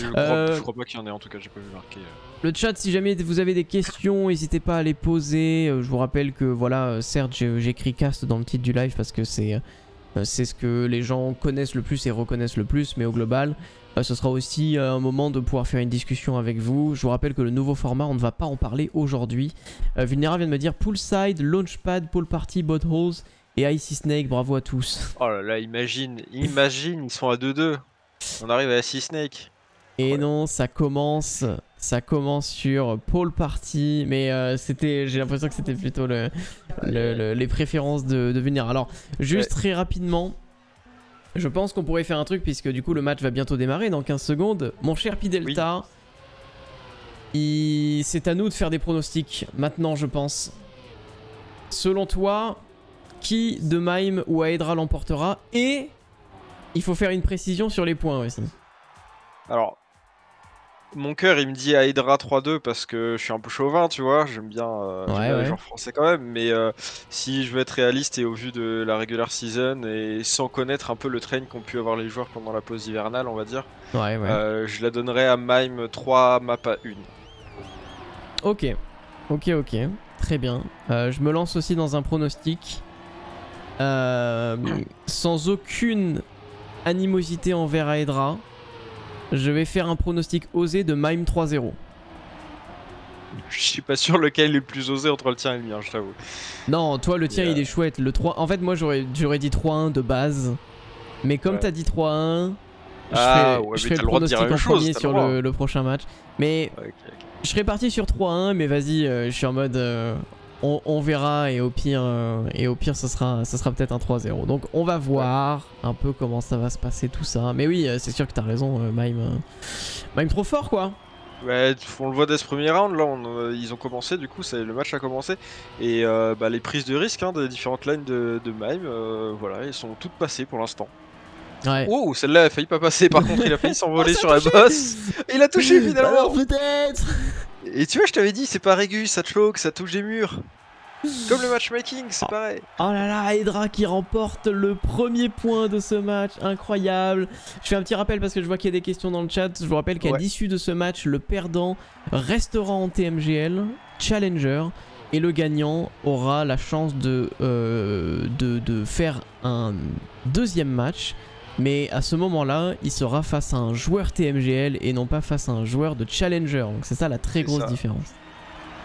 Je crois, Euh, je crois pas qu'il y en ait en tout cas, j'ai pas vu marquer. euh. Le chat, si jamais vous avez des questions, n'hésitez pas à les poser. Euh, Je vous rappelle que voilà, certes, écrit cast dans le titre du live parce que c'est c'est ce que les gens connaissent le plus et reconnaissent le plus, mais au global, ce sera aussi un moment de pouvoir faire une discussion avec vous. Je vous rappelle que le nouveau format, on ne va pas en parler aujourd'hui. Vulnera vient de me dire poolside, launchpad, pool party, botholes et Icy Snake. Bravo à tous. Oh là là, imagine, imagine, ils sont à 2-2. On arrive à 6 Snake. Et non, ça commence, ça commence sur Paul Party, mais euh, c'était, j'ai l'impression que c'était plutôt le, le- le- les préférences de, de Vulnera. Alors, juste très rapidement, je pense qu'on pourrait faire un truc puisque du coup le match va bientôt démarrer dans 15 secondes. Mon cher Pidelta, il- c'est à nous de faire des pronostics maintenant, je pense. Selon toi, qui de Mime ou Aedra l'emportera? Et il faut faire une précision sur les points aussi. Alors, mon cœur il me dit à Hydra 3-2 parce que je suis un peu chauvin, tu vois. J'aime bien, euh, Ouais, les joueurs français quand même. Mais euh, si je veux être réaliste et au vu de la regular season et sans connaître un peu le train qu'ont pu avoir les joueurs pendant la pause hivernale, on va dire, Ouais, euh, je la donnerais à Mime 3 map à 1. Ok, ok, ok, très bien. Je me lance aussi dans un pronostic. Sans aucune animosité envers Aedra, je vais faire un pronostic osé de Mime 3-0. Je suis pas sûr lequel est le plus osé entre le tien et le mien, je t'avoue. Non, toi le tien il est chouette. Le 3... En fait, moi j'aurais dit 3-1 de base. Mais comme Ouais. t'as dit 3-1, je Ah, fais, ouais, je mais fais t'as le pronostic en chose, premier sur le, le prochain match. Mais. Je serais parti sur 3-1, mais vas-y, euh, je suis en mode. euh, on, on verra et au pire, euh, et au pire, ce sera, ce sera peut-être un 3-0. Donc on va voir un peu comment ça va se passer tout ça. Mais oui, euh, c'est sûr que t'as raison, euh, Mime. euh, Mime trop fort quoi. Ouais, on le voit dès ce premier round, là, on, euh, ils ont commencé, du coup, ça- le match a commencé. Et euh, bah, les prises de risque hein, des différentes lines de, de Mime, euh, voilà, elles sont toutes passées pour l'instant. Ouais. Oh, celle-là, elle a failli pas passer, par contre, il a failli s'envoler Oh, ça sur la bosse. Et il a touché finalement Alors peut-être Et tu vois, je t'avais dit, c'est pas régu, ça choke, ça touche des murs. Comme le matchmaking, c'est Ah. pareil. Oh là là, Hydra qui remporte le premier point de ce match, incroyable. Je fais un petit rappel parce que je vois qu'il y a des questions dans le chat. Je vous rappelle qu'à Ouais. l'issue de ce match, le perdant restera en TMGL, Challenger, et le gagnant aura la chance de, euh, de, de faire un deuxième match. Mais à ce moment-là, il sera face à un joueur TMGL et non pas face à un joueur de Challenger. Donc c'est ça la très C'est grosse ça. différence.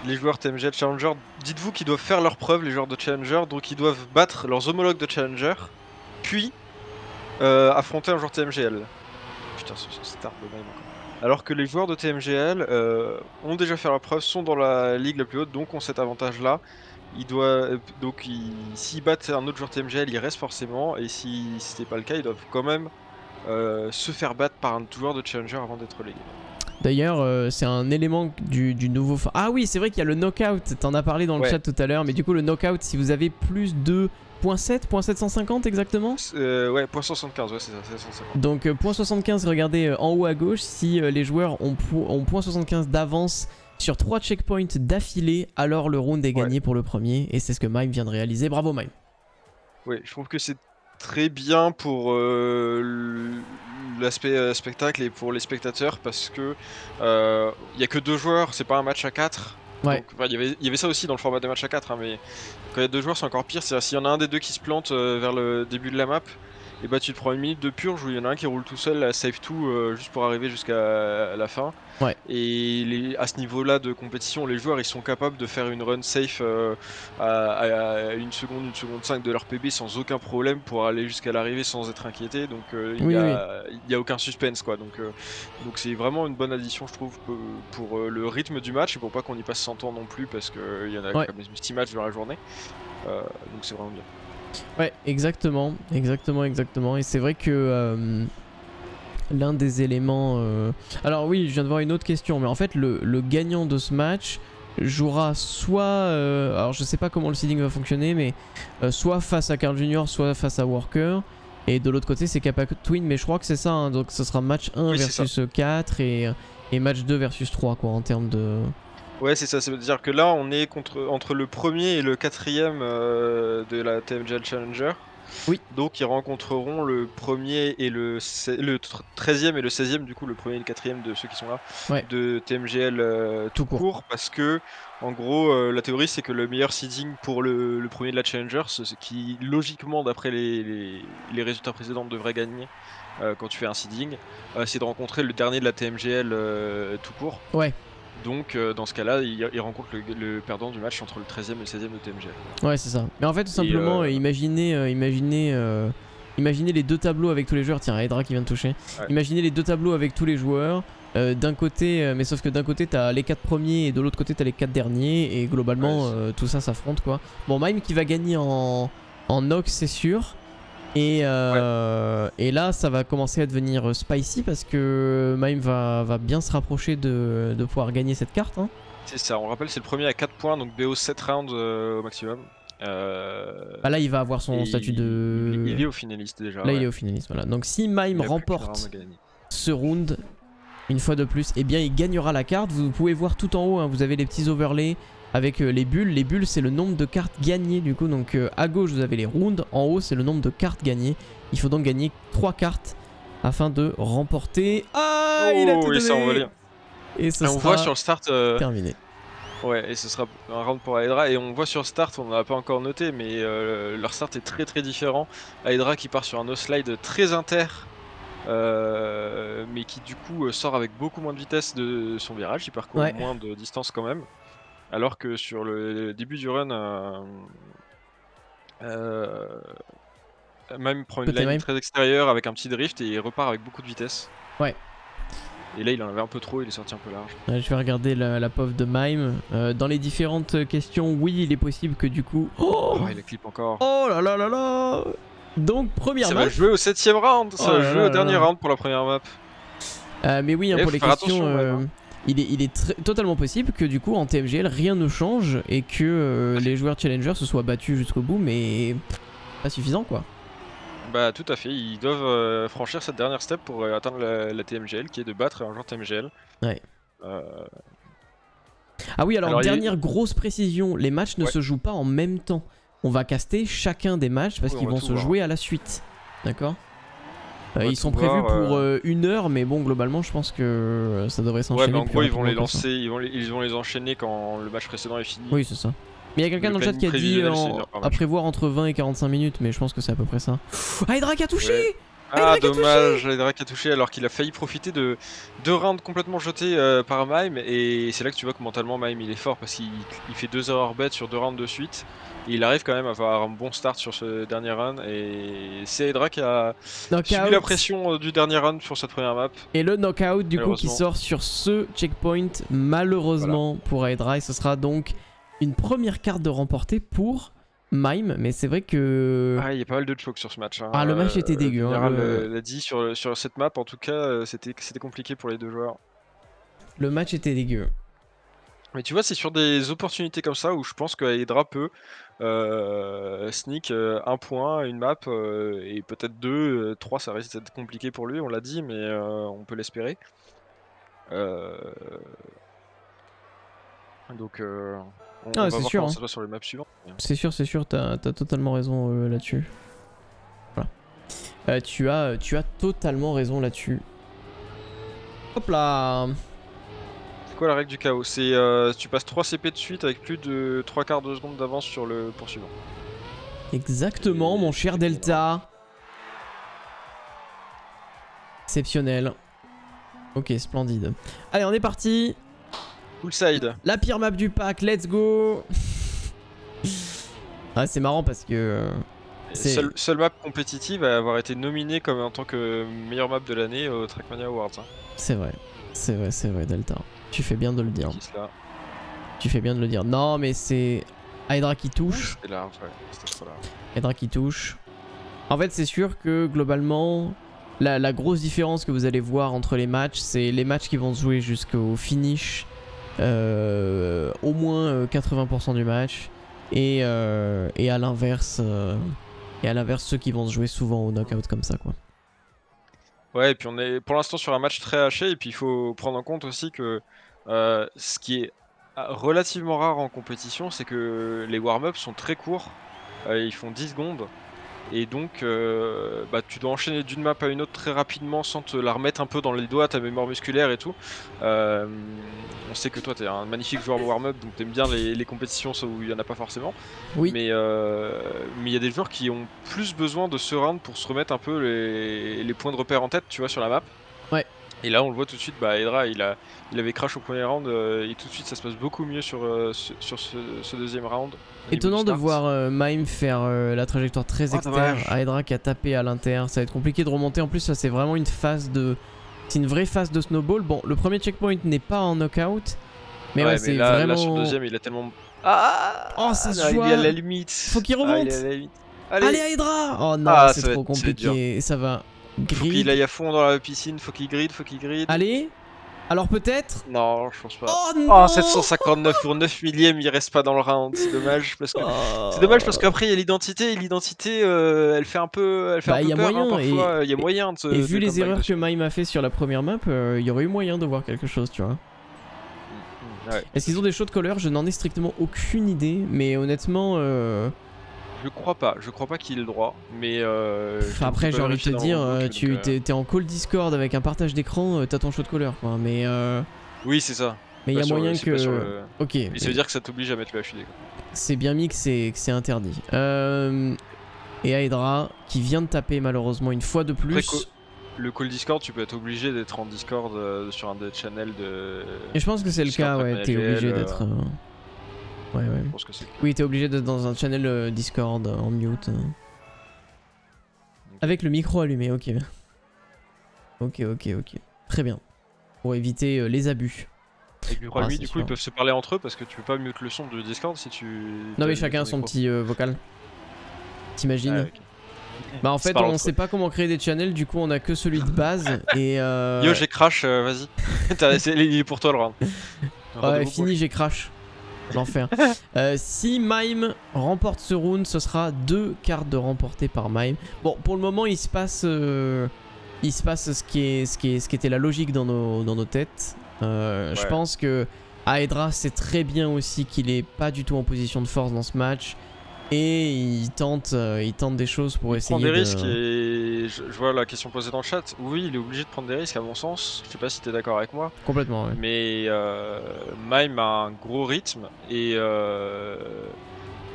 Les joueurs TMG Challenger, dites-vous qu'ils doivent faire leurs preuves, les joueurs de Challenger, donc ils doivent battre leurs homologues de Challenger, puis euh, affronter un joueur TMGL. Putain, ce, ce start de même encore. Alors que les joueurs de TMGL euh, ont déjà fait leurs preuves, sont dans la ligue la plus haute, donc ont cet avantage-là. Ils doivent, donc ils- s'ils battent un autre joueur TMGL, ils restent forcément, et si c'était pas le cas, ils doivent quand même euh, se faire battre par un joueur de Challenger avant d'être relégués. D'ailleurs, euh, c'est un élément du, du nouveau. Ah oui, c'est vrai qu'il y a le knockout. T'en as parlé dans le Ouais. chat tout à l'heure. Mais du coup, le knockout, si vous avez plus de .7, .750 exactement? Euh, ouais, point 75, ouais, c'est ça, c'est 150. Donc euh, point .75, regardez euh, en haut à gauche. Si euh, les joueurs ont, ont point .75 d'avance sur 3 checkpoints d'affilée, alors le round est gagné pour le premier. Et c'est ce que Mime vient de réaliser. Bravo Mime. Oui, je trouve que c'est très bien pour euh, l'aspect euh, spectacle et pour les spectateurs parce que euh, il y a que deux joueurs, c'est pas un match à 4. Ouais. il y avait- il y avait ça aussi dans le format des matchs à 4, mais quand il y a deux joueurs, c'est encore pire. C'est-à-dire, s'il y en a un des deux qui se plante euh, vers le début de la map, et bah tu te prends une minute de purge où il y en a un qui roule tout seul à save tout euh, juste pour arriver jusqu'à la fin. Ouais. Et les- à ce niveau-là de compétition, les joueurs ils sont capables de faire une run safe euh, à, à une seconde, une seconde 5 de leur PB sans aucun problème pour aller jusqu'à l'arrivée sans être inquiété. Donc euh, il Oui, y a, aucun suspense quoi. Donc donc c'est vraiment une bonne addition je trouve pour, pour, le rythme du match et pour pas qu'on y passe 100 ans non plus parce qu'il y en a Ouais. comme les 6 matchs dans la journée. Donc c'est vraiment bien. Ouais, exactement, exactement, exactement. Et c'est vrai que euh, l'un des éléments. euh, Alors oui, je viens de voir une autre question, mais en fait, le, le gagnant de ce match jouera soit. euh, Alors je sais pas comment le seeding va fonctionner, mais soit face à Carl Junior, soit face à Worker. Et de l'autre côté, c'est Kappa Twin, mais je crois que c'est ça. hein, donc ce sera match 1 Oui, c'est versus 4 et, et match 2 versus 3, quoi, en termes de. Ouais, c'est ça. Ça veut dire que là, on est contre, entre le premier et le quatrième euh, de la TMGL Challenger. Oui. Donc ils rencontreront le premier et le, le tr- 13e et le 16e, du coup le premier et le quatrième de ceux qui sont là, Ouais. de TMGL euh, Tout court. court, parce que en gros euh, la théorie c'est que le meilleur seeding pour le, le premier de la Challenger, ce qui logiquement d'après les, les- les résultats précédents devrait gagner quand tu fais un seeding, c'est de rencontrer le dernier de la TMGL tout court. Ouais. Donc euh, dans ce cas-là, il, il rencontre le, le perdant du match entre le 13e et le 16e de TMGL. Ouais, c'est ça. Mais en fait, tout simplement, euh, imaginez, euh, imaginez, euh, imaginez les deux tableaux avec tous les joueurs. Tiens, Hydra qui vient de toucher. Ouais. Imaginez les deux tableaux avec tous les joueurs. Euh, d'un côté, euh, mais sauf que d'un côté t'as les quatre premiers et de l'autre côté t'as les quatre derniers et globalement Ouais, euh, tout ça s'affronte quoi. Bon, Mime qui va gagner en, en Nox c'est sûr. Et, euh, et là ça va commencer à devenir spicy parce que Mime va, va bien se rapprocher de, de pouvoir gagner cette carte. hein. C'est ça, on rappelle, c'est le premier à 4 points, donc BO 7 rounds euh, au maximum. Euh, Bah là il va avoir son et statut de. Il, il est au finaliste déjà. Là il est au finaliste voilà. Donc si Mime remporte ce round une fois de plus, eh bien il gagnera la carte. Vous pouvez voir tout en haut, hein, vous avez les petits overlays avec euh, les bulles. Les bulles c'est le nombre de cartes gagnées du coup. Donc euh, à gauche vous avez les rounds, en haut c'est le nombre de cartes gagnées. Il faut donc gagner 3 cartes afin de remporter. Ah il a Oh, tout donné. Et Et on sera voit sur le start, euh, terminé. ouais, et ce sera un round pour Hydra. Et on voit sur le start, on n'a pas encore noté, mais euh, leur start est très très différent. Hydra qui part sur un no-slide très inter, euh, mais qui du coup sort avec beaucoup moins de vitesse de son virage, il parcourt Ouais. moins de distance quand même. Alors que sur le début du run, euh, euh, même prend une Mime. très extérieure avec un petit drift et il repart avec beaucoup de vitesse. Ouais. Et là, il en avait un peu trop, il est sorti un peu large. Ouais, je vais regarder la, la POV de Mime. Euh, dans les différentes questions, oui, il est possible que du coup. Oh, Oh, il clip encore. oh là là là là Donc, première Ça match. va jouer au septième round, ça Oh va jouer au dernier round pour la première map. Euh, mais oui, hein, pour les questions, euh. Il est, il est totalement possible que du coup en TMGL rien ne change et que euh, les joueurs challenger se soient battus jusqu'au bout, mais pas suffisant quoi. Bah tout à fait, ils doivent euh, franchir cette dernière step pour euh, atteindre la, la TMGL qui est de battre un joueur TMGL. Ouais. Ah oui, alors, il dernière grosse précision, les matchs ne Ouais. se jouent pas en même temps. On va caster chacun des matchs parce Oui, qu'ils vont se voir. jouer à la suite. D'accord? Euh, Ils sont prévus voir, pour euh, euh, une heure, mais bon, globalement, je pense que euh, ça devrait Ouais, s'enchaîner. mais en gros ils vont les lancer, ils vont les, ils vont les enchaîner quand le match précédent est fini. Oui, c'est ça. Mais il y a quelqu'un dans le chat qui a dit en- à prévoir entre 20 et 45 minutes, mais je pense que c'est à peu près ça. Ah, Hydra qui a touché Ouais. Ah dommage, Hydra qui a touché alors qu'il a failli profiter de deux rounds complètement jetés euh, par Mime et c'est là que tu vois que mentalement Mime il est fort parce qu'il il fait deux erreurs bêtes sur deux rounds de suite. Et il arrive quand même à avoir un bon start sur ce dernier run. Et c'est Hydra qui a Knockout. subi la pression euh, du dernier run sur cette première map. Et le knockout du coup qui sort sur ce checkpoint, malheureusement pour Hydra, et ce sera donc une première carte de remportée pour Mime, mais c'est vrai que... Ah, il y a pas mal de chokes sur ce match. hein. Ah, le match était dégueu, hein, le- euh, l'a dit sur, sur cette map, en tout cas, euh, c'était compliqué pour les deux joueurs. Le match était dégueu. Mais tu vois, c'est sur des opportunités comme ça où je pense que Hydra peut euh, sneak euh, un point, une map, euh, et peut-être deux, euh, trois, ça risque d'être compliqué pour lui, on l'a dit, mais euh, on peut l'espérer. Euh, Donc, euh, on, Ah, c'est sûr, hein. ça se passe sur les maps suivantes. C'est sûr, c'est sûr, t'as as totalement raison euh, là-dessus. Voilà. Euh, tu, as, tu as totalement raison là-dessus. Hop là C'est quoi la règle du chaos? C'est euh, tu passes 3 CP de suite avec plus de 3 quarts de seconde d'avance sur le poursuivant. Exactement, mon cher Delta. Exceptionnel. Ok, splendide. Allez, on est parti. Full side. La pire map du pack, let's go Ah, c'est marrant parce que... euh, C'est- Seule, seule map compétitive à avoir été nominée comme en tant que meilleure map de l'année au Trackmania Awards. hein. C'est vrai, c'est vrai, c'est vrai, Delta. Tu fais bien de le dire. Là? Tu fais bien de le dire. Non, mais c'est Hydra qui touche. C'était large, ouais. Hydra qui touche. En fait, c'est sûr que globalement, la, la grosse différence que vous allez voir entre les matchs, c'est les matchs qui vont se jouer jusqu'au finish, euh, au moins euh, 80% du match, et, euh, et à l'inverse, euh, et à l'inverse ceux qui vont se jouer souvent au knockout comme ça, quoi. Ouais, et puis on est pour l'instant sur un match très haché, et puis il faut prendre en compte aussi que euh, ce qui est ah, relativement rare en compétition, c'est que les warm-ups sont très courts. Euh, ils font 10 secondes. Et donc, euh, bah, tu dois enchaîner d'une map à une autre très rapidement sans te la remettre un peu dans les doigts, ta mémoire musculaire et tout. Euh, on sait que toi, tu es un magnifique joueur de warm-up, donc t'aimes bien les, les compétitions où il n'y en a pas forcément. Oui. Mais euh, mais il y a des joueurs qui ont plus besoin de ce round pour se remettre un peu les, les points de repère en tête, tu vois, sur la map. Ouais. Et là, on le voit tout de suite, bah, Edra, il, a, il avait crash au premier round, et tout de suite, ça se passe beaucoup mieux sur, sur ce, ce deuxième round. Étonnant de voir euh, Mime faire euh, la trajectoire très Ah, externe. dommage. Hydra qui a tapé à l'inter. Ça va être compliqué de remonter. En plus, ça c'est vraiment une phase de. C'est une vraie phase de snowball. Bon, le premier checkpoint n'est pas en knockout. Mais ouais, c'est là, vraiment. là, sur le deuxième, il a tellement. Ah Oh, ça se joue Il est à la limite. Faut qu'il Ah, il est remonte. à la limite. Allez, Allez, Hydra Oh non, Ah, c'est trop c'est compliqué. Ça va. faut qu'il Grid. aille à fond dans la piscine, faut qu'il grid, faut qu'il grid. Allez Alors peut-être Non, je pense pas. Oh non Oh, 759 pour 9 millième, il reste pas dans le round, c'est dommage parce que. C'est dommage parce qu'après il y a l'identité et l'identité euh, elle fait un peu elle fait Bah, un peu y a peur, hein, moyen, et- parfois il y a moyen de se Et vu les erreurs dessus. que Mime a fait sur la première map, euh, il y aurait eu moyen de voir quelque chose, tu vois. Ouais. Est-ce qu'ils ont des shots de colère Je n'en ai strictement aucune idée, mais honnêtement, euh, Je crois pas, je crois pas qu'il ait le droit, mais euh, pff, après j'ai envie de te dire, euh, tu t'es en call Discord avec un partage d'écran, euh, t'as ton shot de colère, quoi. Mais euh, Oui, c'est ça. mais il y a le- moyen que, le- ok, Et ça veut dire que ça t'oblige à mettre le HUD. c'est bien mis que c'est interdit. Euh, et Hydra qui vient de taper malheureusement une fois de plus. Après, le call Discord, tu peux être obligé d'être en Discord euh, sur un des channels de. Et je pense que c'est le cas, ouais. T'es obligé d'être. euh, Ouais, ouais. Je pense que c'est. Oui, t'es obligé d'être dans un channel euh, Discord euh, en mute. euh. Avec le micro allumé, ok. Ok, ok, ok. Très bien. Pour éviter euh, les abus. Avec du Ah, c'est du coup, sûr. ils peuvent se parler entre eux parce que tu peux pas mute le son de Discord si tu. Non, mais chacun ton son micro. petit euh, vocal. T'imagines Ah, ok. Bah, en Ils se fait, parlent on entre sait pas comment créer des channels, du coup, on a que celui de base. et. Euh... Yo, j'ai crash, euh, vas-y. T'as- c'est- il est pour toi le round. Ouais, Rendez-vous fini, j'ai crash. L'enfer. Euh, si Mime remporte ce round, ce sera deux cartes de remportées par Mime. Bon, pour le moment, il se passe, euh, il se passe ce qui est, ce qui est, ce qui était la logique dans nos, dans nos têtes. Euh, Je pense que Aedra sait très bien aussi qu'il est pas du tout en position de force dans ce match. Et il tente, euh, il tente des choses pour Il essayer prend des de... risques et je, je vois la question posée dans le chat. Oui, il est obligé de prendre des risques à mon sens. Je sais pas si t'es d'accord avec moi, Complètement, ouais. mais euh, Mime a un gros rythme et euh,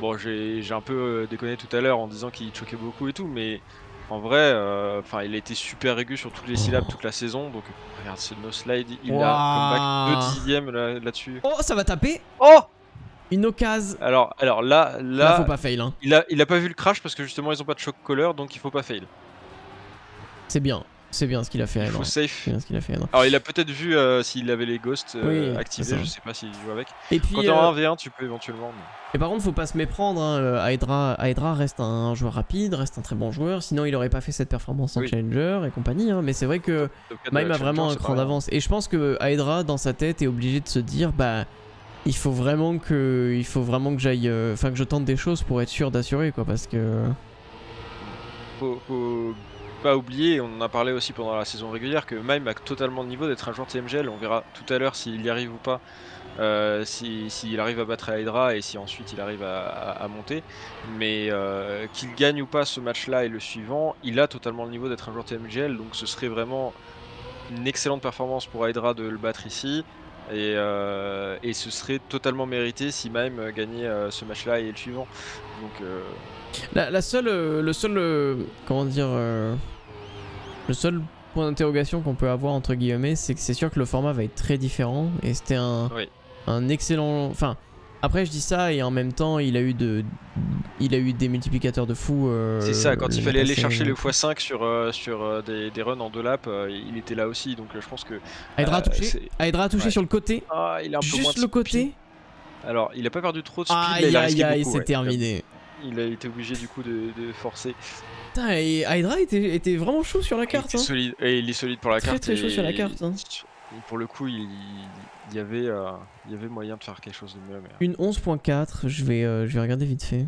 bon, j'ai j'ai un peu euh, déconné tout à l'heure en disant qu'il choquait beaucoup et tout, mais en vrai, euh, enfin, il a été super aigu sur toutes les syllabes toute la saison. Donc regarde ce no slide, il a comeback 2 dixièmes là- là-dessus. Oh, ça va taper oh Une occasion. alors, alors là, Là, là, faut pas fail, hein. il a, il a pas vu le crash parce que justement ils ont pas de shock collar, donc il faut pas fail. C'est bien. C'est bien ce qu'il a fait, Il Aedra. faut safe. Bien ce qu'il a fait, Aedra. Alors il a peut-être vu euh, s'il avait les ghosts euh, Oui, activés, je sais pas s'il joue avec. Et puis, Quand t'es euh, en 1v1 tu peux éventuellement. mais- et par contre, faut pas se méprendre. Hein. euh, Hydra, Hydra reste un joueur rapide, reste un très bon joueur. Sinon, il aurait pas fait cette performance en Oui. Challenger et compagnie. hein. Mais c'est vrai que Mime a vraiment un cran d'avance. Et je pense que Hydra, dans sa tête, est obligé de se dire, bah, il faut vraiment que, j'aille, euh, enfin que je tente des choses pour être sûr d'assurer, quoi, parce que. Faut, pas oublier, on en a parlé aussi pendant la saison régulière, que Mime a totalement le niveau d'être un joueur TMGL. On verra tout à l'heure s'il y arrive ou pas. euh, si- S'il arrive à battre Hydra et si ensuite il arrive à, à- à monter. Mais euh, qu'il gagne ou pas ce match-là et le suivant, il a totalement le niveau d'être un joueur TMGL. Donc ce serait vraiment une excellente performance pour Hydra de le battre ici. Et, euh, et ce serait totalement mérité si Mime gagnait euh, ce match-là et le suivant. Donc euh, La, la seule, le seul, comment dire, le seul point d'interrogation qu'on peut avoir entre guillemets, c'est que c'est sûr que le format va être très différent et c'était un, Oui. un excellent, enfin. Après, je dis ça et en même temps, il a eu de, il a eu des multiplicateurs de fou. euh, C'est ça, quand il l'année fallait aller chercher le x5 sur, euh, sur euh, des, des runs en deux laps, euh, il était là aussi, donc euh, je pense que... Hydra a euh, touché. a touché ouais. sur le côté. Ah, il a un peu moins Juste de le côté. Alors, il a pas perdu trop de speed, là, Aïe il a aïe, beaucoup, c'est ouais. terminé. Il a été obligé du coup de, de forcer. Putain, et Hydra était, était vraiment chaud sur la Il carte. était hein. solide, et il est solide pour la Très, carte. très chaud et- sur la carte, hein. Pour le coup, il, il y avait, euh, il y avait moyen de faire quelque chose de mieux. mais- Une 11.4, je vais, euh, je vais regarder vite fait.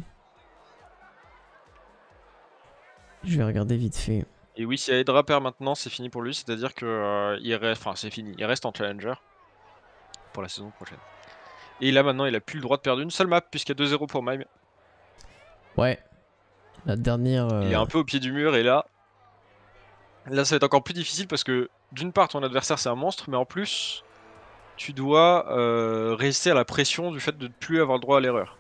Je vais regarder vite fait. Et oui, si Hydra perd maintenant, c'est fini pour lui, c'est-à-dire que euh, il reste, enfin c'est fini, il reste en challenger pour la saison prochaine. Et là maintenant, il a plus le droit de perdre une seule map puisqu'il y a 2-0 pour Mime. Ouais. La dernière. Il est euh, un peu au pied du mur et là, là ça va être encore plus difficile parce que d'une part ton adversaire c'est un monstre, mais en plus tu dois euh, résister à la pression du fait de ne plus avoir le droit à l'erreur.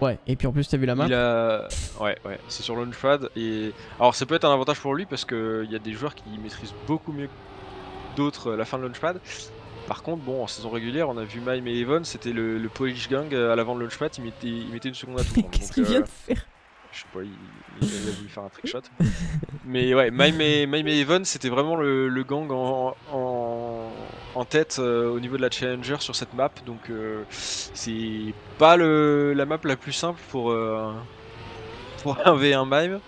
Ouais, et puis en plus, t'as vu la a... Ouais, ouais, c'est sur Launchpad et alors ça peut être un avantage pour lui parce qu'il y a des joueurs qui maîtrisent beaucoup mieux que d'autres euh, la fin de Launchpad. Par contre, bon, en saison régulière, on a vu Mime et Evan, c'était le, le Polish Gang euh, à l'avant de Launchpad, il mettait, il mettait une seconde à tout prendre. Qu'est-ce qu'il euh, vient de faire? Je sais pas, il, il a voulu faire un trickshot. Mais ouais, Mime et, Mime et Evan, c'était vraiment le, le gang en, en, en tête euh, au niveau de la Challenger sur cette map. Donc euh, c'est pas le, la map la plus simple pour, euh, pour un V1 Mime.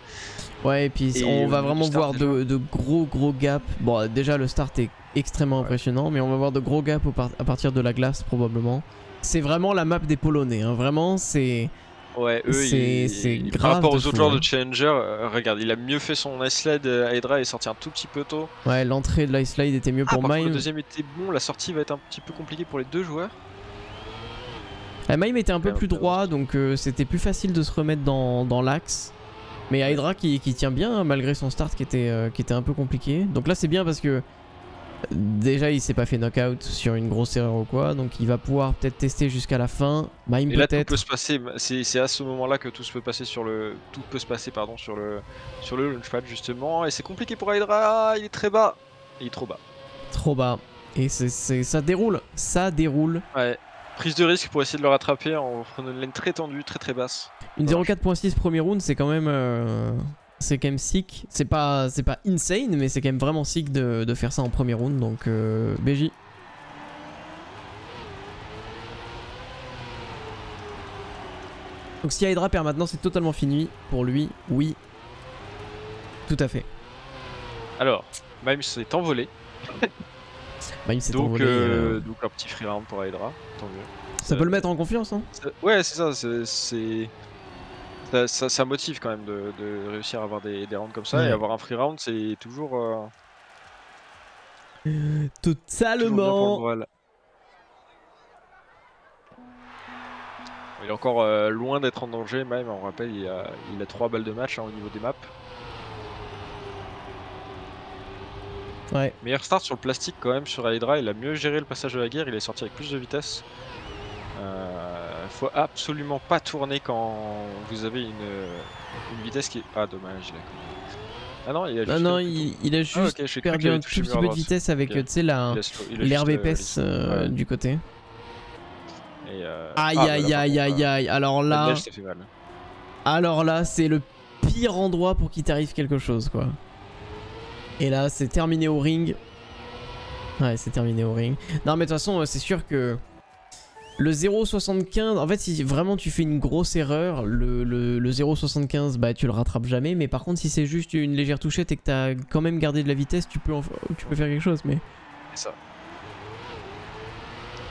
Ouais, et puis Et on au va vraiment voir de, de gros gros gaps. Bon, déjà le start est extrêmement Ouais. impressionnant, mais on va voir de gros gaps par- à partir de la glace probablement. C'est vraiment la map des Polonais, hein. vraiment c'est. Ouais, eux, C'est- grave par rapport aux fou, autres joueurs hein. de Challenger, euh, regarde, il a mieux fait son ice slide. euh, Hydra est sorti un tout petit peu tôt. Ouais, l'entrée de l'ice slide était mieux Ah, pour contre, le Mime. deuxième était bon, la sortie va être un petit peu compliquée pour les deux joueurs. Ah, Mime était un peu Ouais, plus droit, donc euh, c'était plus facile de se remettre dans, dans l'axe. Mais Hydra qui, qui tient bien hein, malgré son start qui était, euh, qui était un peu compliqué. Donc là c'est bien parce que déjà il s'est pas fait knockout sur une grosse erreur ou quoi, donc il va pouvoir peut-être tester jusqu'à la fin. Mime tout peut-être. peut se passer. C'est c'est à ce moment-là que tout se peut passer sur le, tout peut se passer pardon sur le, sur le launchpad justement. Et c'est compliqué pour Hydra. Il est très bas. Il est trop bas. Trop bas. Et c'est ça déroule, ça déroule. Ouais. Prise de risque pour essayer de le rattraper en prenant une laine très tendue, très très basse. Une Dommage. 0.4.6 premier round, c'est quand même, euh, c'est quand même sick. C'est pas, c'est pas insane, mais c'est quand même vraiment sick de, de faire ça en premier round. Donc euh, BJ. Donc si Hydra perd maintenant, c'est totalement fini pour lui. Oui, tout à fait. Alors, Mime s'est envolé. Il s'est envolé, euh, euh, donc un petit free round pour Hydra. Tant mieux. Ça peut le mettre en confiance. Hein. Ouais, c'est ça. C'est ça, ça, ça motive quand même de, de réussir à avoir des, des rounds comme ça Ouais. et avoir un free round, c'est toujours. euh, Totalement. Il est encore euh, loin d'être en danger, même. On rappelle, il a, il a 3 balles de match hein, au niveau des maps. Ouais. Meilleur start sur le plastique quand même sur Hydra. Il a mieux géré le passage de la guerre. Il est sorti avec plus de vitesse. Euh, faut absolument pas tourner quand vous avez une, une vitesse qui est. Ah, dommage. Il a... Ah non, il a Ah juste non, fait le il, a Ah, juste perdu un tout petit peu de vitesse avec, euh, tu sais, l'herbe euh, épaisse euh, ouais. du côté. Et, euh, Aïe ah, aïe aïe aïe euh, aïe. Alors là, neige, ça fait mal. alors là, c'est le pire endroit pour qu'il t'arrive quelque chose, quoi. Et là, c'est terminé au ring. Ouais, c'est terminé au ring. Non, mais de toute façon, euh, c'est sûr que le 0,75, en fait, si vraiment tu fais une grosse erreur, le, le, le 0,75, bah tu le rattrapes jamais. Mais par contre, si c'est juste une légère touchette et que t'as quand même gardé de la vitesse, tu peux, en- tu peux faire quelque chose. Mais C'est ça.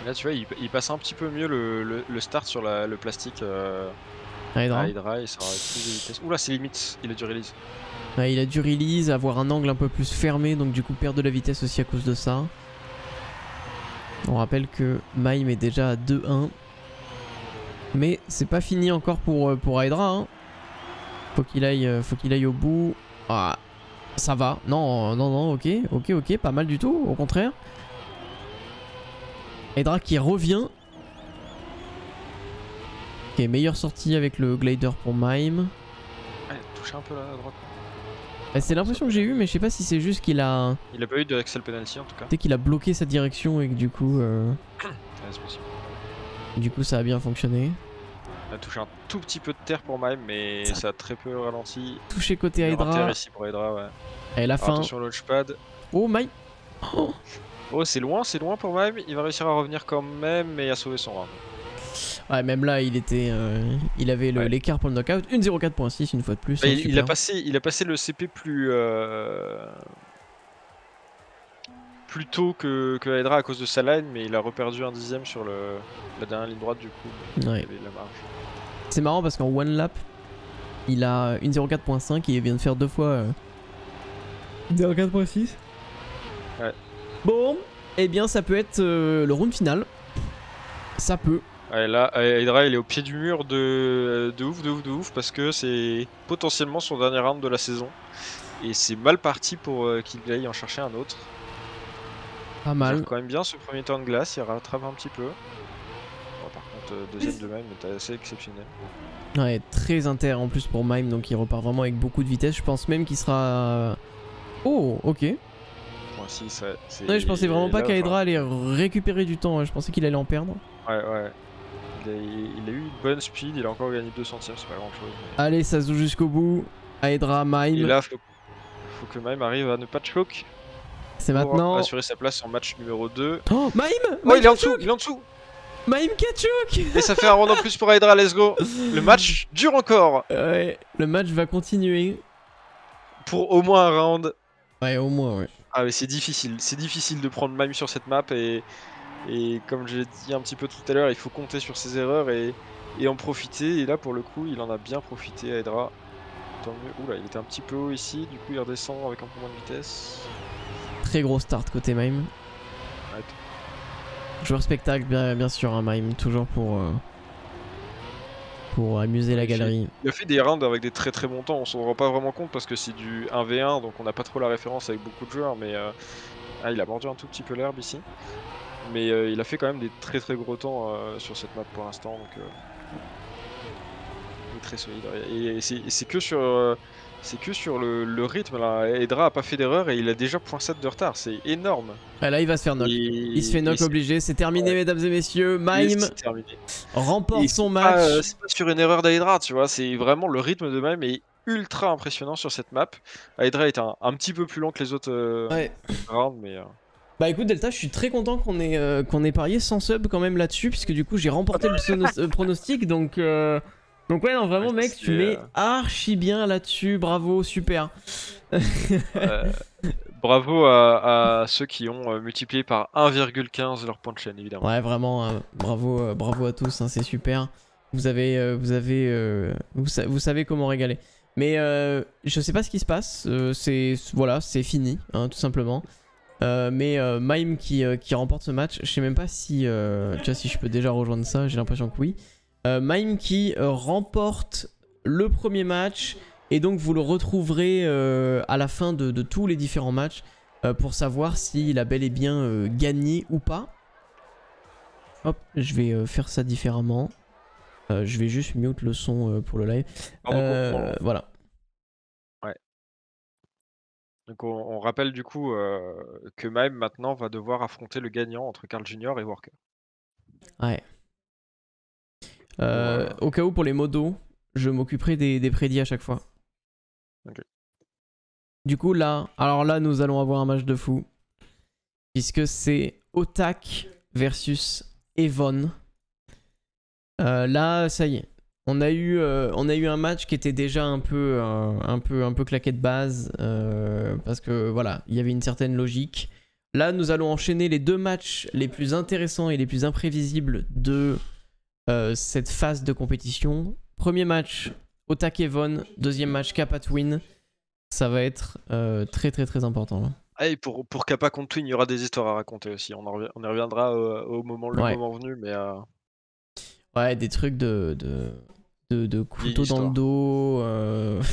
Là, tu vois, il, il passe un petit peu mieux le, start sur la- le plastique euh, Hydra plus de vitesse. Oula, c'est limite, il a du release. Ouais, il a dû release, avoir un angle un peu plus fermé, donc du coup perdre de la vitesse aussi à cause de ça. On rappelle que Mime est déjà à 2-1. Mais c'est pas fini encore pour, euh, pour hein. Faut qu'il aille, euh, faut qu'il aille au bout. Ah, ça va. Non, non, non, ok, ok, ok, pas mal du tout, au contraire. Hydra qui revient. Ok, meilleure sortie avec le glider pour Mime. Un peu droite. Bah, c'est l'impression que j'ai eu, mais je sais pas si c'est juste qu'il a. Il a pas eu de Axel penalty en tout cas. Dès qu'il a bloqué sa direction et que du coup, euh, Ouais, c'est possible. du coup ça a bien fonctionné. Il a touché un tout petit peu de terre pour Mime, mais Ça- ça a très peu ralenti. Touché côté terre Hydra. ici pour Hydra, ouais. Et la Alors, fin. attention au launchpad. Oh my. Oh. Oh, c'est loin, c'est loin pour Mime. Il va réussir à revenir quand même et à sauver son round. Ouais, même là, il était, euh, il avait Ouais. l'écart pour le knockout. Une 0.4.6 une fois de plus. Bah, hein, il, il a passé, il a passé le CP plus, euh, plus tôt que, que Hydra à cause de sa line, mais il a reperdu un dixième sur le, la dernière ligne droite du coup. Ouais. y avait de la marge. C'est marrant parce qu'en one lap, il a une 0.4.5 et il vient de faire deux fois. euh, 0.4.6 Ouais. Bon, eh bien ça peut être euh, le round final. Ça peut. Ouais, là, Hydra, il est au pied du mur de, de ouf, de ouf, de ouf, parce que c'est potentiellement son dernier round de la saison. Et c'est mal parti pour euh, qu'il aille en chercher un autre. Pas Il mal. quand même bien ce premier temps de glace, il rattrape un petit peu. Bon, par contre, euh, deuxième de même est assez exceptionnel. Ouais, très inter en plus pour Mime, donc il repart vraiment avec beaucoup de vitesse. Je pense même qu'il sera. Oh, ok. Moi aussi, ça, c'est- Ouais, je pensais vraiment pas là, qu'Aedra allait récupérer du temps. hein. Je pensais qu'il allait en perdre. Ouais, ouais. Il a, il a eu une bonne speed, il a encore gagné 2 centièmes, c'est pas grand chose. Allez, ça se joue jusqu'au bout. Aedra, Et Mime. là, faut, faut que Mime arrive à ne pas choke C'est pour maintenant. assurer sa place en match numéro 2. Oh, Mime Oh, Mime il est en dessous, il est en dessous Mime Kachuk Et ça fait un round en plus pour Hydra, let's go Le match dure encore Ouais, le match va continuer. pour au moins un round. Ouais, au moins, ouais. Ah mais c'est difficile, c'est difficile de prendre Mime sur cette map et, et comme j'ai dit un petit peu tout à l'heure, il faut compter sur ses erreurs et, et en profiter. Et là pour le coup, il en a bien profité à Hydra. Tant mieux. Oula, il était un petit peu haut ici, du coup il redescend avec un peu moins de vitesse. Très gros start côté Mime. Joueur spectacle, bien, bien sûr, un Mime, toujours pour. euh, pour amuser la galerie. Il a fait des rounds avec des très très bons temps, on s'en rend pas vraiment compte parce que c'est du 1v1 donc on n'a pas trop la référence avec beaucoup de joueurs mais euh, ah, il a mordu un tout petit peu l'herbe ici. Mais euh, il a fait quand même des très très gros temps euh, sur cette map pour l'instant donc euh, il est très solide. Et, et c'est que sur c'est que sur le, le rythme là, Edra a pas fait d'erreur et il a déjà 0.7 de retard, c'est énorme. Ah, là, il va se faire knock. Et- Il se fait knock obligé, c'est terminé, Ouais. mesdames et messieurs. Mime remporte Et son match. c'est pas sur une erreur d'Hydra, tu vois, c'est vraiment le rythme de même est ultra impressionnant sur cette map. Hydra est un, un petit peu plus lent que les autres Ouais. rounds, mais Bah écoute Delta, je suis très content qu'on ait, euh, qu'on ait parié sans sub quand même là-dessus, puisque du coup j'ai remporté le euh, pronostic, donc... euh, Donc ouais, non, vraiment Ouais, mec, tu mets euh, archi bien là-dessus, bravo, super. euh, bravo à, à ceux qui ont multiplié par 1,15 leur point de chaîne, évidemment. Ouais, vraiment, bravo, euh, bravo à tous, hein, c'est super. Vous avez, euh, vous avez, vous, sa- vous savez comment régaler. Mais je sais pas ce qui se passe. c'est, voilà, c'est fini, hein, tout simplement. Euh, mais euh, Mime qui, euh, qui remporte ce match, je sais même pas si, euh, tu vois, si je peux déjà rejoindre ça. J'ai l'impression que oui. Mime qui remporte le premier match et donc vous le retrouverez à la fin de, de tous les différents matchs pour savoir s'il a bel et bien gagné ou pas. Hop, je vais faire ça différemment. Je vais juste mute le son pour le live. Voilà. Donc on, on rappelle du coup euh, que Mime maintenant va devoir affronter le gagnant entre Carl Jr. et Worker. Ouais. Euh, Voilà. Au cas où, pour les modos, je m'occuperai des, des prédits à chaque fois. Ok. Du coup, là, alors là, nous allons avoir un match de fou. Puisque c'est Otak versus Evon. Euh, là, ça y est. On a, eu, euh, on a eu un match qui était déjà un peu, euh, un peu, un peu claqué de base. euh, parce que voilà, il y avait une certaine logique. Là, nous allons enchaîner les deux matchs les plus intéressants et les plus imprévisibles de euh, cette phase de compétition. Premier match, Otak Evon. Deuxième match, Kappa Twin. Ça va être très très très important. là. Ah, et pour, pour Kappa contre Twin, il y aura des histoires à raconter aussi. On, en on y reviendra au moment, le Ouais. moment venu, mais Ouais, des trucs de, de, de, de couteau dans le dos. euh,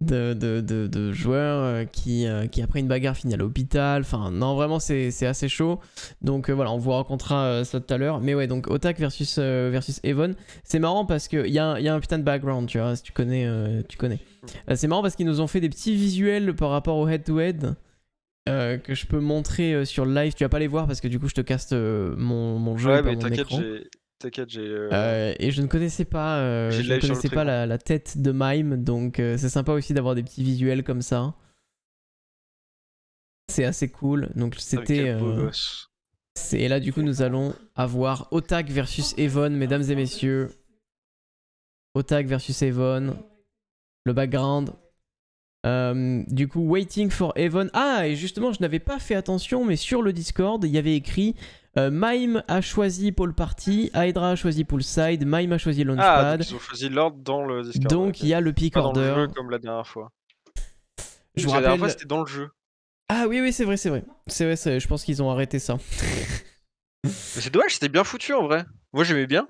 de, de, de, de joueurs euh, qui, euh, qui, après une bagarre, finissent à l'hôpital. Enfin, non, vraiment, c'est assez chaud. Donc euh, voilà, on vous racontera ça tout à l'heure. Mais ouais, donc Otak versus, euh, versus Evon. C'est marrant parce qu'il y a, un- y a un putain de background, tu vois. Si tu connais, tu connais. C'est marrant parce qu'ils nous ont fait des petits visuels par rapport au head-to-head. euh, que je peux montrer euh, sur le live, tu vas pas les voir parce que du coup je te casse euh, mon, mon jeu ouais, mais mon t'inquiète. T'inquiète, j'ai. euh, Euh, et je ne connaissais pas, euh, je ne connaissais pas la, la tête de Mime, donc c'est sympa aussi d'avoir des petits visuels comme ça. C'est assez cool. Donc ah, c'était. et là du coup nous allons avoir Otak versus Evon, mesdames et messieurs. Otak versus Evon. Le background. Euh, du coup, waiting for Evon. Ah, et justement, je n'avais pas fait attention, mais sur le Discord, il y avait écrit euh, Mime a choisi Pole Party, Hydra a choisi Poolside, Mime a choisi Ah, Launchpad. donc ils ont choisi l'ordre dans le Discord. donc il y a le pick Pas dans le order. jeu comme la dernière fois. Je vous que La dernière rappelle. fois, c'était dans le jeu. Ah oui, oui, c'est vrai, c'est vrai. C'est vrai, je pense qu'ils ont arrêté ça. Mais c'est dommage, c'était bien foutu en vrai. Moi j'aimais bien.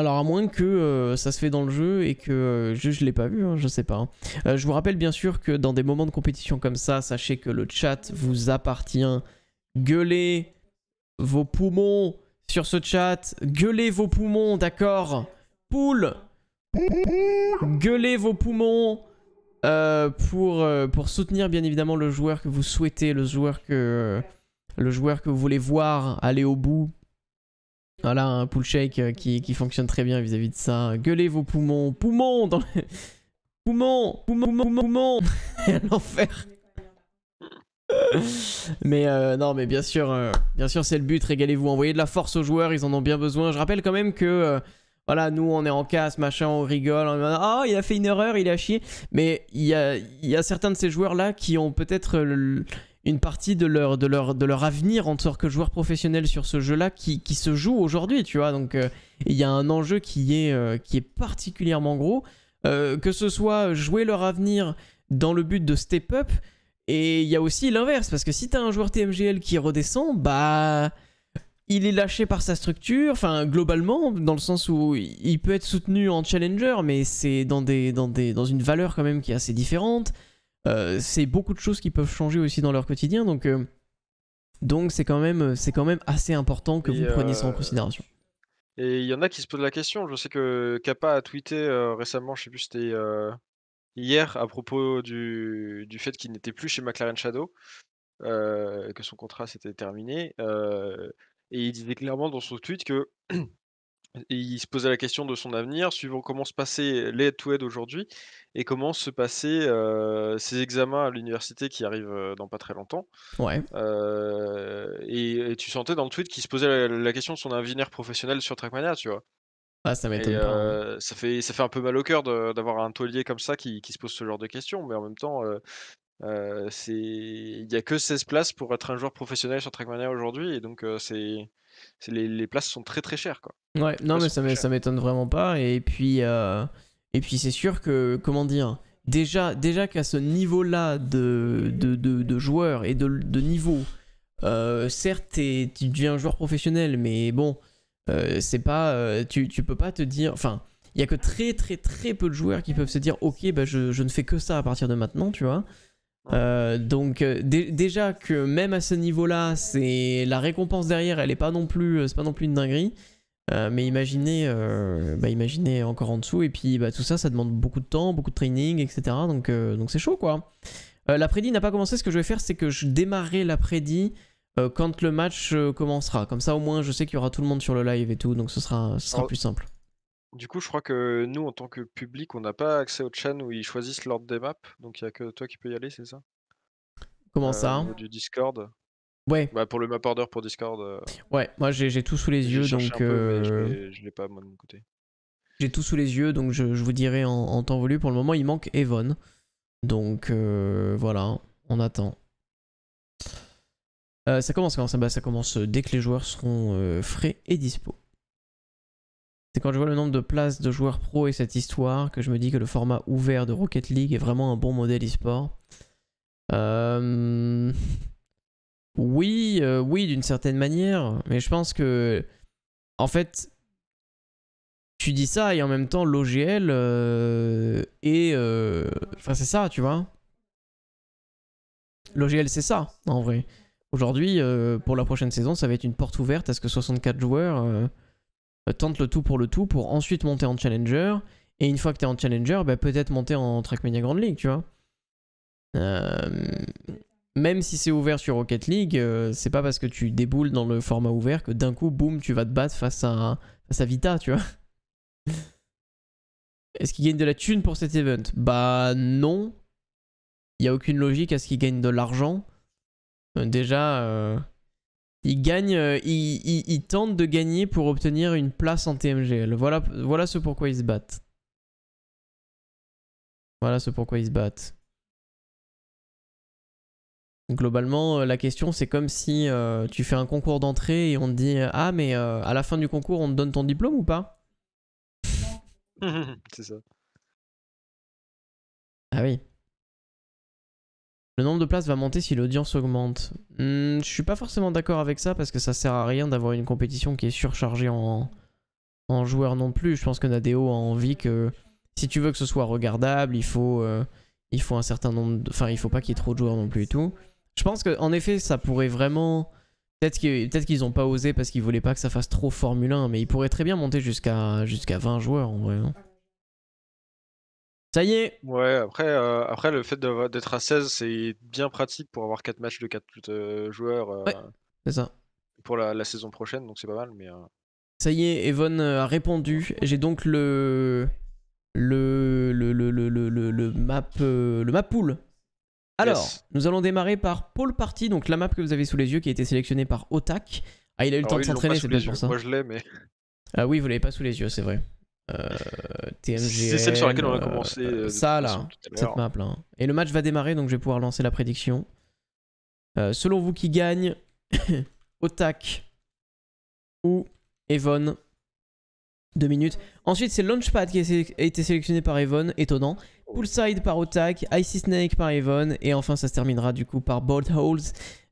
Alors à moins que euh, ça se fait dans le jeu et que euh, je, je l'ai pas vu, hein, je sais pas. hein. Euh, je vous rappelle bien sûr que dans des moments de compétition comme ça, sachez que le chat vous appartient. Gueulez vos poumons sur ce chat. Gueulez vos poumons, d'accord? Poule Gueulez vos poumons pour, pour soutenir bien évidemment le joueur que vous souhaitez, le joueur que, le joueur que vous voulez voir aller au bout. Voilà, un pull shake euh, qui, qui fonctionne très bien vis-à-vis de ça. Gueulez vos poumons. Poumons dans le... Poumons Poumons Poumons L'enfer mais euh, non, mais bien sûr, euh, bien sûr, c'est le but. Régalez-vous, envoyez de la force aux joueurs, ils en ont bien besoin. Je rappelle quand même que, voilà, nous on est en casse, machin, on rigole, est oh il a fait une erreur, il a chié. Mais il y a, y a certains de ces joueurs là qui ont peut-être une partie de leur, de leur, de leur avenir en tant que joueurs professionnels sur ce jeu-là qui, qui se joue aujourd'hui, tu vois. Donc euh, il y a un enjeu qui est, euh, qui est particulièrement gros. Euh, que ce soit jouer leur avenir dans le but de step up, et il y a aussi l'inverse, parce que si t'as un joueur TMGL qui redescend, bah. Il est lâché par sa structure, enfin globalement, dans le sens où il peut être soutenu en challenger, mais c'est dans, des, dans, des, dans une valeur quand même qui est assez différente. Euh, c'est beaucoup de choses qui peuvent changer aussi dans leur quotidien, donc euh, donc c'est quand même c'est quand même assez important que Et, vous preniez ça en euh, considération. Et il y en a qui se posent la question. Je sais que Kappa a tweeté euh, récemment, je sais plus, c'était euh, hier, à propos du, du fait qu'il n'était plus chez McLaren Shadow, euh, que son contrat s'était terminé. euh, et il disait clairement dans son tweet que il se posait la question de son avenir, suivant comment se passaient les head-to-head aujourd'hui et comment se passaient euh, ses examens à l'université qui arrivent dans pas très longtemps. Ouais, Euh, et, et tu sentais dans le tweet qu'il se posait la, la question de son avenir professionnel sur Trackmania, tu vois. ah, ça m'étonne pas. hein. euh, ça fait ça fait un peu mal au cœur d'avoir un taulier comme ça qui, qui se pose ce genre de questions, mais en même temps, il y a que 16 places pour être un joueur professionnel sur Trackmania aujourd'hui, et donc c'est les, les places sont très très chères quoi. Ouais, non, mais ça m'étonne vraiment pas. Et puis, euh, et puis c'est sûr que, comment dire, déjà, déjà qu'à ce niveau-là de, de, de, de joueurs et de, de niveau, euh, certes, t'es- tu deviens un joueur professionnel, mais bon, euh, c'est pas, tu, tu peux pas te dire, enfin, il y a que très très très peu de joueurs qui peuvent se dire, ok, bah je, je ne fais que ça à partir de maintenant, tu vois. Euh, donc euh, dé- déjà que même à ce niveau-là, c'est la récompense derrière, elle est pas non plus, c'est pas non plus une dinguerie. Euh, mais imaginez, euh, bah, imaginez encore en dessous, et puis bah, tout ça, ça demande beaucoup de temps, beaucoup de training, etc. Donc euh, donc c'est chaud quoi. Euh, l'après-di n'a pas commencé, ce que je vais faire, c'est que je démarrerai l'après-di euh, quand le match euh, commencera. Comme ça, au moins, je sais qu'il y aura tout le monde sur le live et tout, donc ce sera, ce sera Alors, plus simple. Du coup, je crois que nous, en tant que public, on n'a pas accès au chan où ils choisissent l'ordre des maps, donc il y a que toi qui peux y aller, c'est ça? Comment Euh, ça? au niveau du Discord. Ouais, Bah, pour le map order pour Discord, euh, ouais, moi j'ai j'ai tout sous les j'ai yeux, cherché donc un peu, mais je euh, l'ai- je l'ai pas moi de mon côté. j'ai tout sous les yeux, donc je, je vous dirai en, en temps voulu. Pour le moment, il manque Evon. Donc euh, voilà, on attend. Euh, ça commence quand ça, bah, ça commence dès que les joueurs seront euh, frais et dispo. C'est quand je vois le nombre de places de joueurs pro et cette histoire que je me dis que le format ouvert de Rocket League est vraiment un bon modèle e-sport. Euh, Oui, euh, oui, d'une certaine manière, mais je pense que, en fait, tu dis ça et en même temps l'OGL euh, est, enfin c'est ça, tu vois. L'OGL c'est ça, en vrai. Aujourd'hui, pour la prochaine saison, ça va être une porte ouverte à ce que 64 joueurs euh, tentent le tout pour le tout pour ensuite monter en Challenger. Et une fois que tu es en Challenger, bah, peut-être monter en Trackmania Grand League, tu vois. Euh, même si c'est ouvert sur Rocket League, euh, c'est pas parce que tu déboules dans le format ouvert que d'un coup, boum, tu vas te battre face à, face Vita, tu vois. Est-ce qu'il gagne de la thune pour cet event? Bah non. Il n'y a aucune logique à ce qu'il gagne de l'argent. Déjà, il gagne, euh, il, il- il tente de gagner pour obtenir une place en TMGL. Voilà, voilà ce pourquoi ils se battent. Voilà ce pourquoi ils se battent. Globalement, euh, la question c'est comme si euh, tu fais un concours d'entrée et on te dit Ah, mais euh, à la fin du concours, on te donne ton diplôme ou pas? C'est ça. Ah oui. Le nombre de places va monter si l'audience augmente. Hmm, je suis pas forcément d'accord avec ça parce que ça sert à rien d'avoir une compétition qui est surchargée en, en joueurs non plus. Je pense que Nadeo a envie que si tu veux que ce soit regardable, il faut, euh, un certain nombre. de- Enfin, il faut pas qu'il y ait trop de joueurs non plus et tout. Je pense qu'en effet, ça pourrait vraiment. Peut-être qu'ils peut qu'ils ont pas osé parce qu'ils voulaient pas que ça fasse trop Formule 1, mais ils pourraient très bien monter jusqu'à jusqu'à 20 joueurs en vrai. hein. Ça y est, Ouais, après, euh, après le fait d'être à 16, c'est bien pratique pour avoir 4 matchs de 4 joueurs euh, Ouais. c'est ça. pour la, la saison prochaine, donc c'est pas mal. Mais euh, Ça y est, Evon euh, a répondu. J'ai donc le le le le le le, map euh, le map pool. Alors, Yes. nous allons démarrer par Paul Party, donc la map que vous avez sous les yeux qui a été sélectionnée par Otak. Ah, il a eu le alors, temps de s'entraîner, c'est peut-être pour ça. Moi je l'ai, mais Ah oui, vous l'avez pas sous les yeux, c'est vrai. Euh, TMGL, c'est celle sur laquelle on a euh, commencé. euh, de ça là, cette map là. Et le match va démarrer, donc je vais pouvoir lancer la prédiction. Euh, selon vous, qui gagne Otak ou Evon? Deux minutes. Ensuite, c'est Launchpad qui a été sélectionné par Evon, étonnant. Poolside par Otak, Icy Snake par Evon, et enfin ça se terminera du coup par Bolt Holes,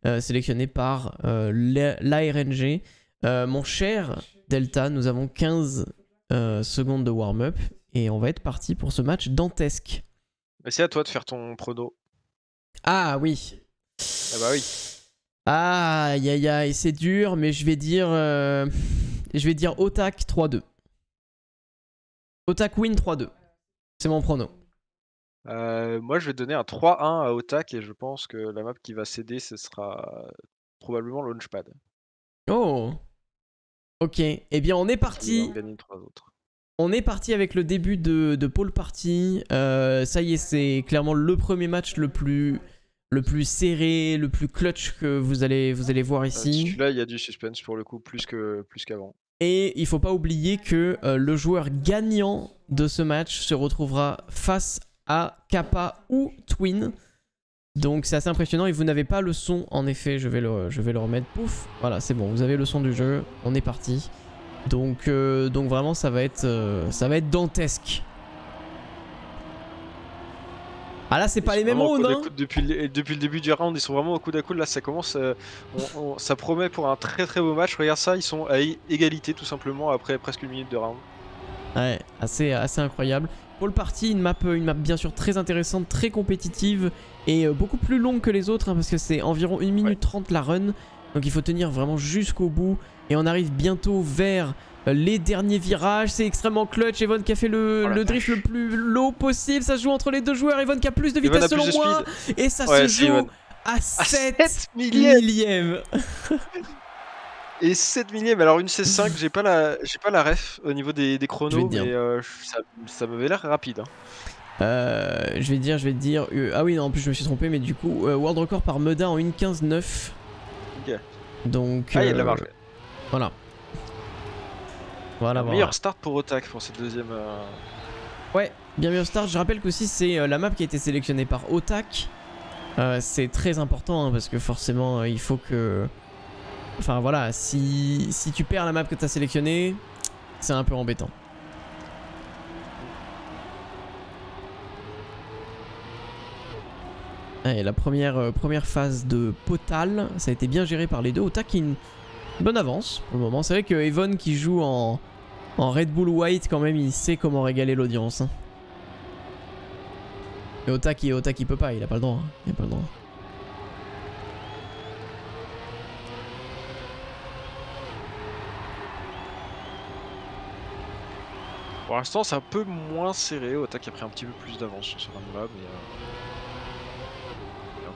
euh, sélectionné par euh, l'ARNG. Euh, mon cher Delta, nous avons 15 euh, secondes de warm-up, et on va être parti pour ce match dantesque. C'est à toi de faire ton prono. Ah oui. Ah bah oui. Aïe aïe aïe, c'est dur, mais je vais dire. euh, je vais dire Otak 3-2. Otak win 3-2. C'est mon prono. Euh, moi je vais donner un 3-1 à Otak et je pense que la map qui va céder ce sera probablement Launchpad. Oh Ok, eh bien on est parti. trois autres. On est parti avec le début de, de Pole Party. Euh, ça y est, c'est clairement le premier match le plus, le plus serré, le plus clutch que vous allez, vous allez voir Euh, ici. Celui-là il y a du suspense pour le coup plus que plus qu'avant. Et il faut pas oublier que euh, le joueur gagnant de ce match se retrouvera face à Kappa ou Twin. Donc c'est assez impressionnant et vous n'avez pas le son en effet, je vais le, je vais le remettre. Pouf, voilà c'est bon, vous avez le son du jeu, on est parti. Donc, euh, donc vraiment ça va être, euh, ça va être dantesque. Ah là c'est pas les mêmes rounds hein depuis, le, depuis le début du round, ils sont vraiment au coude à coude. Là, ça commence, euh, on- on- ça promet pour un très très beau match. Regarde ça, ils sont à égalité tout simplement après presque une minute de round. Ouais, assez, assez incroyable. Pole Party, une map, une map bien sûr très intéressante, très compétitive et euh, beaucoup plus longue que les autres hein, parce que c'est environ 1 minute 30 la run. Donc il faut tenir vraiment jusqu'au bout et on arrive bientôt vers euh, les derniers virages. C'est extrêmement clutch. Evon qui a fait le, Oh le drift le plus low possible. Ça se joue entre les deux joueurs. Evon qui a plus de vitesse selon de moi. Et ça Ouais, se joue Evan. à 7 7 millièmes millièmes. Et 7 millièmes. Alors une C5, j'ai pas la, j'ai pas la ref au niveau des, chronos, mais euh, ça, ça m'avait l'air rapide. hein. Euh, je vais dire, je vais te dire. euh, ah oui, non, en plus je me suis trompé, mais du coup, euh, World Record par Meda en 1.15.9. Ok. Donc. Ah, il y a de la marge. Voilà. Voilà, voilà. Meilleur start pour Otak pour cette deuxième. Ouais, bien meilleur start. Je rappelle qu'aussi c'est la map qui a été sélectionnée par Otak. C'est très important hein, parce que forcément il faut que. Enfin voilà, si, si tu perds la map que tu as sélectionnée, c'est un peu embêtant. Allez, la première, euh, première phase de Potal, ça a été bien géré par les deux. Otak qui une bonne avance pour le moment. C'est vrai que Evon qui joue en, Red Bull White, quand même, il sait comment régaler l'audience. hein. Et Otak, il, Otak, il peut pas, il a pas le droit. hein. Il a pas le droit. Pour l'instant, c'est un peu moins serré. Otak a pris un petit peu plus d'avance sur ce round-là, mais. euh,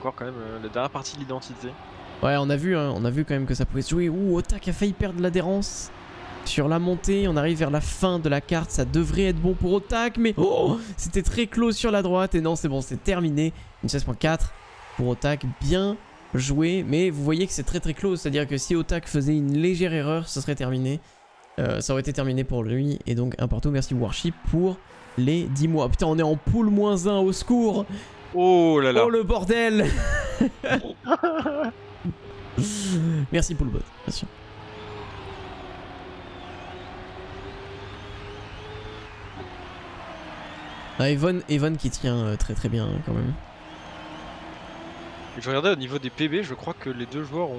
encore quand même euh, la dernière partie de l'identité. Ouais, on a vu, hein, on a vu quand même que ça pouvait se jouer. Ouh, Otak a failli perdre l'adhérence sur la montée. On arrive vers la fin de la carte. Ça devrait être bon pour Otak, mais oh, c'était très close sur la droite. Et non, c'est bon, c'est terminé. Une 16.4 pour Otak. Bien joué, mais vous voyez que c'est très très close. C'est-à-dire que si Otak faisait une légère erreur, ce serait terminé. Euh, ça aurait été terminé pour lui. Et donc, un partout. Merci Warship pour les 10 mois. Putain, on est en poule moins 1 au secours. Oh là là Oh le bordel Merci pour le bot, bien sûr. Ah, Evon, Evon qui tient euh, très très bien hein, quand même. Je regardais au niveau des PB, je crois que les deux joueurs ont,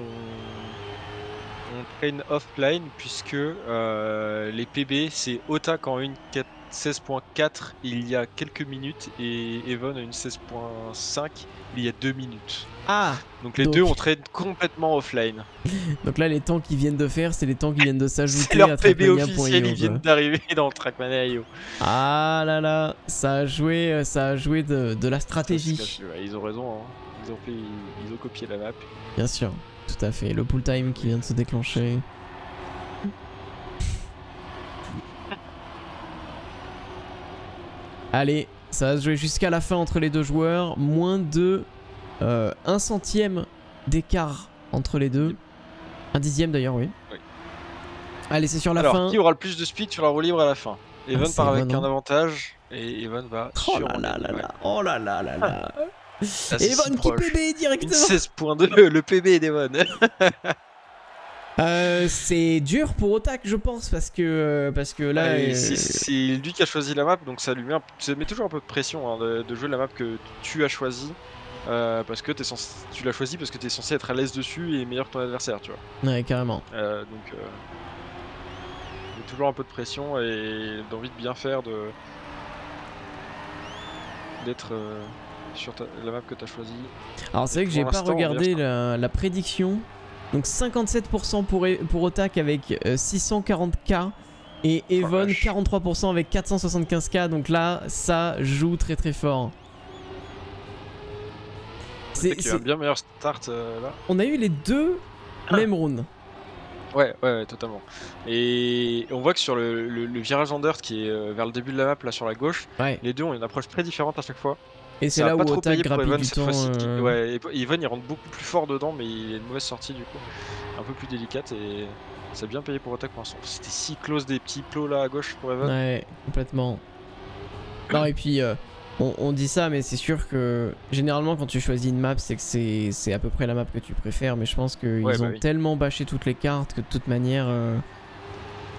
ont train offline puisque euh, les PB c'est Otak en une 4 16.4 il y a quelques minutes et Evan a une 16.5 il y a deux minutes. Ah Donc les Donc- deux ont trade complètement offline. Donc là, les temps qu'ils viennent de faire, c'est les temps qui viennent de s'ajouter leur à PB officiel, ils viennent d'arriver dans Trackmania.io. Ah là là, ça a joué, euh, ça a joué de, de la stratégie. Ouais, Ils ont raison, hein. ils, ont fait- ils ont copié la map. Bien sûr, tout à fait. Le pull time qui vient de se déclencher. Allez, ça va se jouer jusqu'à la fin entre les deux joueurs. Moins de euh, un centième d'écart entre les deux. Un dixième d'ailleurs, oui. Oui. Allez, c'est sur la Alors, fin. qui aura le plus de speed sur la roue libre à la fin? Evan c'est part avec Evan, un hein. avantage et Evan va Oh sur là là là oh là là là là. Ah, Evan qui proche. PB directement. 16.2, le PB d'Evan. Euh, c'est dur pour Otak, je pense, parce que euh, parce que là, euh, c'est- C'est lui qui a choisi la map, donc ça lui met, un- ça met toujours un peu de pression hein, de, de jouer la map que tu as choisi. euh, parce que es censé, tu l'as choisi parce que tu es censé être à l'aise dessus et meilleur que ton adversaire, tu vois. ouais, carrément. Euh, donc, euh, il y a toujours un peu de pression et d'envie de bien faire, de d'être euh, sur ta- la map que tu as choisie. Alors c'est vrai que j'ai pas regardé la prédiction. Donc 57% pour, E- pour Otak avec euh, 640k et Evon Oh vache. 43% avec 475k. Donc là, ça joue très très fort. C'est- un bien meilleur start euh, là. On a eu les deux Ah. mêmes rounds. Ouais, ouais, ouais, totalement. Et on voit que sur le, le- le virage en dirt qui est euh, vers le début de la map, là sur la gauche, Ouais. les deux ont une approche très différente à chaque fois. Et c'est là où Otak grappille du temps. euh, Ouais, et Evan il rentre beaucoup plus fort dedans, mais il a une mauvaise sortie du coup. Un peu plus délicate et ça a bien payé pour Attack pour l'instant. C'était si close des petits plots là à gauche pour Evan. Ouais, complètement. Non, et puis, euh, on, on dit ça, mais c'est sûr que généralement, quand tu choisis une map, c'est que c'est à peu près la map que tu préfères. Mais je pense qu'ils Ouais, bah ont oui. tellement bâché toutes les cartes que de toute manière, euh,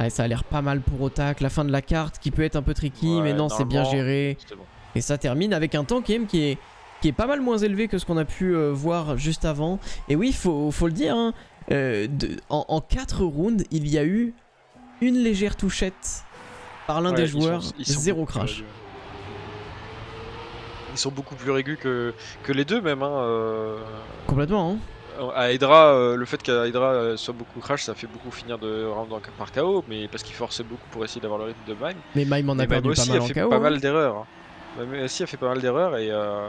ça a l'air pas mal pour Otak. La fin de la carte qui peut être un peu tricky, Ouais, mais non, c'est bien géré. Bon. Et ça termine avec un temps quand même qui est, qui est pas mal moins élevé que ce qu'on a pu euh, voir juste avant. Et oui, faut, faut le dire, hein, euh, de- en, 4 rounds, il y a eu une légère touchette par l'un Ouais, des joueurs, sont zéro crash. Ils sont beaucoup plus régus que, que les deux même. Hein, euh, Complètement, hein. À Hydra, euh, le fait qu'à Hydra euh, soit beaucoup crash, ça fait beaucoup finir de round en- par KO, mais parce qu'il forçait beaucoup pour essayer d'avoir le rythme de Mime. Mais Mime en a perdu pas aussi mal a en fait KO. pas hein. mal d'erreurs. hein. Aussi a fait pas mal d'erreurs et, euh,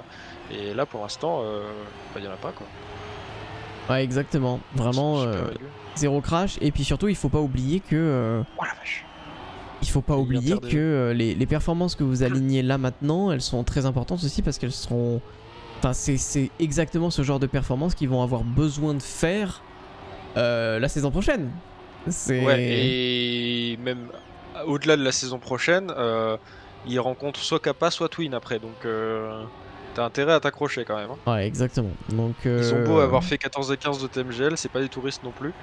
et là pour l'instant, euh, bah, il y en a pas quoi. Ouais, exactement. Vraiment, euh, zéro crash. Et puis surtout, il faut pas oublier que. euh, Oh la vache. il faut pas Il oublier que euh, les, les performances que vous alignez là maintenant, elles sont très importantes aussi parce qu'elles seront. Enfin, c'est- c'est exactement ce genre de performances qu'ils vont avoir besoin de faire euh, la saison prochaine. Ouais, et même au-delà de la saison prochaine, euh, ils rencontrent soit Kappa, soit Twin après, donc euh, t'as intérêt à t'accrocher quand même. hein. Ouais, exactement. Donc. Ils ont beau euh, avoir fait 14 et 15 de TMGL, c'est pas des touristes non plus.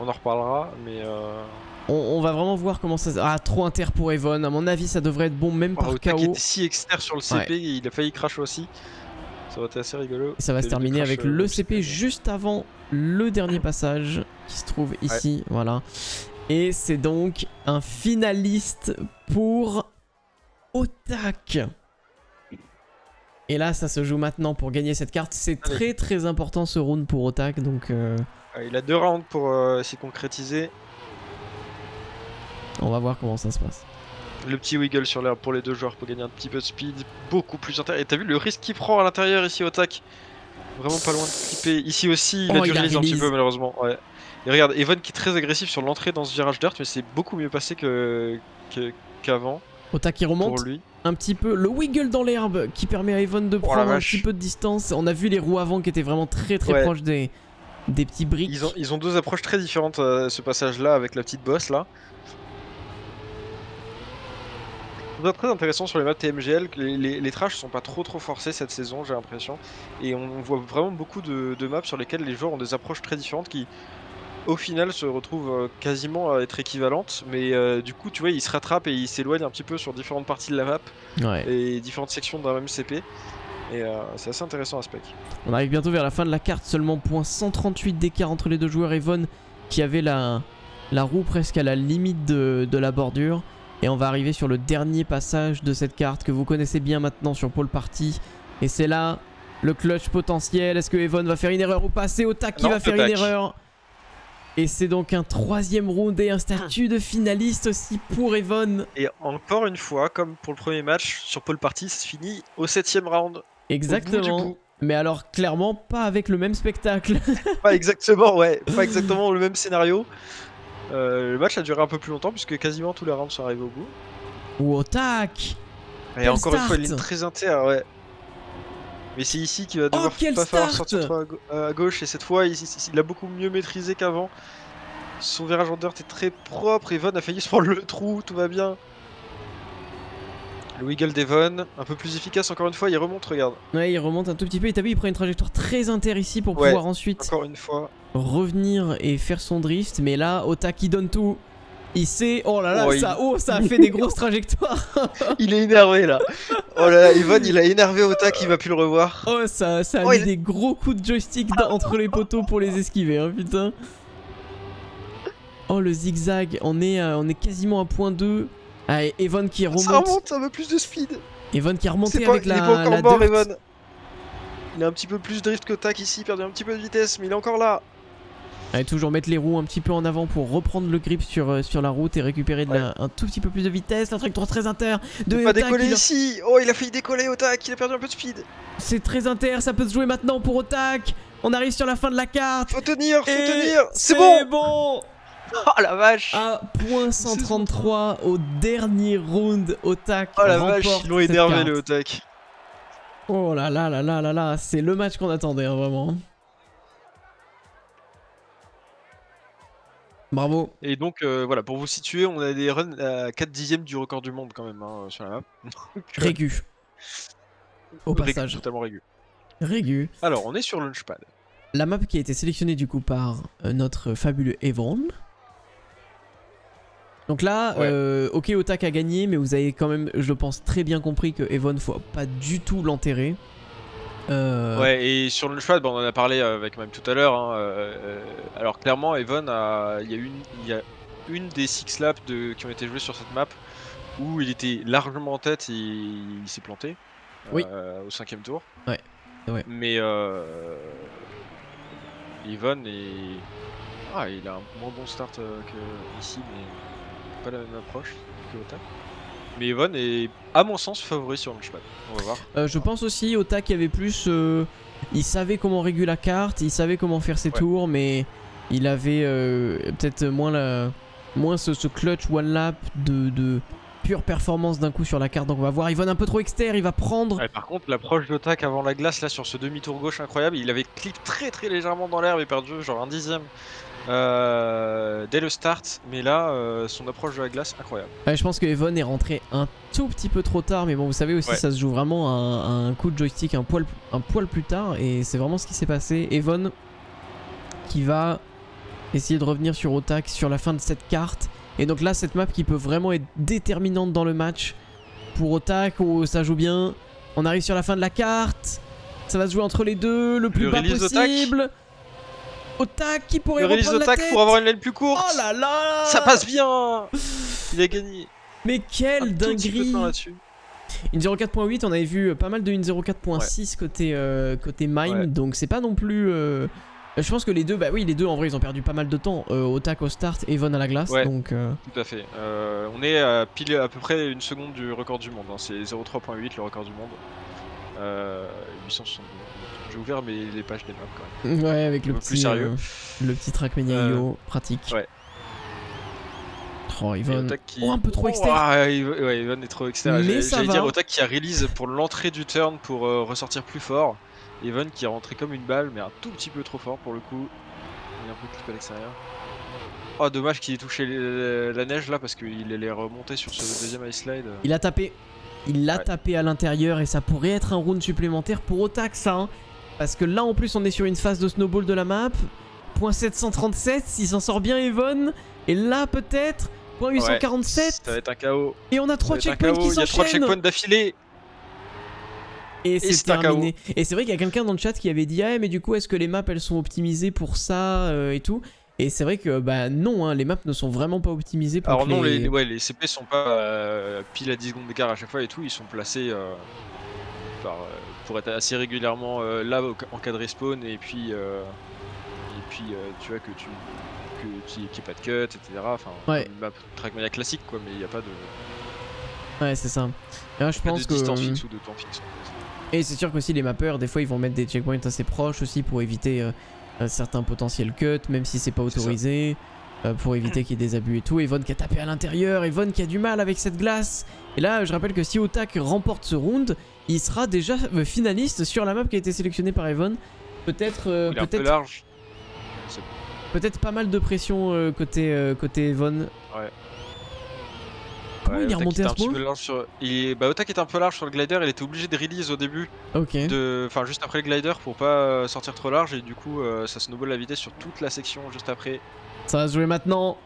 On en reparlera, mais euh... on, on va vraiment voir comment ça. Ah, trop inter pour Evon. À mon avis, ça devrait être bon même oh, par Otak KO. était si externe sur le CP, il a failli crash aussi. Ça aurait été assez rigolo. Et ça va se terminer avec euh, le CP juste avant le dernier passage qui se trouve ici. Voilà. Et c'est donc un finaliste pour Otak. Et là, ça se joue maintenant pour gagner cette carte. C'est Allez. très très important ce round pour Otak. Donc euh, Ouais, il a deux rounds pour euh, s'y concrétiser. on va voir comment ça se passe. Le petit wiggle sur l'air pour les deux joueurs pour gagner un petit peu de speed, beaucoup plus intéressant. Et t'as vu le risque qu'il prend à l'intérieur ici au tac Vraiment pas loin de flipper. Ici aussi, il Oh, a dû il a release un petit peu malheureusement. Ouais. Et regarde, Evan qui est très agressif sur l'entrée dans ce virage dirt, mais c'est beaucoup mieux passé que que- qu'avant Qui remonte lui. un petit peu. Le wiggle dans l'herbe qui permet à Evon de Oh prendre un petit peu de distance. On a vu les roues avant qui étaient vraiment très très Ouais. proches des, des petits briques. Ils ont, ils ont deux approches très différentes à ce passage-là avec la petite bosse là. Très intéressant sur les maps TMGL, les, les, les trashs sont pas trop trop forcés cette saison, j'ai l'impression. Et on, on voit vraiment beaucoup de, de maps sur lesquelles les joueurs ont des approches très différentes qui, au final, se retrouvent euh, quasiment à être équivalentes. Mais euh, du coup, tu vois, ils se rattrapent et ils s'éloignent un petit peu sur différentes parties de la map Ouais. et différentes sections d'un même CP. Et euh, c'est assez intéressant à spec. On arrive bientôt vers la fin de la carte, seulement point 138 d'écart entre les deux joueurs. Evon qui avait la, la roue presque à la limite de, de la bordure. Et on va arriver sur le dernier passage de cette carte que vous connaissez bien maintenant sur Pole Party. Et c'est là le clutch potentiel. Est-ce que Evon va faire une erreur ou pas? C'est Otak qui Non, va faire une erreur. Et c'est donc un troisième round et un statut de finaliste aussi pour Evon. Et encore une fois, comme pour le premier match, sur Pole Party, ça se finit au septième round. Au Exactement. Mais alors clairement pas avec le même spectacle. Pas exactement, ouais. Pas exactement le même scénario. Euh, le match a duré un peu plus longtemps puisque quasiment tous les rounds sont arrivés au bout. Ou Otak Et Quel encore une fois, une ligne très inter, ouais. Mais c'est ici qu'il va devoir Oh, pas falloir sortir trop à, gauche et cette fois il, il- il a beaucoup mieux maîtrisé qu'avant. Son virage en dirt est très propre, Evan a failli se prendre le trou, tout va bien. Le wiggle d'Evan, un peu plus efficace encore une fois, il remonte, regarde. Ouais, il remonte un tout petit peu. Et t'as vu, il prend une trajectoire très inter ici pour Ouais, pouvoir ensuite Encore une fois. revenir et faire son drift. Mais là, Otak il donne tout. Il sait. Oh là là, Oh, il- ça, oh, ça a fait des grosses trajectoires. Il est énervé là. Oh là là, Evan il a énervé Otak, il va plus le revoir. Oh, ça, ça a Oh, mis il- des gros coups de joystick entre les poteaux pour les esquiver, hein, putain. Oh, le zigzag. On est, euh, on est quasiment à point 2. Ah, Evan qui Ça remonte. remonte, un peu plus de speed. Evan qui a remonté pas, avec il la, est pas encore la mort. Evan. Il a un petit peu plus de drift que Otak ici, perdu un petit peu de vitesse, mais il est encore là. Allez, toujours mettre les roues un petit peu en avant pour reprendre le grip sur, euh, sur la route et récupérer de la- un tout petit peu plus de vitesse. La trajectoire très inter de décoller il a- ici. Oh, il a failli décoller Otak, il a perdu un peu de speed. C'est très inter, ça peut se jouer maintenant pour Otak. On arrive sur la fin de la carte. Faut tenir, faut Et tenir. C'est bon. bon Oh la vache. À point 133 au dernier round, Otak Oh la remporte vache, ils l'ont cette énervé carte. le Otak. Oh là là là là là là, c'est le match qu'on attendait hein, vraiment. Bravo. Et donc euh, voilà, pour vous situer, on a des runs à 4 dixièmes du record du monde quand même hein, sur la map. Régu. Au Régu, passage. Totalement régu. Régu. Alors, on est sur Launchpad. La map qui a été sélectionnée du coup par euh, notre fabuleux Evon. Donc là, Ouais. euh, ok, Otak a gagné, mais vous avez quand même, je pense, très bien compris que Evon, faut pas du tout l'enterrer. Euh, Ouais, et sur Launchpad, bah, on en a parlé avec même tout à l'heure. hein, euh, euh, alors clairement, Evan, a... il y a une, il y a une des six laps de... qui ont été jouées sur cette map où il était largement en tête et il s'est planté Oui. euh, au cinquième tour. Ouais, ouais. Mais euh... Evan est... Ah, il a un moins bon start euh, que ici, mais pas la même approche que Otak. Mais Evan est, à mon sens, favori sur Launchpad. On va voir. Euh, je pense aussi Otak qui avait plus. euh, il savait comment réguler la carte, il savait comment faire ses Ouais. tours, mais il avait euh, peut-être moins, la, moins ce, ce clutch one lap de, de pure performance d'un coup sur la carte. Donc on va voir. Yvonne un peu trop externe, il va prendre. Ouais, par contre, l'approche d'Otak avant la glace, là, sur ce demi-tour gauche incroyable, il avait clip très très légèrement dans l'air, mais perdu genre un dixième euh, dès le start. Mais là, euh, son approche de la glace, incroyable. Ouais, je pense que Evon est rentré un tout petit peu trop tard, mais bon, vous savez aussi, Ouais. ça se joue vraiment à un, à un coup de joystick un poil, un poil plus tard, et c'est vraiment ce qui s'est passé. Evon qui va essayer de revenir sur Otak sur la fin de cette carte, et donc là, cette map qui peut vraiment être déterminante dans le match pour Otak, où ça joue bien. On arrive sur la fin de la carte, ça va se jouer entre les deux, le plus Le bas possible. Otak qui pourrait Le release reprendre la tête. pour avoir une laine plus courte Oh là là Ça passe bien Il a gagné Mais quelle dinguerie. Une 04.8, on avait vu pas mal de une 04.6 côté, euh, côté Mime, Ouais. donc c'est pas non plus. euh, Je pense que les deux, bah oui, les deux en vrai ils ont perdu pas mal de temps. Euh, Otak au start, Evon à la glace, Ouais. donc. euh, Tout à fait. On est à pile à peu près une seconde du record du monde. hein. C'est 0.3.8 le record du monde. Euh, 862. J'ai ouvert mes, les pages des maps quand même. Ouais, avec le petit, plus sérieux. euh, le petit Trackmania Euh, IO pratique. ouais. Oh. Otak qui... Oh, un peu trop Oh, externe. il- ouais, Evan est trop externe. Mais J'allais dire Otak qui a release pour l'entrée du turn pour euh, ressortir plus fort. Evan qui est rentré comme une balle, mais un tout petit peu trop fort pour le coup. Il est un peu clip à l'extérieur. Oh, dommage qu'il ait touché les- la neige là parce qu'il allait remonter sur ce deuxième ice slide. Il a tapé. Il l'a Ouais. tapé à l'intérieur et ça pourrait être un round supplémentaire pour Otak, ça. hein. Parce que là, en plus, on est sur une phase de snowball de la map. Point 737, s'il s'en sort bien, Evon. Et là, peut-être, point Ouais, 847. Ça va être un chaos. Et on a trois checkpoints qui Il y a trois s'enchaînent. checkpoints d'affilée. Et c'est terminé. Et c'est vrai qu'il y a quelqu'un dans le chat qui avait dit Ah, mais du coup, est-ce que les maps elles sont optimisées pour ça euh, et tout? Et c'est vrai que bah non, hein, les maps ne sont vraiment pas optimisées pour Alors non, les... les, ouais, les CP sont pas euh, pile à 10 secondes d'écart à chaque fois et tout, ils sont placés euh, par, pour être assez régulièrement euh, là en cas de respawn et puis euh, et puis euh, tu vois que tu que qu'il n'y ait pas de cut, etc. Enfin, Ouais. une map Trackmania classique quoi, mais il n'y a pas de, Ouais, c'est ça. Et là, je pense de que. distance fixe ou de temps fixe. Et c'est sûr qu'aussi les mappeurs, des fois, ils vont mettre des checkpoints assez proches aussi pour éviter certains potentiels cuts, même si c'est pas autorisé, pour éviter qu'il y ait des abus et tout. Qui a tapé à l'intérieur, Evon qui a du mal avec cette glace. Et là, je rappelle que si Otak remporte ce round, il sera déjà euh, finaliste sur la map qui a été sélectionnée par Evon. Peut-être, euh, Il est un peu peut-être, large. Peut-être pas mal de pression euh, côté euh, côté Evon. Comment il est remonté à un ce point peu large sur... il est... bah, Otak était un peu large sur le glider, il était obligé de release au début, Ok. de... enfin juste après le glider pour pas euh, sortir trop large et du coup ça snowball la vitesse sur toute la section juste après. Ça va se jouer maintenant.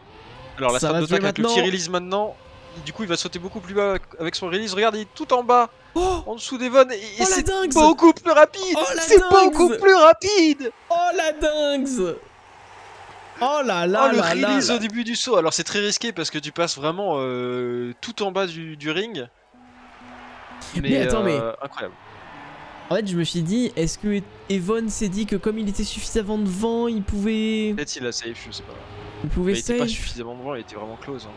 Alors la Ça strat d'Otak avec le petit release maintenant, du coup il va sauter beaucoup plus bas avec son release, regarde il est tout en bas, Oh en dessous d'Evon et, Oh, c'est beaucoup plus rapide Oh, C'est beaucoup plus rapide Oh la dingue Oh là là Oh le là release là. au début du saut, alors c'est très risqué parce que tu passes vraiment euh, tout en bas du, du ring. Mais, Mais attends, mais- euh, incroyable. En fait, je me suis dit, est-ce que Evon s'est dit que comme il était suffisamment devant, il pouvait, Peut-être il a safe, je sais pas. il pouvait Mais il était pas suffisamment devant, il était vraiment close. hein.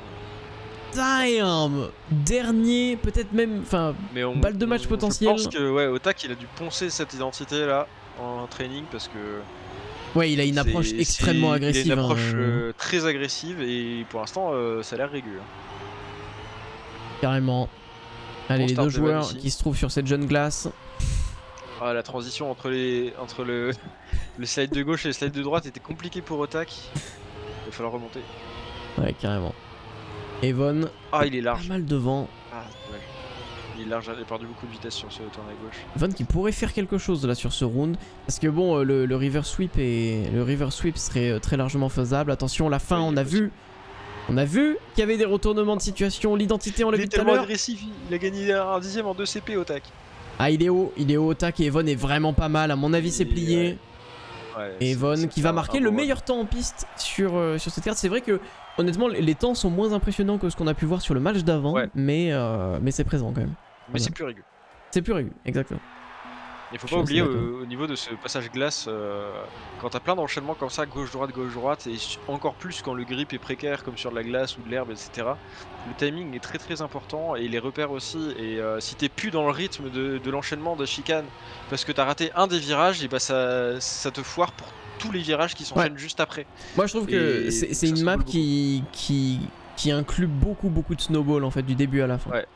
Damn Dernier, peut-être même, enfin, Balle de match potentiel. Je pense que ouais, Otak il a dû poncer cette identité là en training parce que ouais, il a une approche extrêmement agressive. Il a une hein. approche euh, très agressive et pour l'instant euh, ça a l'air régulier. Carrément. Allez, les deux joueurs qui se trouvent sur cette jeune glace. Ah, la transition entre les entre le le slide de gauche et le slide de droite était compliqué pour Otak. Il va falloir remonter. Ouais, carrément. Evon, Ah il est pas large. mal devant. Ah. Il est large, il a perdu beaucoup de vitesse sur ce tourne à gauche. Evon qui pourrait faire quelque chose là sur ce round. Parce que bon, euh, le, le river sweep et le river sweep serait euh, très largement faisable. Attention, la fin, on a possible. vu. On a vu qu'il y avait des retournements de situation. L'identité, on l'a Il vu est tout à tellement l'heure. agressif, il a gagné un dixième en 2 CP Otak. Ah, il est haut, il est haut au tac et Evon est vraiment pas mal. À mon avis, c'est Il- plié. Ouais, Et c'est- Evon qui va marquer le meilleur temps en piste sur, euh, sur cette carte. C'est vrai que, honnêtement, les temps sont moins impressionnants que ce qu'on a pu voir sur le match d'avant. Ouais. Mais, euh, mais c'est présent quand même. Mais c'est plus régulier. C'est plus régulier, exactement. Il faut pas oublier au, niveau de ce passage glace, euh, quand t'as plein d'enchaînements comme ça, gauche-droite, gauche-droite, et encore plus quand le grip est précaire comme sur de la glace ou de l'herbe, etc. Le timing est très très important et les repères aussi. Et euh, si t'es plus dans le rythme de, de l'enchaînement de chicane parce que t'as raté un des virages, et bah ça, ça te foire pour tous les virages qui s'enchaînent juste après. Moi, je trouve que Et c'est une map qui, qui, qui inclut beaucoup, beaucoup de snowball en fait, du début à la fin. Ouais.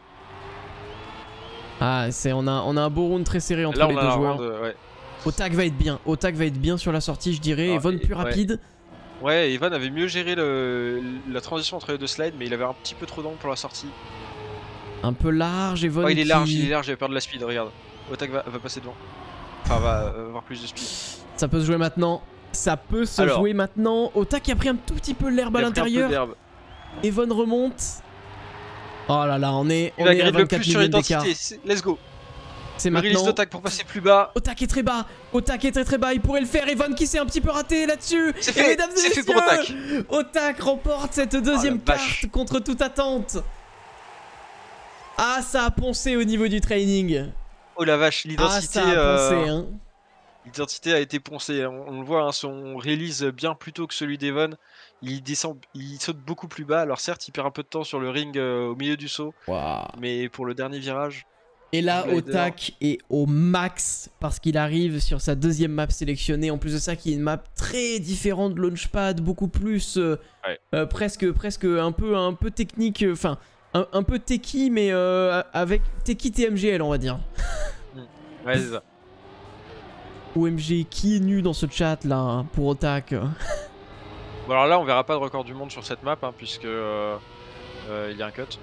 Ah, c'est on a, on a un beau round très serré entre Là les deux joueurs. euh, ouais. Otak va être bien. Otak va être bien sur la sortie, je dirais. Ah, Evon et- plus ouais. rapide. Ouais, Evan avait mieux géré le- la transition entre les deux slides, mais il avait un petit peu trop d'angle pour la sortie. Un peu large. Evon Oh, il est qui- large, il est large, il va perdre de la speed, regarde. Otak va, va passer devant. Enfin, va euh, avoir plus de speed. Ça peut se jouer maintenant. Ça peut se Alors. jouer maintenant. Otak qui a pris un tout petit peu l'herbe à l'intérieur. Evon remonte. Oh là là, on est, Il on va est à le 24 plus sur l'identité. c'est- Let's go. C'est maintenant. d'attaque pour passer plus bas. Otak est très bas. Otak est très très bas. Il pourrait le faire. Evon qui s'est un petit peu raté là-dessus. C'est fait, c'est fait pour Otak. Otak remporte cette deuxième Oh, vache. carte contre toute attente. Ah, ça a poncé au niveau du training. Oh la vache, Ah, l'identité ça a euh, poncé, hein. L'identité a été poncée. On, on le voit, hein, son release bien plus tôt que celui d'Evan. Il descend, il saute beaucoup plus bas. Alors certes, il perd un peu de temps sur le ring euh, au milieu du saut, mais pour le dernier virage, Et là, Glider. Otak est au max parce qu'il arrive sur sa deuxième map sélectionnée. En plus de ça, qui est une map très différente de Launchpad, beaucoup plus euh, Ouais. euh, presque, presque un peu, un peu technique, enfin un, un peu techie, mais euh, avec techie TMGL, on va dire. ouais, c'est ça. OMG, qui est nu dans ce chat là hein, pour Otak Bon, alors là, on verra pas de record du monde sur cette map, hein, puisque euh, euh, il y a un cut.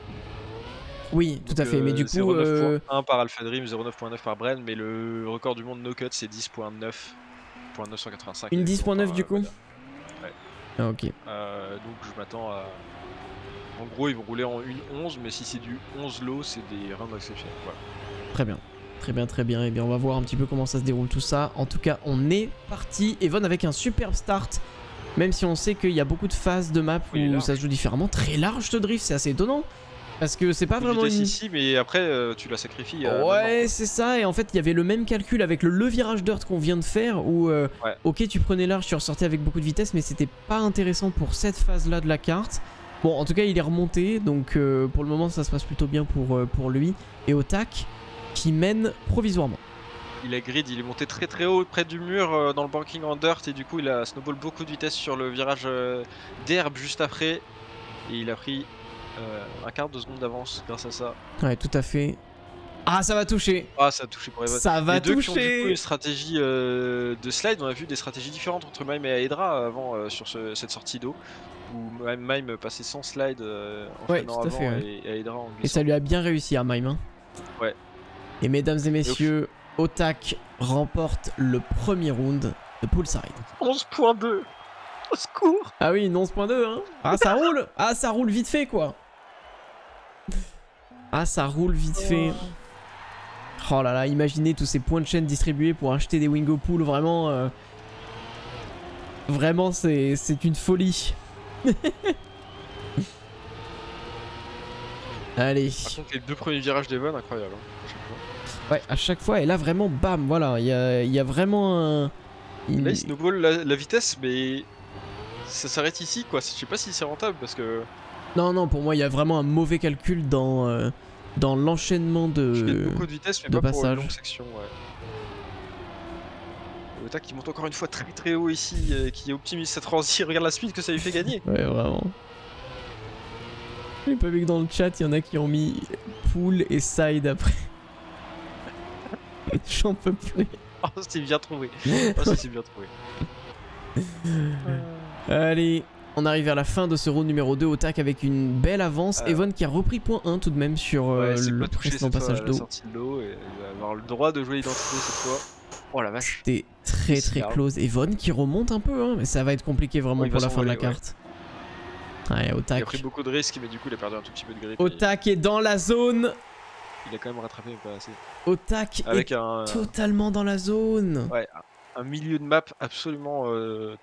Oui, tout à fait. Mais euh, du coup, 0,9.1 euh, par Alpha Dream, 0,9.9 par Bren, mais le record du monde no cut c'est 10.9. 10.985. une exactement 10.9 par, du coup. Vada. Ah, ok. Euh, donc je m'attends à. En gros, ils vont rouler en une 11, mais si c'est du 11 low, c'est des rounds exceptionnels. Voilà. Très bien. Très bien, très bien. Et bien, on va voir un petit peu comment ça se déroule tout ça. En tout cas, on est parti. Evan avec un superbe start. Même si on sait qu'il y a beaucoup de phases de map où ça se joue différemment. Très large ce drift, c'est assez étonnant. Parce que c'est pas vraiment une... ici, mais après, euh, tu la sacrifies. euh, Ouais, c'est ça. Et en fait, il y avait le même calcul avec le, le virage dirt qu'on vient de faire où, euh, Ouais. ok, tu prenais large, tu ressortais avec beaucoup de vitesse, mais c'était pas intéressant pour cette phase-là de la carte. Bon, en tout cas, il est remonté, donc pour le moment, ça se passe plutôt bien pour, pour lui. Et Otak qui mène provisoirement. Il a grid, il est monté très très haut près du mur euh, dans le banking en dirt et du coup il a snowball beaucoup de vitesse sur le virage euh, d'herbe juste après et il a pris euh, un quart de seconde d'avance grâce à ça. Ouais, tout à fait. Ah, ça va toucher. Ah ça a touché pour Evan. Ça va Les deux qui ont du coup toucher. une stratégie euh, de slide, on a vu des stratégies différentes entre Mime et Aedra avant euh, sur ce- cette sortie d'eau où Mime, passait sans slide euh, en Ouais, tout à fait, ouais. et Aedra en Et glissant. ça lui a bien réussi à Mime. hein. Ouais. Et mesdames et messieurs, Otak remporte le premier round de Poolside. 11.2 Au secours Ah oui, une 11.2 hein. Ah ça roule Ah ça roule vite fait quoi Ah ça roule vite fait. Oh là là, imaginez tous ces points de chaîne distribués pour acheter des Wingo Pool, vraiment... euh, Vraiment c'est c'est une folie. Allez. Par contre les deux premiers virages d'Evan, incroyable. hein. Ouais, à chaque fois, et là vraiment, bam, voilà, il y a, il y a vraiment un... une- Là, il snowball la, la vitesse, mais ça s'arrête ici, quoi. Je sais pas si c'est rentable parce que Non, non, pour moi, il y a vraiment un mauvais calcul dans, euh, dans l'enchaînement je de... beaucoup de vitesse, mais de pas pour passage. une longue section, ouais. Le tac qui monte encore une fois très très haut ici, euh, qui optimise sa transi. Regarde la speed que ça lui fait gagner. Ouais, vraiment. J'ai pas vu que dans le chat, il y en a qui ont mis pool et side après. J'en peux plus. Oh, c'est bien trouvé. Oh, c'est bien trouvé. Allez, on arrive vers la fin de ce round numéro 2 au tac avec une belle avance. Euh. Evan qui a repris point 1 tout de même sur euh, Ouais, le précédent passage d'eau. et il va avoir le droit de jouer l'identité cette fois. Oh la vache. C'était très très close. Evan qui remonte un peu, hein, mais ça va être compliqué vraiment Ouais, pour la fin de la ouais. carte. Ouais, au Il a tac. pris beaucoup de risques, mais du coup il a perdu un tout petit peu de grip. Au et tac est dans la zone. Il a quand même rattrapé, mais pas assez. Au tac Avec est un, totalement dans la zone. ouais, un milieu de map absolument euh,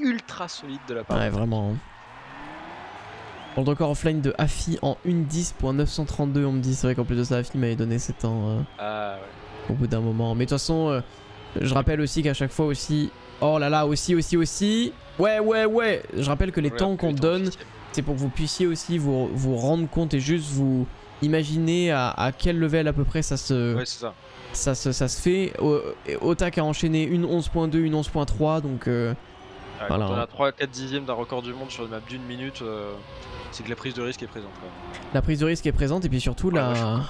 ultra solide de la part. Ouais, vraiment. hein. Pour le record offline de Afi en 1.10.932, on me dit, c'est vrai qu'en plus de ça, Afi m'avait donné ses temps euh, Ah ouais. au bout d'un moment. Mais de toute façon, euh, je rappelle aussi qu'à chaque fois aussi. Oh là là, aussi, aussi, aussi. Ouais, ouais, ouais. Je rappelle que les Ouais, temps qu'on donne, c'est pour que vous puissiez aussi vous, vous rendre compte et juste vous imaginer à, à quel level à peu près ça se, Ouais, ça. ça, se, ça se fait. O- Otak a enchaîné une 11.2, une 11.3, donc. euh, Ouais, Voilà. Quand on a 3-4 dixièmes d'un record du monde sur une map d'une minute, euh, c'est que la prise de risque est présente. quoi. la prise de risque est présente et puis surtout Ouais, la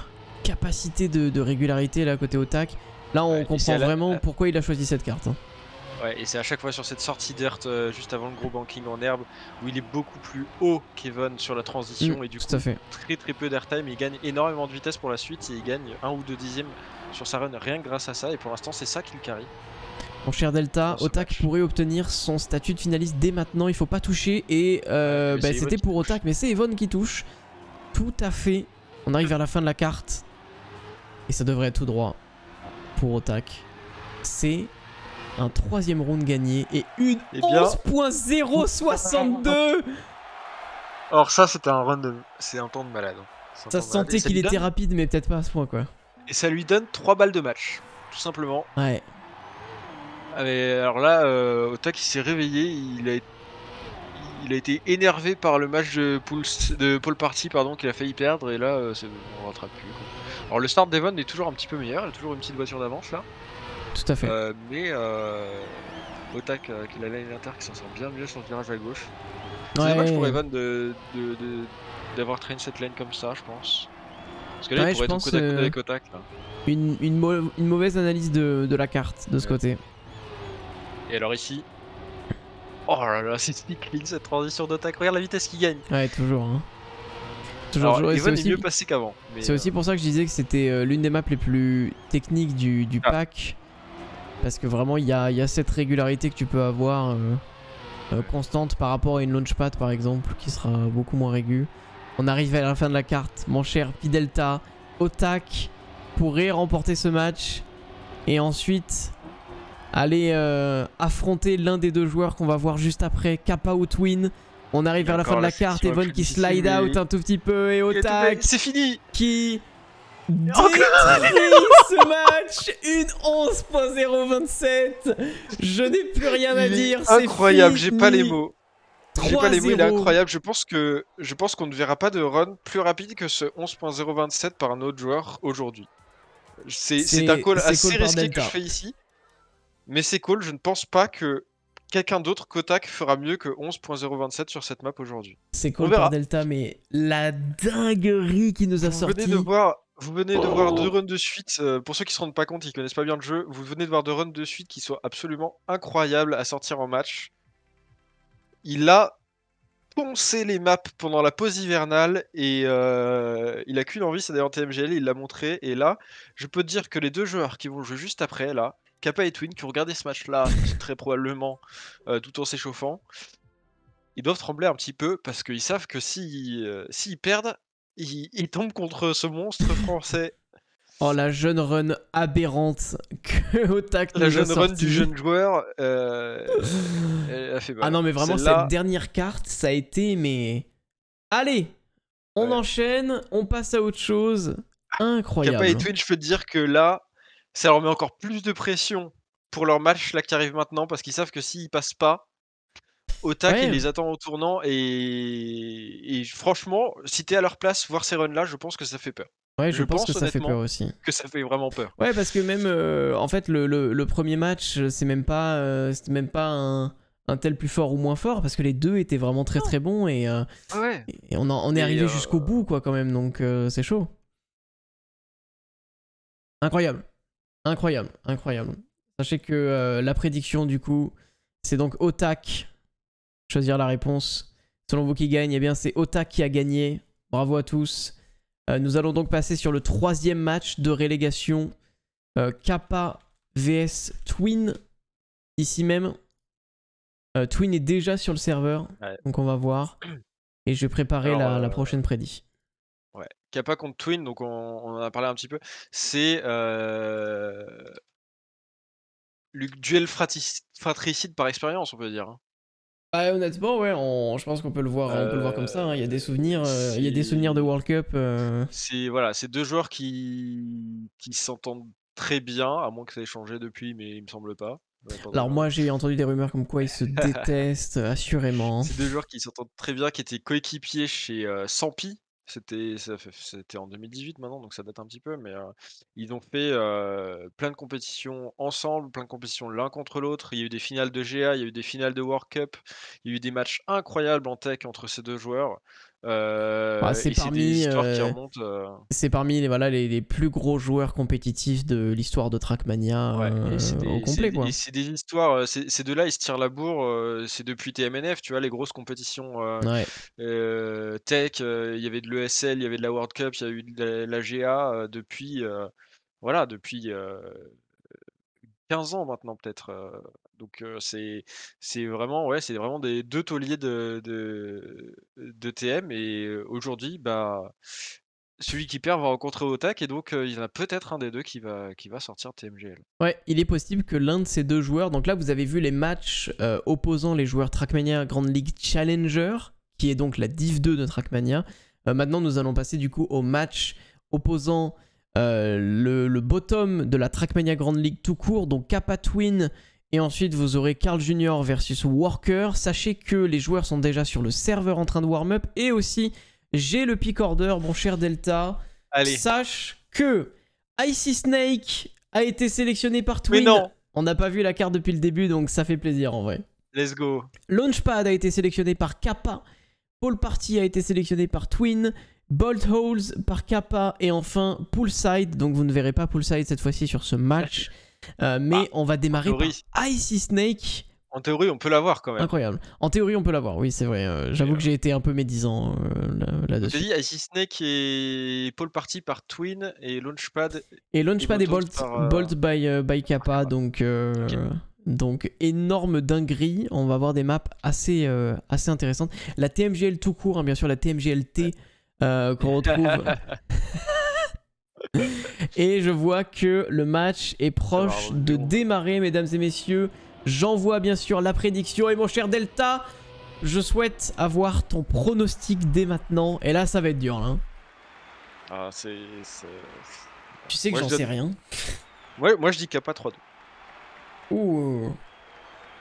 capacité de, de régularité là côté Otak. Là on comprend la- vraiment pourquoi il a choisi cette carte. hein. Ouais, et c'est à chaque fois sur cette sortie dirt euh, juste avant le gros banking en herbe où il est beaucoup plus haut qu'Evan sur la transition Mm, et du tout coup à fait. très très peu d'airtime. Il gagne énormément de vitesse pour la suite et il gagne un ou deux dixièmes sur sa run rien que grâce à ça. Et pour l'instant, c'est ça qui le carry. Mon cher Delta, Otak match. pourrait obtenir son statut de finaliste dès maintenant, il faut pas toucher et euh, bah, c'était Yvonne pour. Otak mais c'est Evon qui touche. Tout à fait. On arrive vers la fin de la carte et ça devrait être tout droit pour Otak. C'est un troisième round gagné et une Eh bien- 11.062 Or ça, c'était un run de... C'est un temps de malade. hein. Un Ça se sentait qu'il était donne- rapide mais peut-être pas à ce point quoi. Et ça lui donne 3 balles de match. Tout simplement. Ouais. Ah, mais alors là, euh, Otak il s'est réveillé, il a, il a été énervé par le match de Paul, de Paul Party pardon, qu'il a failli perdre, et là, euh, on rattrape plus. quoi. Alors le start d'Evon est toujours un petit peu meilleur, il a toujours une petite voiture d'avance là, Tout à fait. Euh, mais euh, Otak euh, qui a la ligne inter qui s'en sort bien mieux sur le virage à gauche. C'est dommage pour Ouais. Evan de, d'avoir traîné cette lane comme ça, je pense. Parce que là, Ouais, il pourrait être côte euh, avec Otak. Là. Une, une, mau- une mauvaise analyse de, de la carte de ce Ouais. côté. Et alors ici. Oh là là, c'est clean cette transition d'Otak. Regarde la vitesse qu'il gagne. Ouais, toujours. Hein. Toujours, Alors, Evan est aussi- mieux passé qu'avant. C'est aussi euh, pour ça que je disais que c'était l'une des maps les plus techniques du, du Ah. pack. Parce que vraiment, il y a, il y a cette régularité que tu peux avoir euh, euh, constante par rapport à une launchpad par exemple, qui sera beaucoup moins régu. On arrive à la fin de la carte, mon cher Pidelta. Otak pourrait remporter ce match et ensuite aller euh, affronter l'un des deux joueurs qu'on va voir juste après, Kappa ou Twin. On arrive vers la fin de la carte, Evon qui slide out un tout petit peu et Otak C'est fini qui détruit ce match Une 11.027 Je n'ai plus rien à Il est dire, c'est Incroyable, j'ai pas les mots. J'ai pas les mots, il est 3-0. incroyable. Je pense que je pense qu'on ne verra pas de run plus rapide que ce 11.027 par un autre joueur aujourd'hui. C'est un call assez call risqué que je fais ici. Mais c'est call, je ne pense pas que quelqu'un d'autre qu'Otak fera mieux que 11.027 sur cette map aujourd'hui. C'est cool par Delta, mais la dinguerie qui nous a Vous venez sorti. de voir, vous venez de voir deux Oh. runs de suite. euh, pour ceux qui se rendent pas compte, ils connaissent pas bien le jeu. Vous venez de voir deux runs de suite qui sont absolument incroyables à sortir en match. Il a poncé les maps pendant la pause hivernale et euh, il a qu'une envie, c'est d'aller en TMGL. Il l'a montré et là, je peux te dire que les deux joueurs qui vont jouer juste après, là, Kappa et Twin, qui ont regardé ce match-là très probablement euh, tout en s'échauffant, ils doivent trembler un petit peu parce qu'ils savent que si, euh, s'ils perdent, ils tombent contre ce monstre français. Oh, la jeune run aberrante que Otak La jeune run du jeune joueur, euh, elle a fait mal. Ah non, mais vraiment, cette dernière carte, ça a été, mais. Allez On Ouais. enchaîne, on passe à autre chose. Incroyable. Kappa et Twin, je peux te dire que là, ça leur met encore plus de pression pour leur match là qui arrive maintenant parce qu'ils savent que s'ils passent pas, Otak Ouais. il les attend au tournant et, et franchement, si t'es à leur place, voir ces runs là, je pense que ça fait peur. Ouais, je, je pense, pense que ça fait peur aussi. Que ça fait vraiment peur. Ouais, parce que même, euh, en fait, le, le- le premier match, c'est même pas, euh, même pas un, un tel plus fort ou moins fort, parce que les deux étaient vraiment très très bons et, euh, Ouais. et on, en- on est Et, arrivé jusqu'au bout, quoi, quand même, donc c'est chaud. Incroyable. Incroyable, incroyable. Sachez que la prédiction, du coup, c'est donc Otak. Choisir la réponse. Selon vous qui gagne, eh bien, c'est Otak qui a gagné. Bravo à tous. Euh, nous allons donc passer sur le troisième match de relégation. Euh, Kappa vs Twin. Ici même. Euh, Twin est déjà sur le serveur. Ouais. Donc on va voir. Et je vais préparer Alors, la, la prochaine prédit. Ouais. Kappa contre Twin, donc on, on en a parlé un petit peu. C'est le duel fratricide par expérience, on peut dire. Bah, honnêtement, ouais, on- je pense qu'on peut le voir, on peut le voir comme ça. hein. Il y a des souvenirs, euh, il y a des souvenirs de World Cup. euh, C'est voilà, c'est deux joueurs qui, qui s'entendent très bien, à moins que ça ait changé depuis, mais il me semble pas. Alors moi, j'ai entendu des rumeurs comme quoi ils se détestent, assurément. C'est deux joueurs qui s'entendent très bien, qui étaient coéquipiers chez euh, Sampi. C'était c'était en 2018 maintenant, donc ça date un petit peu, mais ils ont fait plein de compétitions ensemble, plein de compétitions l'un contre l'autre. Il y a eu des finales de GA, il y a eu des finales de World Cup, il y a eu des matchs incroyables en tech entre ces deux joueurs. Euh, Bah, c'est parmi, euh, euh, C'est parmi les, voilà, les, les plus gros joueurs compétitifs de l'histoire de Trackmania Ouais, euh, c'est des, au c'est complet, des- quoi. et c'est des histoires, c'est- ces deux-là ils se tirent la bourre, c'est depuis TMNF, tu vois, les grosses compétitions Ouais. tech, il y avait de l'ESL, il y avait de la World Cup, il y a eu de la, GA depuis, voilà, depuis euh, 15 ans maintenant peut-être. Donc c'est vraiment, ouais, vraiment des deux tauliers de, de, de TM et aujourd'hui, bah, celui qui perd va rencontrer Otak et donc il y en a peut-être un des deux qui va, qui va sortir TMGL. Ouais, il est possible que l'un de ces deux joueurs, donc là vous avez vu les matchs opposant les joueurs Trackmania Grand League Challenger, qui est donc la Div 2 de Trackmania. Maintenant nous allons passer du coup au match opposant le, le bottom de la Trackmania Grand League tout court, donc Kappa Twin, et ensuite vous aurez Carl Jr. versus Worker. Sachez que les joueurs sont déjà sur le serveur en train de warm up, et aussi j'ai le pick order, mon cher Delta. Allez, Sache que Icy Snake a été sélectionné par mais Twin. non, On n'a pas vu la carte depuis le début, donc ça fait plaisir en vrai. let's go. Launchpad a été sélectionné par Kappa. Paul Party a été sélectionné par Twin. Bolt Holes par Kappa. Et enfin Poolside. Donc vous ne verrez pas Poolside cette fois-ci sur ce match. Euh, mais Ah, on va démarrer par. Icy Snake. En théorie, on peut l'avoir quand même. Incroyable. En théorie, on peut l'avoir. Oui, c'est vrai. Euh, J'avoue que j'ai été un peu médisant euh, là- là-dessus. dit Icy Snake et Paul Party par Twin et Launchpad. Et Launchpad Et et Bolt Bolt, par, Bolt by, by Kappa, donc, donc énorme dinguerie. On va avoir des maps assez, euh, assez intéressantes. La TMGL tout court, hein, bien sûr, la TMGLT euh, qu'on retrouve. Et je vois que le match est proche de démarrer, mesdames et messieurs. J'envoie bien sûr la prédiction. Et mon cher Delta, je souhaite avoir ton pronostic dès maintenant. Et là, ça va être dur, là. hein. Ah, c'est. Tu sais que j'en je sais donne- rien. Ouais, moi je dis Kappa 3-2. Ouh.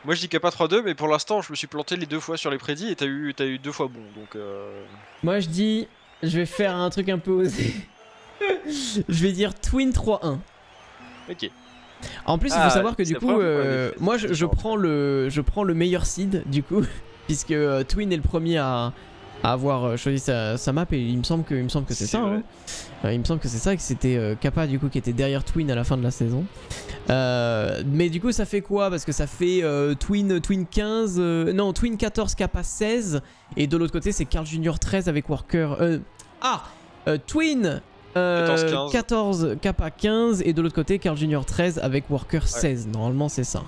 Moi je dis Kappa 3-2, mais pour l'instant je me suis planté les deux fois sur les prédits et t'as eu, deux fois bon. Donc. Euh... Moi, je dis, je vais faire un truc un peu osé. je vais dire Twin 3-1. Ok. En plus, il faut Ah, savoir que du coup, euh, moi je, prends le, je prends le meilleur seed du coup, puisque euh, Twin est le premier à, à avoir euh, choisi sa, sa map et il me semble que, il me semble que c'est ça. hein. Il me semble que c'est ça et que c'était Kappa du coup qui était derrière Twin à la fin de la saison. Mais du coup, ça fait quoi? Parce que ça fait Twin, Twin 15, euh, non Twin 14, Kappa 16 et de l'autre côté c'est Carl Junior 13 avec Worker. ah, Twin. Euh, 14, 15. 14, Kappa 15 et de l'autre côté Carl Junior 13 avec Worker 16. Normalement c'est ça.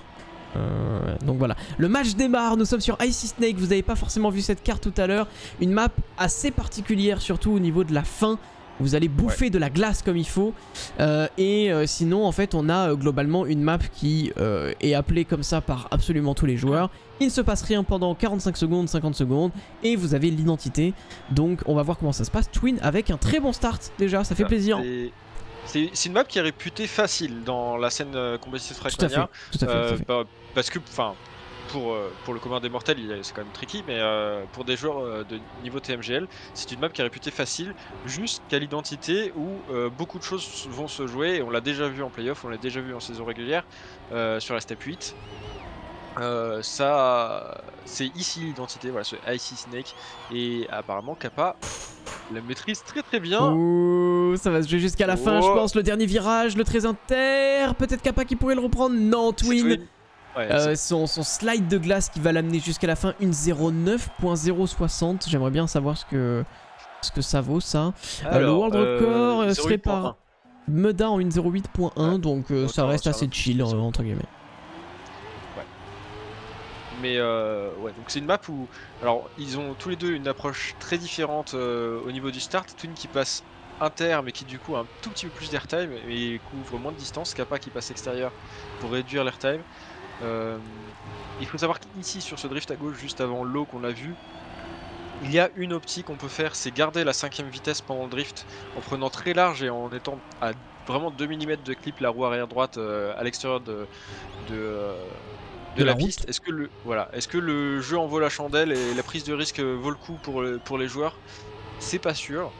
Euh, donc voilà, le match démarre, nous sommes sur Icy Snake, vous n'avez pas forcément vu cette carte tout à l'heure, une map assez particulière surtout au niveau de la fin, vous allez bouffer de la glace comme il faut, Euh, et euh, sinon en fait on a euh, globalement une map qui est appelée comme ça par absolument tous les joueurs, il ne se passe rien pendant 45 secondes, 50 secondes, et vous avez l'identité, donc on va voir comment ça se passe, Twin avec un très bon start déjà, ça fait plaisir. c'est- une map qui est réputée facile dans la scène compétitive Tout à fait, Trackmania. tout à fait, tout à fait. bah, parce que, enfin, pour, euh, pour le commun des mortels, c'est quand même tricky, mais euh, pour des joueurs euh, de niveau TMGL, c'est une map qui est réputée facile jusqu'à l'identité où euh, beaucoup de choses vont se jouer. Et on l'a déjà vu en playoff, on l'a déjà vu en saison régulière euh, sur la step 8. Euh, ça, c'est ici l'identité, voilà, ce Icy Snake. Et apparemment, Kappa la maîtrise très très bien. Ouh, ça va se jouer jusqu'à la fin, je Oh. pense. Le dernier virage, le très inter. Peut-être Kappa qui pourrait le reprendre. Non, Twin. Ouais, Euh, son, son slide de glace qui va l'amener jusqu'à la fin. Une 09.060. J'aimerais bien savoir ce que, ce que ça vaut, ça. Euh, le world record euh, serait 08.1. par Meda en une 08.1. Ouais. donc euh, ça reste assez va. chill, euh, entre guillemets. Mais euh, ouais, donc c'est une map où, alors ils ont tous les deux une approche très différente euh, au niveau du start. Twin qui passe inter, mais qui du coup a un tout petit peu plus d'airtime et couvre moins de distance. Kappa qui passe extérieur pour réduire l'airtime. Euh, il faut savoir qu'ici sur ce drift à gauche, juste avant l'eau qu'on a vu, il y a une optique qu'on peut faire, c'est garder la cinquième vitesse pendant le drift en prenant très large et en étant à vraiment 2 mm de clip la roue arrière droite euh, à l'extérieur de, de, euh, de De la piste. Est-ce que, le, voilà, est que le jeu en vaut la chandelle et la prise de risque vaut le coup pour, le- pour les joueurs? C'est pas sûr.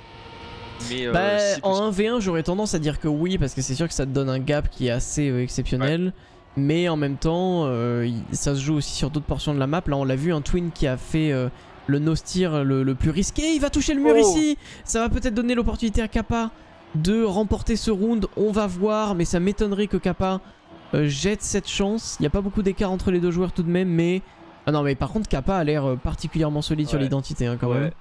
Mais euh, Bah, en possible. 1v1, j'aurais tendance à dire que oui, parce que c'est sûr que ça te donne un gap qui est assez exceptionnel. Mais en même temps, euh, ça se joue aussi sur d'autres portions de la map. Là, on l'a vu, un Twin qui a fait euh, le no-steer le, le plus risqué. Il va toucher le mur Oh. ici. Ça va peut-être donner l'opportunité à Kappa de remporter ce round. On va voir, mais ça m'étonnerait que Kappa euh, jette cette chance. Il n'y a pas beaucoup d'écart entre les deux joueurs tout de même, mais. Ah non, mais par contre, Kappa a l'air particulièrement solide sur l'identité hein, quand Ouais. même.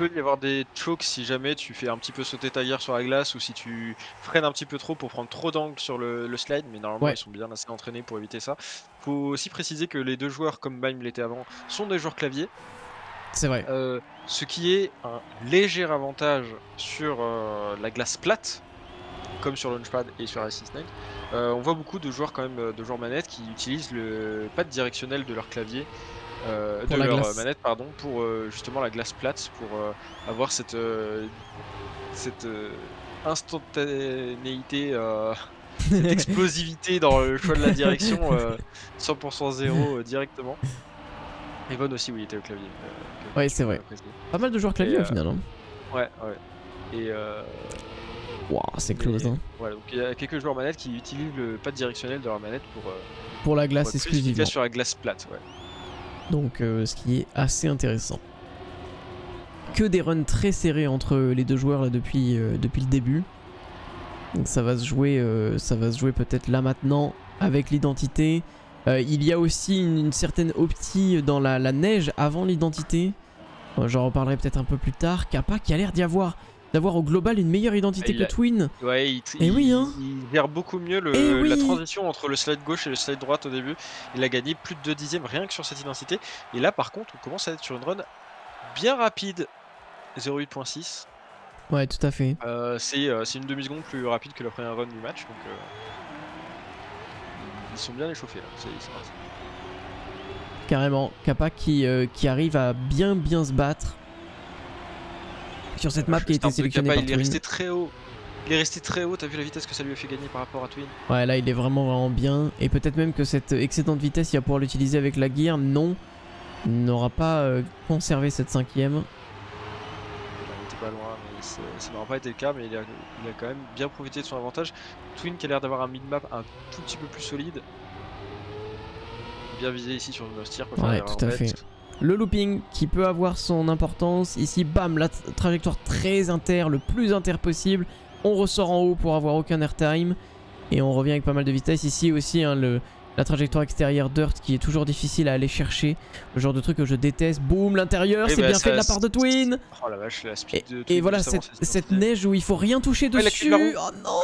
Il peut y avoir des chokes si jamais tu fais un petit peu sauter ta guerre sur la glace ou si tu freines un petit peu trop pour prendre trop d'angle sur le, le slide, mais normalement Ouais. ils sont bien assez entraînés pour éviter ça. Faut aussi préciser que les deux joueurs, comme Mime l'était avant, sont des joueurs clavier, C'est vrai. euh, ce qui est un léger avantage sur euh, la glace plate, comme sur Launchpad et sur Snake. Euh, on voit beaucoup de joueurs quand même, euh, de joueurs manettes qui utilisent le pad directionnel de leur clavier, euh, Pour de leur glace. euh, manette pardon, pour euh, justement la glace plate, pour avoir cette cette instantanéité, cette explosivité dans le choix de la direction, euh, 100% zéro euh, directement. Evan aussi, oui, il était au clavier. euh, Ouais, c'est vrai. Pas mal de joueurs clavier Et, au final. Hein. Ouais, ouais. Et euh, Waouh, c'est close. Hein. voilà, donc il y a quelques joueurs manettes qui utilisent le pad directionnel de leur manette pour, Pour la pour glace plus exclusivement. sur la glace plate. Ouais. Donc, euh, ce qui est assez intéressant. Que des runs très serrés entre les deux joueurs euh, depuis le début. Donc ça va se jouer, euh, ça va se jouer peut-être là maintenant avec l'identité. Il y a aussi une, certaine optie dans la, neige avant l'identité. J'en reparlerai peut-être un peu plus tard. Kappa qui a l'air d'y avoir, d'avoir au global une meilleure identité il que a- Twin. Ouais, il, Eh il- oui, hein. il gère beaucoup mieux le- Eh oui. la transition entre le slide gauche et le slide droite au début. Il a gagné plus de 2 dixièmes rien que sur cette identité. Et là, par contre, on commence à être sur une run bien rapide. 0.8.6. Ouais, tout à fait. Euh, c'est euh, c'est une demi-seconde plus rapide que la première run du match, donc euh, ils sont bien échauffés là. C'est c'est parti. Carrément. Kappa qui, qui arrive à bien bien se battre sur cette map qui a été sélectionnée par Il est resté très haut. Il est resté très haut, t'as vu la vitesse que ça lui a fait gagner par rapport à Twin Ouais, là il est vraiment vraiment bien. Et peut-être même que cette excédente vitesse, il va pouvoir l'utiliser avec la gear. Non, il n'aura pas euh, conservé cette cinquième. Il était pas loin, mais ça n'aura pas été le cas, mais il a, il a quand même bien profité de son avantage. Twin qui a l'air d'avoir un mid-map un tout petit peu plus solide. Bien visé ici sur le faire Ouais, tout à fait. Le looping qui peut avoir son importance. Ici, bam, la tra- trajectoire très inter, le plus inter possible. On ressort en haut pour avoir aucun airtime. Et on revient avec pas mal de vitesse. Ici aussi, hein, le, la trajectoire extérieure dirt qui est toujours difficile à aller chercher. Le genre de truc que je déteste. Boum, l'intérieur, c'est bah, bien fait de la part de Twin. Oh la vache, la Et, speed et Twin voilà, cette, neige où il faut rien toucher Ouais, dessus. Oh non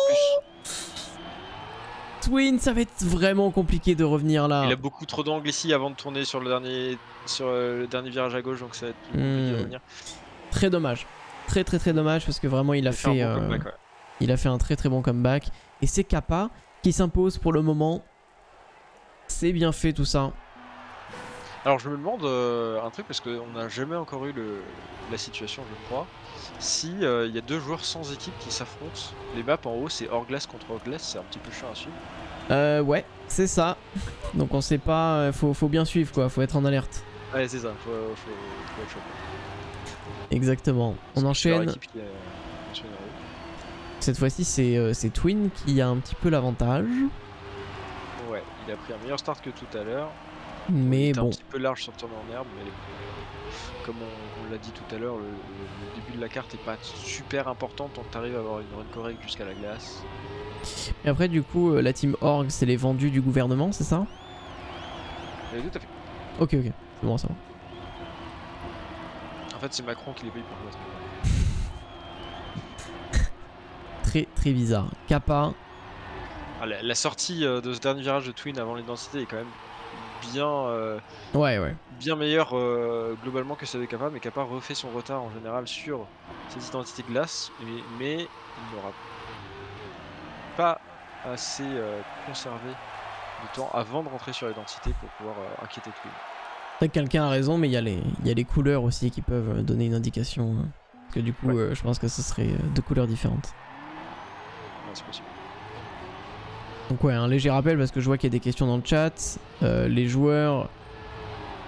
Twin, ça va être vraiment compliqué de revenir là. Il a beaucoup trop d'angles ici avant de tourner sur le dernier, sur euh, le dernier virage à gauche, donc ça va être plus compliqué de Hmm. revenir. Très dommage. Très très très dommage parce que vraiment il a Il fait un fait, bon euh, comeback, ouais. il a fait un très très bon comeback. Et c'est Kappa qui s'impose pour le moment. C'est bien fait tout ça. Alors je me demande euh, un truc parce qu'on n'a jamais encore eu le, la situation, je crois. Si euh, il y a deux joueurs sans équipe qui s'affrontent, les maps en haut c'est hors glace contre hors glace, c'est un petit peu chiant à suivre. Euh, ouais, c'est ça. Donc on sait pas, euh, faut, faut bien suivre quoi, faut être en alerte. Ouais, c'est ça, faut, faut, faut être chaud. Exactement. On enchaîne. qui euh. Cette fois-ci c'est euh, Twin qui a un petit peu l'avantage. Ouais, il a pris un meilleur start que tout à l'heure. Mais il était bon, un petit peu large sur le tournoi en herbe, mais comme on, on l'a dit tout à l'heure, le, le- le début de la carte est pas super important tant que tu arrives à avoir une run correcte jusqu'à la glace. Et après du coup euh, la team Org c'est les vendus du gouvernement, c'est ça? Et tout à fait. Ok ok, c'est bon ça va. En fait, c'est Macron qui les paye pour jouer. Très très bizarre. Kappa, Ah, la, la sortie euh, de ce dernier virage de Twin avant l'identité est quand même bien, euh, ouais ouais. bien meilleure euh, globalement que celle de Kappa, mais Kappa refait son retard en général sur cette identité glace, mais, mais il n'aura pas assez euh, conservé de temps avant de rentrer sur l'identité pour pouvoir inquiéter Twin. C'est vrai que quelqu'un a raison, mais il y, a les- y a les couleurs aussi qui peuvent donner une indication. hein. Parce que du coup, Ouais. euh, je pense que ce serait deux couleurs différentes. Ouais, c'est possible. Donc ouais, un léger rappel parce que je vois qu'il y a des questions dans le chat. Euh, les joueurs,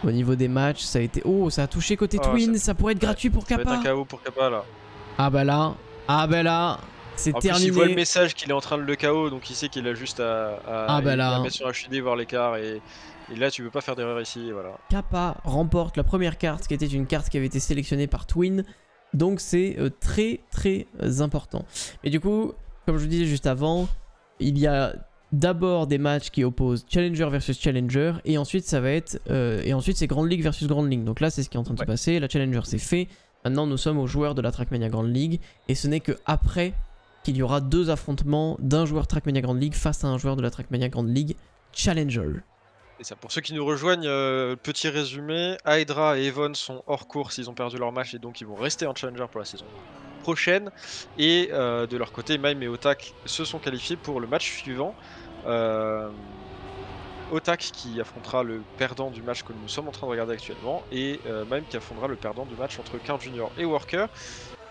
au niveau des matchs, ça a été... Oh, ça a touché côté Oh, Twin, ça, pourrait être gratuit pour Ça va être un Kappa. KO pour Kappa là. Ah bah là, ah bah là, c'est plus, il voit le terminé. message qu'il est en train de le KO, donc il sait qu'il a juste à, à- Ah bah à là. mettre sur HUD, voir l'écart, et, et là tu peux pas faire d'erreur ici, voilà. Kappa remporte la première carte qui était une carte qui avait été sélectionnée par Twin. Donc c'est euh, très très euh, important. Et du coup, comme je vous disais juste avant, il y a d'abord des matchs qui opposent Challenger versus Challenger et ensuite ça va être euh, et ensuite c'est Grand League versus Grand League. Donc là c'est ce qui est en train de se passer. La Challenger c'est fait. Maintenant nous sommes aux joueurs de la Trackmania Grand League et ce n'est que après qu'il y aura deux affrontements d'un joueur Trackmania Grand League face à un joueur de la Trackmania Grand League Challenger. Et ça, pour ceux qui nous rejoignent, euh, petit résumé, Hydra et Evon sont hors course, ils ont perdu leur match et donc ils vont rester en Challenger pour la saison Et euh, de leur côté, Mime et Otak se sont qualifiés pour le match suivant. Euh, Otak qui affrontera le perdant du match que nous sommes en train de regarder actuellement et euh, Mime qui affrontera le perdant du match entre Carl Junior et Worker.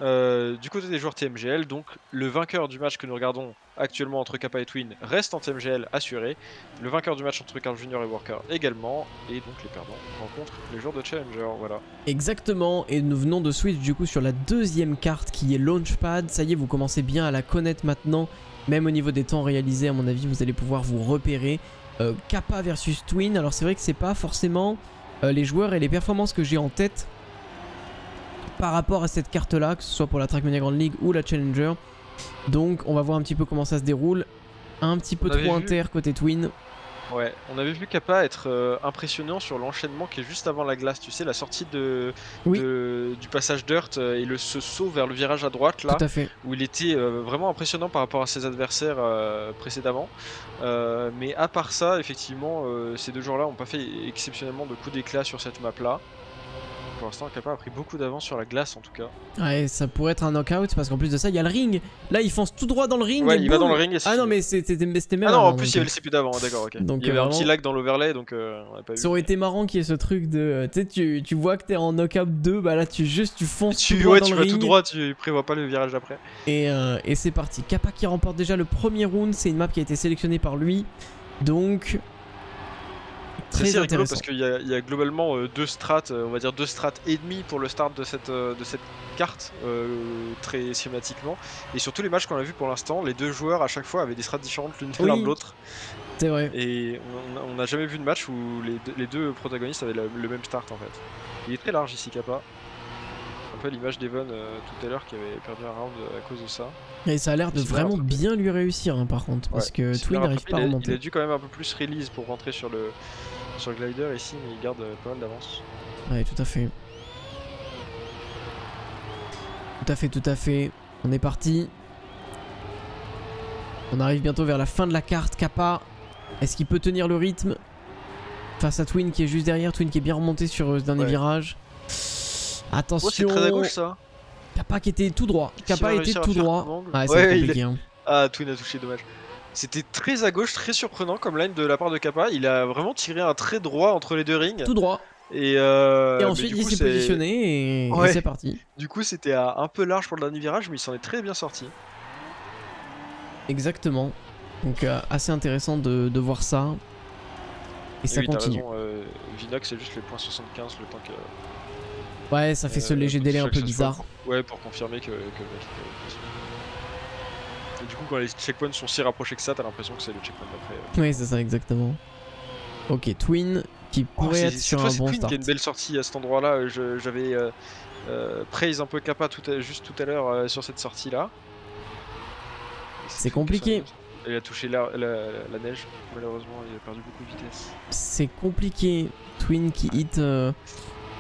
Euh, du côté des joueurs TMGL, donc le vainqueur du match que nous regardons actuellement entre Kappa et Twin reste en TMGL assuré. Le vainqueur du match entre Carl Junior et Worker également. Et donc les perdants rencontrent les joueurs de Challenger. Voilà. Exactement, et nous venons de switch du coup sur la deuxième carte qui est Launchpad. Ça y est, vous commencez bien à la connaître maintenant. Même au niveau des temps réalisés, à mon avis, vous allez pouvoir vous repérer. Euh, Kappa versus Twin, alors c'est vrai que c'est pas forcément euh, les joueurs et les performances que j'ai en tête par rapport à cette carte là, que ce soit pour la Trackmania Grand League ou la Challenger. Donc on va voir un petit peu comment ça se déroule. Un petit peu On trop vu- inter côté Twin. Ouais, on avait vu Kappa être euh, impressionnant sur l'enchaînement qui est juste avant la glace. Tu sais, la sortie de, Oui. de- du passage Dirt euh, et le ce saut vers le virage à droite là. Tout à fait. où il était euh, vraiment impressionnant par rapport à ses adversaires euh, précédemment. Mais à part ça, effectivement, ces deux joueurs-là n'ont pas fait exceptionnellement de coups d'éclat sur cette map-là. Pour l'instant, Kappa a pris beaucoup d'avance sur la glace en tout cas. Ouais, ça pourrait être un knockout parce qu'en plus de ça, il y a le ring. Là, il fonce tout droit dans le ring. Ouais, et il va dans le ring et c'est Ah non, mais c'était même. Ah non, en plus il y avait le CPU d'avant, d'accord, ok. Donc, il y avait euh, un petit vraiment- lag dans l'overlay donc euh, on a pas vu. Ça aurait été marrant qu'il y ait ce truc de. euh, Tu sais, tu, tu vois que t'es en knockout 2, bah là, tu juste tu fonces tout droit ouais, dans tu le vas ring. tout droit, tu prévois pas le virage d'après. Et, euh, et c'est parti. Kappa qui remporte déjà le premier round. C'est une map qui a été sélectionnée par lui. Donc. C'est Très assez rigolo parce qu'il y, y a globalement euh, deux strates, euh, on va dire deux strates et demi pour le start de cette, euh, de cette carte, euh, très schématiquement. Et sur tous les matchs qu'on a vu pour l'instant, les deux joueurs à chaque fois avaient des strates différentes l'une de Oui. l'un de l'autre. C'est vrai. Et on- n'a jamais vu de match où les deux, les deux protagonistes avaient le, le même start en fait. Il est très large ici Kappa. Un peu l'image d'Evan euh, tout à l'heure qui avait perdu un round à cause de ça. Et ça a l'air de vraiment bien lui réussir, hein, par contre. Parce Ouais, que Twin n'arrive pas à remonter. Il a dû quand même un peu plus release pour rentrer sur le, sur le glider ici, mais il garde euh, pas mal d'avance. Ouais, tout à fait. Tout à fait, tout à fait. On est parti. On arrive bientôt vers la fin de la carte. Kappa, est-ce qu'il peut tenir le rythme face à Twin qui est juste derrière Twin qui est bien remonté sur euh, ce dernier Ouais. virage? Oh, Attention. c'est très à gauche ça Kappa qui était tout droit. Kappa était tout droit. angle. Ouais, compliqué. hein. Ah, Twin a touché, dommage. C'était très à gauche, très surprenant comme line de la part de Kappa. Il a vraiment tiré un trait droit entre les deux rings. Tout droit. Et, euh, Et ensuite il s'est positionné et, c'est parti. Du coup, c'était un peu large pour le dernier virage, mais il s'en est très bien sorti. Exactement. Donc euh, assez intéressant de, de voir ça. Et ça oui, continue. raison, euh, Vinox, c'est juste le point 75, le temps que. Ouais, ça fait ce euh, léger délai un peu bizarre. Ouais, pour confirmer que, que le mec. Et du coup, quand les checkpoints sont si rapprochés que ça, t'as l'impression que c'est le checkpoint d'après. euh. Oui, c'est ça, exactement. Ok, Twin qui Oh, pourrait être sur un bon Twin start. qui a une belle sortie à cet endroit-là. J'avais euh, euh, praise un peu Kappa tout à- juste tout à l'heure euh, sur cette sortie-là. C'est compliqué. Il a touché la, la- la neige, malheureusement, il a perdu beaucoup de vitesse. C'est compliqué. Twin qui hit.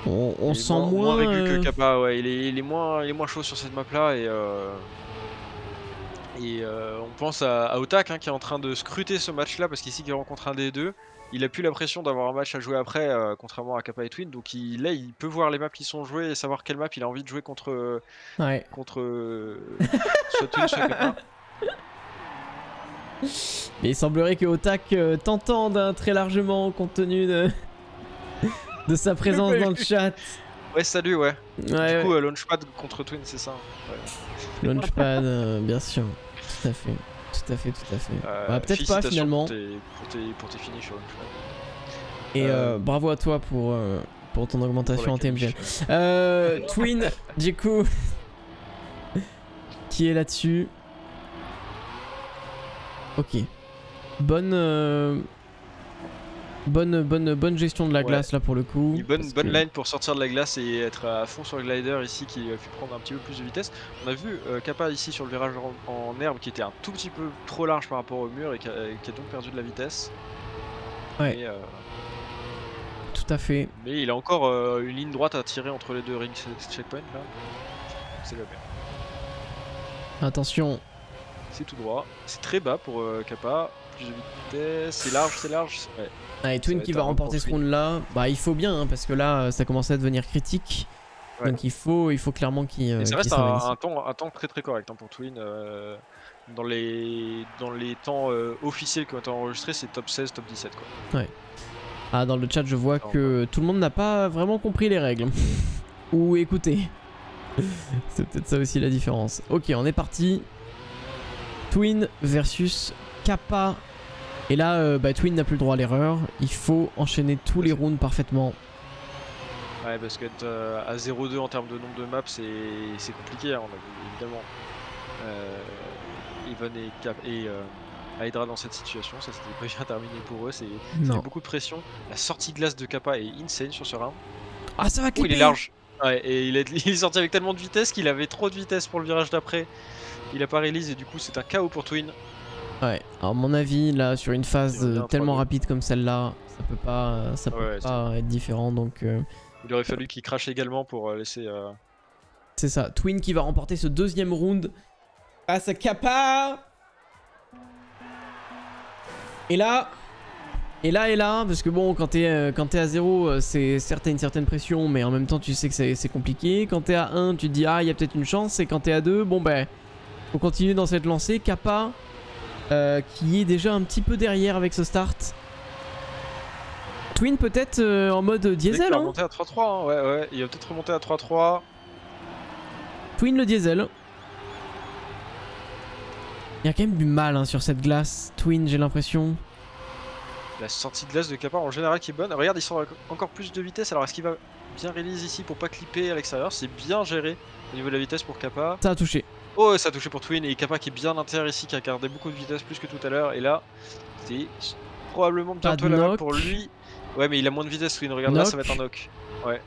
On sent moins, moins. régu euh, que Kappa, ouais. Il est, il est moins, il est moins chaud sur cette map-là et. euh, Et euh, on pense à, à Otak hein, qui est en train de scruter ce match-là parce qu'ici il rencontre un des deux. Il a plus la pression d'avoir un match à jouer après, euh, contrairement à Kappa et Twin. Donc il, là, il peut voir les maps qui sont jouées et savoir quelle map il a envie de jouer contre, Ouais. contre soit Twin, soit Kappa. Mais il semblerait que Otak t'entende hein, très largement compte tenu de, de sa présence dans le chat. Ouais, salut, ouais. Ouais, du ouais. coup, euh, Launchpad contre Twin, c'est ça. Ouais. Launchpad, euh, bien sûr. Tout à fait. Tout à fait, tout à fait. Euh, Bah, Peut-être pas finalement. Pour tes, pour tes, tes. Et euh, euh, bravo à toi pour, euh, pour ton augmentation en Pour TMG. Euh, Twin, du coup, qui est là-dessus? Ok. Bonne, euh, bonne, bonne, bonne gestion de la Ouais. glace là pour le coup. Une bonne, bonne que- line pour sortir de la glace et être à fond sur le glider ici qui a fait prendre un petit peu plus de vitesse. On a vu euh, Kappa ici sur le virage en, en herbe qui était un tout petit peu trop large par rapport au mur et qui a, qui a donc perdu de la vitesse. Ouais. Euh, Tout à fait. mais il a encore euh, une ligne droite à tirer entre les deux rings che- checkpoints là. C'est bien. Attention. C'est tout droit. C'est très bas pour euh, Kappa. Plus de vitesse. C'est large, c'est large. Ouais. Allez, Twin va qui va remporter ce Twin. round là. Bah il faut bien hein, parce que là euh, ça commence à devenir critique. Ouais. Donc il faut, il faut clairement qu'il euh, Et ça reste un, temps, un temps très très correct hein, pour Twin. euh, dans, les, dans les temps euh, officiels qui ont été enregistrés, c'est top 16, top 17 quoi. Ah, dans le chat, je vois que tout le monde n'a pas vraiment compris les règles. Ou écouté. C'est peut-être ça aussi la différence. Ok, on est parti. Twin versus Kappa. Et là, euh, bah, Twin n'a plus le droit à l'erreur. Il faut enchaîner tous les rounds parfaitement. Ouais, parce qu'être euh, à 0-2 en termes de nombre de maps, c'est compliqué, hein, évidemment. Euh, Evan et, Cap et euh, Hydra dans cette situation, ça pas bien terminé pour eux, c'est c'était beaucoup de pression. La sortie glace de Kappa est insane sur ce round. Ah, ça va Oh, il clipper est large. Ouais, et il est, il est sorti avec tellement de vitesse qu'il avait trop de vitesse pour le virage d'après. Il a pas release et du coup c'est un chaos pour Twin. Ouais, alors à mon avis, là, sur une phase euh, tellement 3-2. rapide comme celle-là, ça peut pas, ça peut Ouais, pas être différent. Donc, euh, Il aurait fallu qu'il crache également pour euh, laisser. euh, c'est ça. Twin qui va remporter ce deuxième round face à Kappa. Et là, Et là et là, parce que bon, quand t'es euh, quand t'es à 0, euh, c'est certes t'as une certaine pression, mais en même temps tu sais que c'est c'est compliqué. Quand t'es à 1, tu te dis ah, il y a peut-être une chance. Et quand t'es à 2, bon ben, faut continuer dans cette lancée. Kappa, euh, qui est déjà un petit peu derrière avec ce start. Twin peut-être euh, en mode diesel, va hein remonter à 3-3, hein, ouais, ouais. Il va peut-être remonter à 3-3. Twin le diesel. Il y a quand même du mal hein, sur cette glace. Twin, j'ai l'impression. La sortie de glace de Kappa en général qui est bonne. Regarde, ils sont encore plus de vitesse. Alors est-ce qu'il va bien release ici pour pas clipper à l'extérieur? C'est bien géré au niveau de la vitesse pour Kappa. Ça a touché. Oh, ça a touché pour Twin et Kappa qui est bien l'intérieur ici, qui a gardé beaucoup de vitesse plus que tout à l'heure. Et là, c'est probablement bientôt la map pour lui. Ouais, mais il a moins de vitesse, Twin. Regarde là, ça va être un knock. Ouais.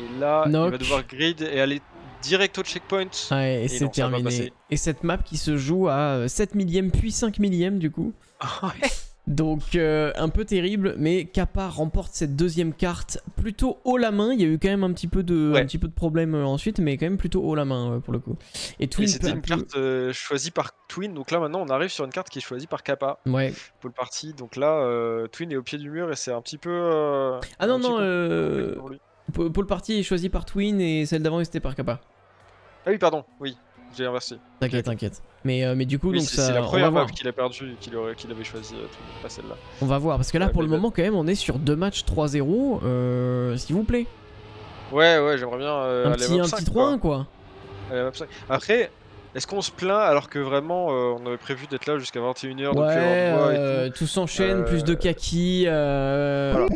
Et là, il va devoir grid et aller direct au checkpoint. Ouais, et, Et c'est terminé. Et cette map qui se joue à euh, 7 millième puis 5 millième du coup. Ouais. Donc euh, un peu terrible, mais Kappa remporte cette deuxième carte plutôt haut la main. Il y a eu quand même un petit peu de, Ouais. un petit peu de problème euh, ensuite, mais quand même plutôt haut la main euh, pour le coup. Et Twin c'était une peu- carte choisie par Twin. Donc là, maintenant, on arrive sur une carte qui est choisie par Kappa. Ouais. Full party. Donc là, Twin est au pied du mur et c'est un petit peu. Ah non non, peu euh, pour est choisi par Twin et celle d'avant c'était par Kappa. Ah oui, pardon, oui, j'ai inversé. T'inquiète, t'inquiète. Mais, euh, mais du coup, Oui, donc c'est ça, c'est la première map qu'il a perdu, qu'il avait choisi, euh, pas celle-là. On va voir parce que là pour le moment quand même on est sur deux matchs 3-0. Euh, S'il vous plaît, Ouais, ouais, j'aimerais bien. euh, un petit, un 5, petit quoi. 3-1 quoi. 5. Après, est-ce qu'on se plaint alors que vraiment euh, on avait prévu d'être là jusqu'à 21h Ouais, et euh, tout tout s'enchaîne, plus de kaki. euh, Voilà.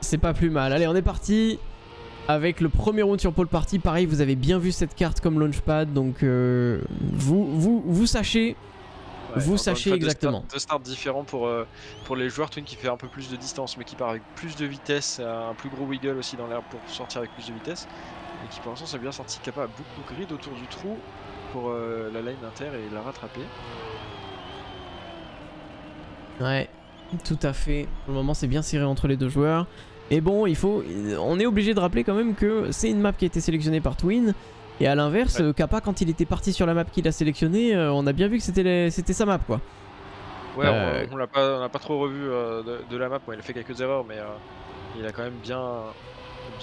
C'est pas plus mal. Allez, on est parti avec le premier round sur Pole Party. Pareil, vous avez bien vu cette carte comme launchpad, donc euh, vous, vous, vous sachez. Ouais, Vous sachez fois, deux exactement. starts- Deux starts différents pour, euh, pour les joueurs. Twin qui fait un peu plus de distance, mais qui part avec plus de vitesse, un plus gros wiggle aussi dans l'air pour sortir avec plus de vitesse. Et qui pour l'instant s'est bien sorti, capable beaucoup grid autour du trou pour euh, la line inter et la rattraper. Ouais, tout à fait. Pour le moment, c'est bien serré entre les deux joueurs. Et bon, il faut, on est obligé de rappeler quand même que c'est une map qui a été sélectionnée par Twin. Et à l'inverse, Ouais. euh, Kappa, quand il était parti sur la map qu'il a sélectionnée, euh, on a bien vu que c'était les- sa map quoi. Ouais, Euh, on, on l'a pas, on l'a pas trop revu euh, de, de la map. Bon, il a fait quelques erreurs, mais euh, il a quand même bien,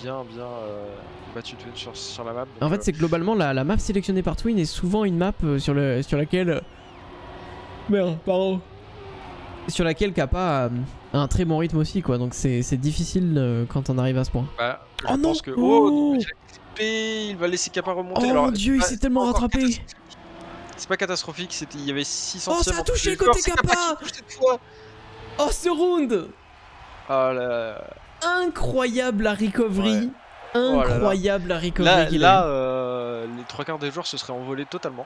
bien, bien euh, battu Twin sur, sur la map. En fait, euh, c'est que globalement la, la map sélectionnée par Twin est souvent une map euh, sur, le, sur laquelle. euh, Merde, pardon. Sur laquelle Kappa un très bon rythme aussi quoi. Donc c'est c'est difficile euh, quand on arrive à ce point. bah, je Oh non que Oh oh, il va laisser Kappa remonter. Oh Alors, mon dieu, il s'est tellement rattrapé. catastrophique. C'est pas catastrophique, c'était il y avait 6 Oh, ça a touché côté Kappa. Oh ce round là, Incroyable la recovery. là là. Incroyable la recovery là, euh, les trois quarts des joueurs se seraient envolés totalement.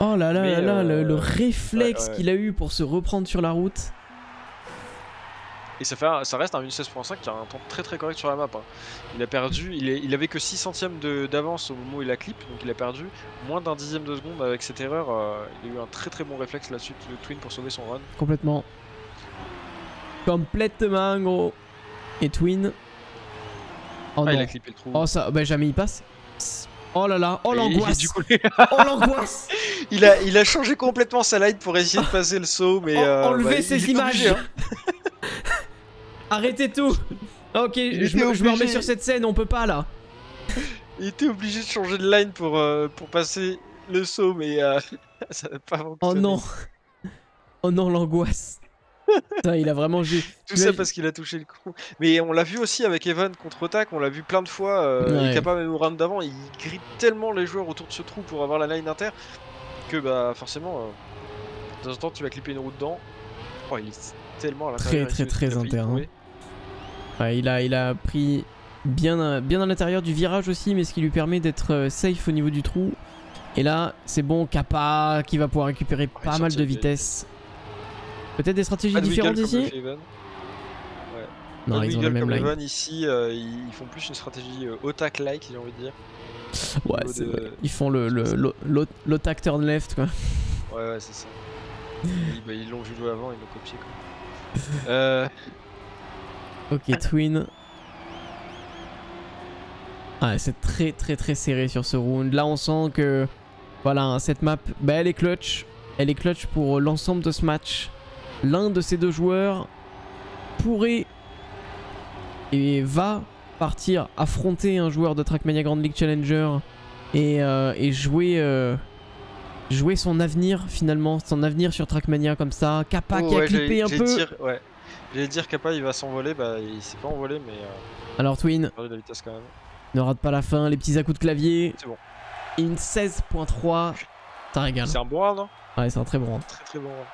Oh là là mais, là là, le, le euh, réflexe ouais, ouais. qu'il a eu pour se reprendre sur la route. Et ça, fait un- ça reste un 1.16.5 qui a un temps très très correct sur la map. hein. Il a perdu, il, est, il avait que 6 centièmes d'avance au moment où il a clip, donc il a perdu moins d'un dixième de seconde avec cette erreur. euh, il a eu un très très bon réflexe là-dessus de Twin pour sauver son run. Complètement. Complètement gros. Et Twin. Oh ah, il a clippé le trou. Oh ça, bah jamais il passe. Oh là là, oh l'angoisse. coup, Oh l'angoisse. il, a, il a changé complètement sa light pour essayer de passer le saut, mais. En- euh, enlevez bah, est images. obligé, hein. Arrêtez tout. Ok, je me, était je me remets sur cette scène, on peut pas là. Il était obligé de changer de line pour, euh, pour passer le saut, mais euh, ça n'a pas fonctionné. Oh non. Oh non, l'angoisse. Putain, il a vraiment joué. Tout ça parce qu'il a touché le coup. Mais on l'a vu aussi avec Evan contre Otak, on l'a vu plein de fois. Euh, Il est capable même au round d'avant, il grippe tellement les joueurs autour de ce trou pour avoir la line inter que bah forcément, euh, de temps en temps tu vas clipper une roue dedans. Oh, il est tellement à l'intérieur. Très, très, très inter, hein. Ouais, il, a, il a pris bien, à- bien à l'intérieur du virage aussi, mais ce qui lui permet d'être euh, safe au niveau du trou. Et là, c'est bon, Kappa qui va pouvoir récupérer pas mal de vitesse. Peut-être des stratégies différentes ici. Non, de ils ont la même comme line. Evan ici, euh, ils font plus une stratégie euh, Otak-like, j'ai envie de dire. Ouais, c'est de- vrai. Ils font le, l'attack turn left quoi. Ouais, ouais, c'est ça. Ils, bah, ils l'ont vu jouer avant, ils l'ont copié quoi. Euh, Ok, Twin. Ah, c'est très très très serré sur ce round. Là, on sent que voilà, hein, cette map, bah, elle est clutch. Elle est clutch pour l'ensemble de ce match. L'un de ces deux joueurs pourrait et va partir affronter un joueur de Trackmania Grand League Challenger et, euh, et jouer, euh, jouer son avenir finalement, son avenir sur Trackmania comme ça. Kappa Oh, qui a ouais, clippé j'allais- un peu. Dire, ouais. J'allais dire Kappa il va s'envoler, bah il s'est pas envolé, mais euh, Alors Twin, a de la vitesse quand même. ne rate pas la fin, les petits à coups de clavier. C'est bon. Une 16.3, ça régale. C'est un bon round, hein Ouais, c'est un très bon round. Très très bon round.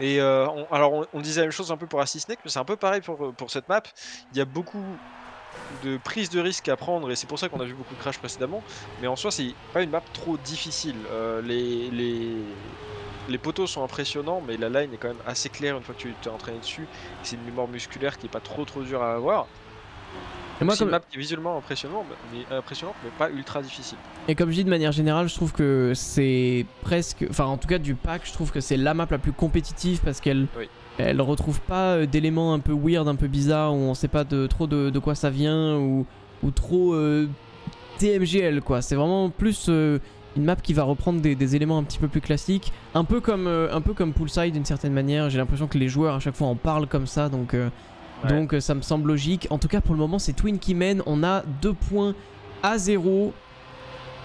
Et euh, alors on, disait la même chose un peu pour Assist Snake, mais c'est un peu pareil pour, cette map. Il y a beaucoup de prise de risque à prendre et c'est pour ça qu'on a vu beaucoup de crash précédemment. Mais en soi, c'est pas une map trop difficile. Euh, les poteaux sont impressionnants, mais la line est quand même assez claire une fois que tu t'es entraîné dessus. C'est une mémoire musculaire qui est pas trop trop dure à avoir. Et moi, c'est une map qui est visuellement impressionnante, mais, impressionnante, mais pas ultra difficile. et comme je dis de manière générale, je trouve que c'est presque. Enfin, en tout cas, du pack, je trouve que c'est la map la plus compétitive parce qu'elle. Oui. Elle retrouve pas euh, d'éléments un peu weird, un peu bizarres, où on sait pas de, trop de, de quoi ça vient, ou, ou trop euh, TMGL quoi. C'est vraiment plus euh, une map qui va reprendre des, des éléments un petit peu plus classiques, un peu comme, euh, un peu comme Poolside d'une certaine manière. J'ai l'impression que les joueurs à chaque fois en parlent comme ça, donc, euh, Ouais. donc euh, ça me semble logique. En tout cas, pour le moment, c'est Twin qui mène. On a 2 points à 0.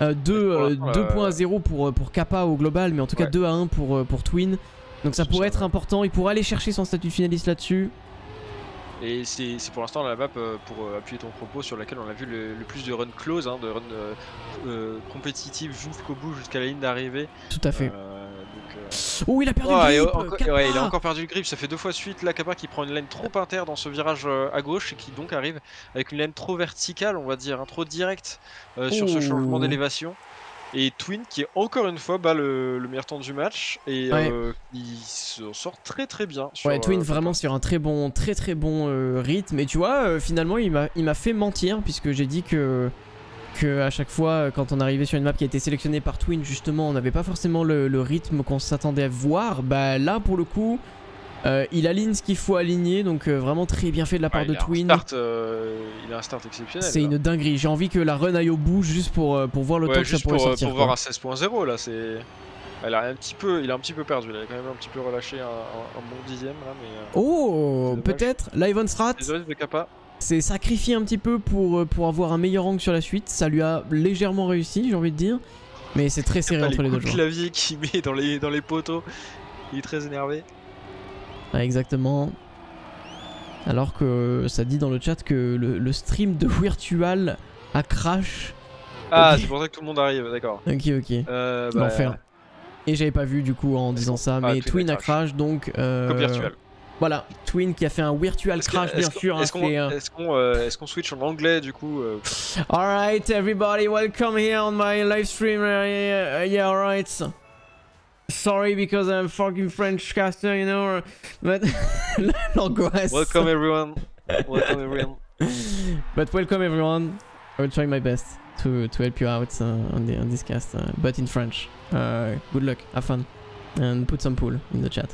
2 pour l'instant, euh, points à 0 pour, euh, pour Kappa au global, mais en tout cas Ouais. 2 à 1 pour, euh, pour Twin. Donc ça pourrait être important. Il pourrait aller chercher son statut de finaliste là-dessus. Et c'est pour l'instant la map euh, pour euh, appuyer ton propos sur laquelle on a vu le, le plus de run close, hein, de run euh, euh, compétitif jusqu'au bout, jusqu'à la ligne d'arrivée. Tout à fait. Oh, il a perdu oh, le grip encore- ouais, il a encore perdu le grip, ça fait deux fois suite là Kappa qui prend une laine trop inter dans ce virage euh, à gauche et qui donc arrive avec une laine trop verticale, on va dire, hein, trop directe euh, sur ce changement d'élévation. Et Twin qui encore une fois bat le, le meilleur temps du match et Ouais. euh, il se sort très très bien. Sur, Ouais, Twin euh, vraiment sur un très bon, très très bon rythme. Et tu vois, finalement, il m'a, il m'a fait mentir puisque j'ai dit que, que à chaque fois, euh, quand on arrivait sur une map qui a été sélectionnée par Twin, justement, on n'avait pas forcément le, le rythme qu'on s'attendait à voir. Bah là, pour le coup, euh, il aligne ce qu'il faut aligner, donc euh, vraiment très bien fait de la part ouais, de il Twin. start, euh, il a un start exceptionnel. C'est une dinguerie. J'ai envie que la run aille au bout juste pour, pour voir le Ouais, temps que ça pourrait pour, sortir. pour quoi. voir un 16.0 là, c'est. Il a un petit peu, il a un petit peu perdu. Il a quand même un petit peu relâché un, un- un bon dixième là, mais. Oh, peut-être. Live on strat. Désolé de Kappa. S'est sacrifié un petit peu pour, euh, pour avoir un meilleur angle sur la suite. Ça lui a légèrement réussi, j'ai envie de dire. Mais c'est très serré entre les deux joueurs. clavier qu'il met dans les, dans les poteaux. Il est très énervé. Exactement. Alors que ça dit dans le chat que le, le stream de Virtual a crash. Ah, c'est pour ça que tout le monde arrive, d'accord. Ok, ok. Euh, bah, L'enfer. Et j'avais pas vu du coup en disant ça, Ah, mais Twin a crash donc. euh, Comme virtuel. Voilà, Twin qui a fait un virtual crash, bien sûr. hein, Est-ce qu'on c'est, euh, euh, est-ce qu'on switch en anglais du coup euh, Alright, everybody, welcome here on my live stream. Uh, yeah, alright. Sorry because I'm fucking French caster, you know. But l'angoisse. Welcome everyone. Welcome everyone. But welcome everyone. I will try my best to to help you out uh, on the on this cast, uh, but in French. Uh, good luck, have fun, and put some pool in the chat.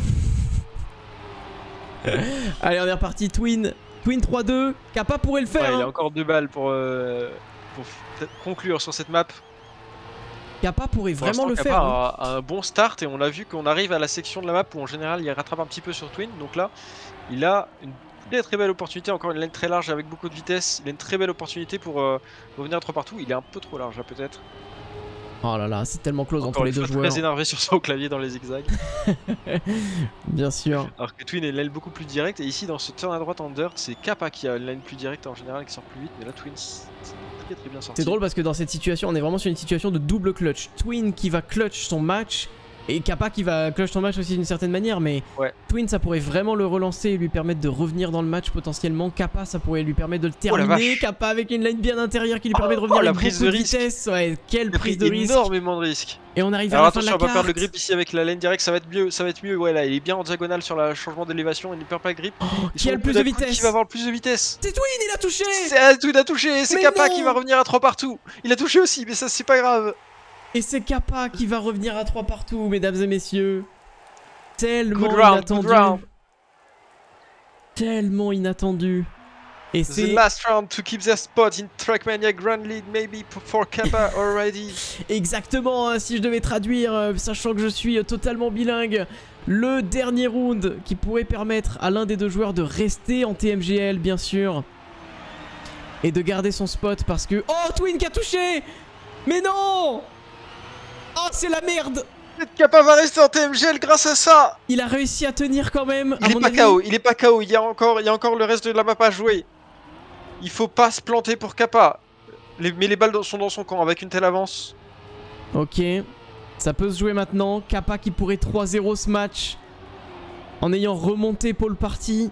Allez, on est reparti. Twin, Twin 3-2. Kappa pourrait le faire. Ouais, il hein. a encore deux balles pour, euh, pour conclure sur cette map. Kappa pourrait Pour vraiment le Kappa faire. hein. a, a un bon start et on a vu qu'on arrive à la section de la map où en général il rattrape un petit peu sur Twin. Donc là, il a une très très belle opportunité, encore une laine très large avec beaucoup de vitesse. Il a une très belle opportunité pour euh, revenir à trois partout. Il est un peu trop large là peut-être. Oh là là, c'est tellement close Encore entre les deux joueurs. très énervé sur son clavier dans les zigzags. Bien sûr. Alors que Twin est une laine beaucoup plus directe. Et ici dans ce turn à droite en dirt, c'est Kappa qui a une laine plus directe en général qui sort plus vite. Mais là Twin c'est très très bien sorti. C'est drôle parce que dans cette situation, on est vraiment sur une situation de double clutch. Twin qui va clutch son match et Kappa qui va clutch son match aussi d'une certaine manière. Mais Ouais. Twin, ça pourrait vraiment le relancer et lui permettre de revenir dans le match potentiellement. Kappa, ça pourrait lui permettre de le Oh terminer. Kappa avec une line bien intérieure qui lui Oh, permet de oh, revenir la avec prise de risque. vitesse. Ouais, quelle prise pris de risque. énormément de risques. Et on arrive Alors à la fin de attention, la on va perdre le grip ici avec la laine directe, ça va être mieux, ça va être mieux. Ouais là, il est bien en diagonale sur le changement d'élévation, il ne perd pas le grip. Oh, Qui a le plus de vitesse Qui va avoir le plus de vitesse C'est Twin, il a touché C'est tout a touché, c'est Kappa non qui va revenir à 3 partout. Il a touché aussi, mais ça c'est pas grave. Et c'est Kappa qui va revenir à 3 partout, mesdames et messieurs. Tellement Good inattendu. round. Tellement inattendu. Et The c'est last round to keep their spot in Trackmania Grand League, maybe p- for Kappa already. exactement, hein, si je devais traduire, euh, sachant que je suis euh, totalement bilingue, Le dernier round qui pourrait permettre à l'un des deux joueurs de rester en TMGL, bien sûr. Et de garder son spot parce que... Oh, Twin qui a touché Mais non Oh, c'est la merde Peut-être Kappa va rester en TMGL grâce à ça Il a réussi à tenir quand même. Il à est mon pas avis. KO, il est pas KO, il y a encore, il y a encore le reste de la map à jouer. Il faut pas se planter pour Kappa. Les- mais les balles sont dans son camp avec une telle avance. Ok. Ça peut se jouer maintenant. Kappa qui pourrait 3-0 ce match. En ayant remonté Paul Party.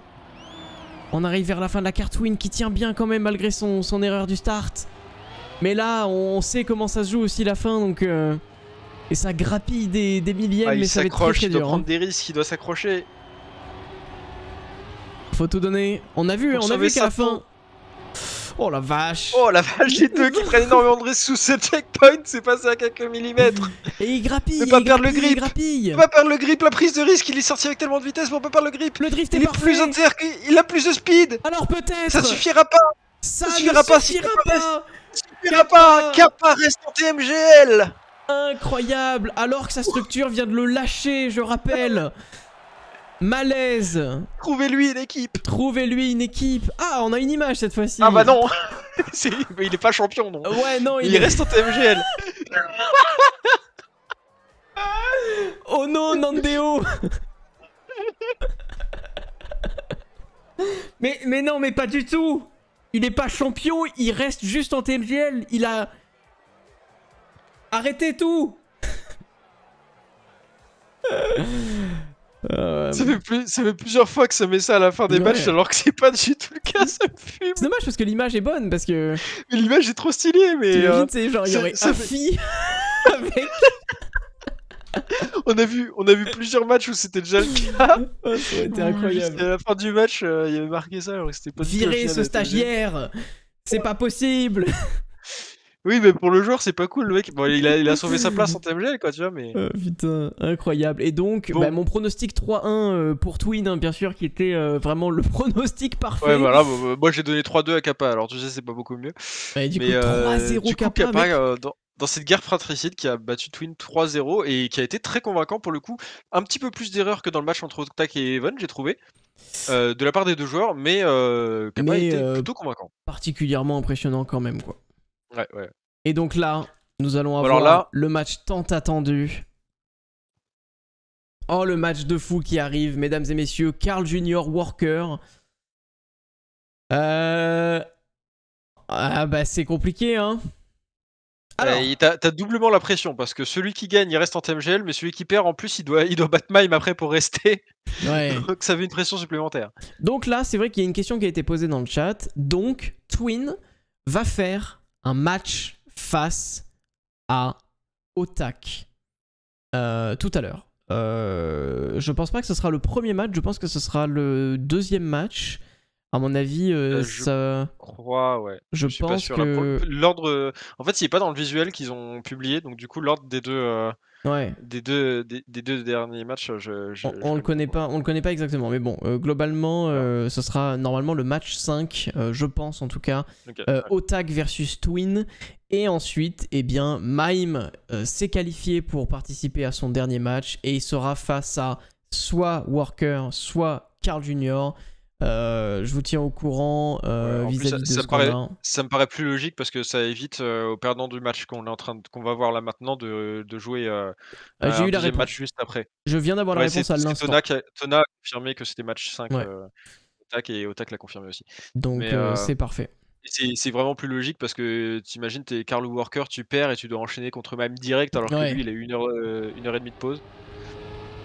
On arrive vers la fin de la carte win qui tient bien quand même malgré son, son erreur du start. Mais là, on sait comment ça se joue aussi la fin donc... euh, Et ça grappille des, des millièmes Ah, mais ça va être très il doit dur. hein. prendre des risques, il doit s'accrocher. Faut tout donner. On a vu, Pour on a vu qu'à la fin... Oh la vache Oh la vache, les deux qui prennent énormément de risques sous ce checkpoint, c'est passé à quelques millimètres. Et il grappille, Ne pas il perdre le grappille, il grip. grappille. Il va perdre le grip, la prise de risque, il est sorti avec tellement de vitesse, mais on peut perdre le grip. Le drift Il est est parfait. plus inter, il a plus de speed. Alors peut-être Ça suffira pas, Ça ça ne suffira pas si suffira Kappa pas ça suffira pas. Kappa reste en TMGL. Incroyable Alors que sa structure vient de le lâcher, je rappelle. Malaise. Trouvez-lui une équipe. Trouvez-lui une équipe. Ah, on a une image cette fois-ci. Ah bah non, il est pas champion non. Ouais, non, il, Il reste en TMGL. Oh non, Nandeo. Mais, mais non, mais pas du tout. Il est pas champion, il reste juste en TMGL Il a... Arrêtez tout Euh, Ça fait, plus, ça fait plusieurs fois que ça met ça à la fin des Ouais. matchs alors que c'est pas du tout le cas, ça me fume. C'est dommage parce que l'image est bonne, parce que... Mais L'image est trop stylée, mais T'imagines, euh, c'est genre, il y aurait ça un fait- fille avec... on, a vu, on a vu plusieurs matchs où c'était déjà le cas. Oh, ça aurait été Où incroyable. Jusqu'à la fin du match, euh, il y avait marqué ça alors que c'était pas Virer ce stagiaire C'est pas possible Oui, mais pour le joueur, c'est pas cool, le mec. Bon, il a, il a sauvé sa place en TMGL, quoi, tu vois, mais. Euh, Putain, incroyable. Et donc, Bon. bah, mon pronostic 3-1 euh, pour Twin, hein, bien sûr, qui était euh, vraiment le pronostic parfait. Ouais, voilà, bah, moi j'ai donné 3-2 à Kappa, alors tu sais, c'est pas beaucoup mieux. Et du mais coup, euh, 3-0 du coup, Kappa, mec. dans, dans cette guerre fratricide qui a battu Twin 3-0 et qui a été très convaincant pour le coup, un petit peu plus d'erreurs que dans le match entre Otak et Evan, j'ai trouvé, euh, de la part des deux joueurs, mais euh, Kappa Mais, était euh, plutôt convaincant. Particulièrement impressionnant quand même, quoi. Ouais, ouais. Et donc là, nous allons avoir Alors là- le match tant attendu. Oh, le match de fou qui arrive, mesdames et messieurs. Carl Junior Walker. Euh... Ah bah c'est compliqué, hein. Alors, Et T'as t'as doublement la pression parce que celui qui gagne il reste en TMGL, mais celui qui perd en plus il doit, il doit battre Mime après pour rester. ouais. Donc ça fait une pression supplémentaire. Donc là, c'est vrai qu'il y a une question qui a été posée dans le chat. Donc, Twin va faire un match face à Otak euh, tout à l'heure. Euh, je pense pas que ce sera le premier match, je pense que ce sera le deuxième match. À mon avis, euh, Euh, je ça- crois, ouais. je, suis pas pense sûr, là. Pour- que... L'ordre. euh, En fait, il est pas dans le visuel qu'ils ont publié, donc du coup, l'ordre des deux, euh, Ouais. des deux, des, des deux derniers matchs, je. je- On, je on le connaît pas, on le connaît pas exactement, mais bon, euh, globalement, euh, ce sera normalement le match 5, euh, je pense en tout cas, Ok, Euh, ouais. Otak versus Twin. Et ensuite, eh bien, Mime euh, s'est qualifié pour participer à son dernier match et il sera face à soit Worker, soit Carl Jr. Euh, je vous tiens au courant euh, Ouais, vis-à-vis ça- de ça ce qu'on paraît-. Ça me paraît plus logique parce que ça évite euh, au perdant du match qu'on est en train de- qu'on va voir là maintenant de, de jouer euh, un J'ai eu la réponse. match juste après. Je viens d'avoir la Ouais, réponse à l'instant. Tona, qui a- Tona a confirmé que c'était match 5 Ouais. Otak et Otak l'a confirmé aussi. Donc c'est parfait. C'est c'est vraiment plus logique parce que t'imagines t'es Carl Walker, tu perds et tu dois enchaîner contre Mime direct alors que lui il a une heure, une heure et demie de pause.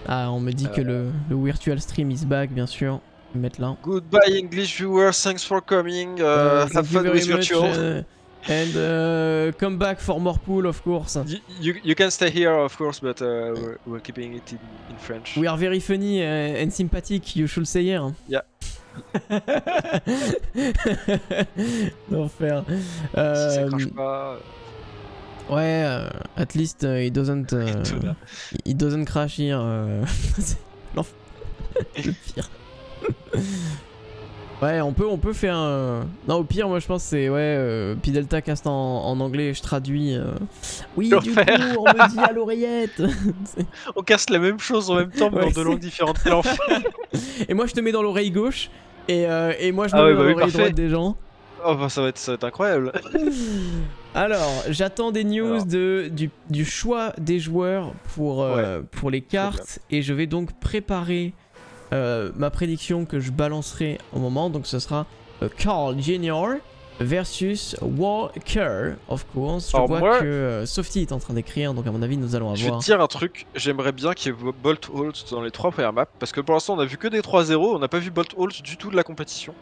Ah, on me dit que le, le virtual stream is back, bien sûr. Mettre là. Goodbye English viewers, thanks for coming. Uh, Uh, have fun with much. virtual. uh, and uh, come back for more pool, of course. You, you, you can stay here of course, but uh, we're, we're keeping it in, in French. We are very funny uh, and sympathetic, you should say here. Yeah. L'enfer. Si ça Euh, crache pas. ouais, euh, at least uh, it doesn't. uh, it doesn't crash here. euh, c'est l'enf- Le pire. Ouais, on peut, on peut faire un. Non, au pire, moi je pense que c'est ouais. Euh, Pi Delta cast en, en anglais, je traduis. euh. Oui, du coup, on me dit à l'oreillette. On casse la même chose en même temps, mais Ouais, en deux langues différentes. Et moi je te mets dans l'oreille gauche. Et, euh, et moi je me Ah mets ouais, dans bah l'oreille droite des gens. Oh, bah, ça, va être, ça va être incroyable. Alors, j'attends des news Alors. de, du, du choix des joueurs pour, euh, pour les cartes et je vais donc préparer euh, ma prédiction que je balancerai au moment. Donc, ce sera euh, Carl Jr. versus Walker, of course. Je Alors, vois moi- que euh, Softy est en train d'écrire, donc à mon avis, nous allons Je vais avoir. te dire un truc, j'aimerais bien qu'il y ait Bolt Holt dans les trois premières maps, parce que pour l'instant on a vu que des 3-0, on n'a pas vu Bolt Holt du tout de la compétition.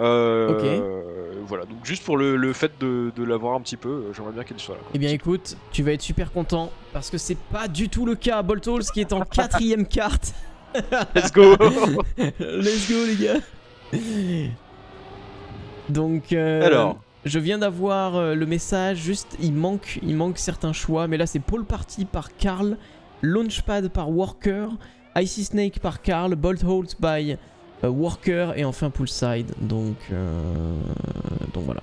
Euh, Voilà, donc juste pour le, le fait de, de l'avoir un petit peu, j'aimerais bien qu'il soit là. quoi. Eh bien écoute, tu vas être super content parce que c'est pas du tout le cas. Bolt Halls qui est en quatrième carte. Let's go Let's go les gars Donc euh, Alors. je viens d'avoir euh, le message, juste il manque, il manque certains choix, mais là c'est Paul Party par Karl, Launchpad par Worker, Icy Snake par Karl, Bolt Holt by euh, Worker et enfin Poolside. Donc, euh, donc voilà.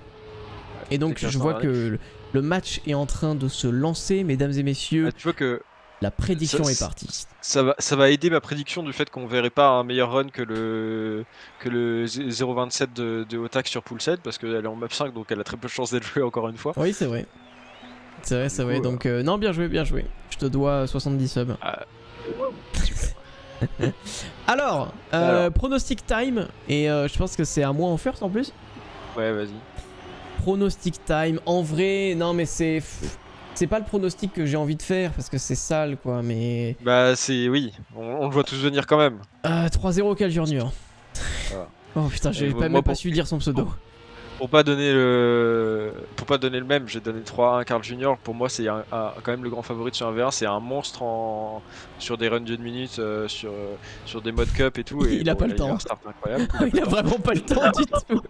Et donc je vois que le, le match est en train de se lancer, mesdames et messieurs. Ah, tu vois que La prédiction Ça, est partie. ça va, ça va aider ma prédiction du fait qu'on verrait pas un meilleur run que le, que le 0.27 de, de Otak sur Poolside, parce qu'elle est en map 5, donc elle a très peu de chances d'être jouée encore une fois. Oui, c'est vrai. C'est vrai, c'est vrai. coup, Donc, euh, non, bien joué, bien joué. Je te dois 70 subs. Ah, Alors, euh, Alors. pronostic time. Et euh, je pense que c'est à moi en first en plus. Ouais, vas-y. Pronostic time. En vrai, non, mais c'est. C'est pas le pronostic que j'ai envie de faire parce que c'est sale quoi. Mais. Bah, c'est. Oui, on, on le voit tous venir quand même. Euh, 3-0 Cal Junior. Voilà. Oh putain, j'ai pas, même pas su dire son pseudo. Pour pas donner le, pour pas donner le même, j'ai donné 3-1 Carl Junior. Pour moi, c'est quand même le grand favori sur un V1. C'est un monstre en... sur des runs d'une minute, euh, sur, euh, sur des modes cup et tout. Et Il a pas le temps. un start incroyable. il a vraiment pas le temps du tout.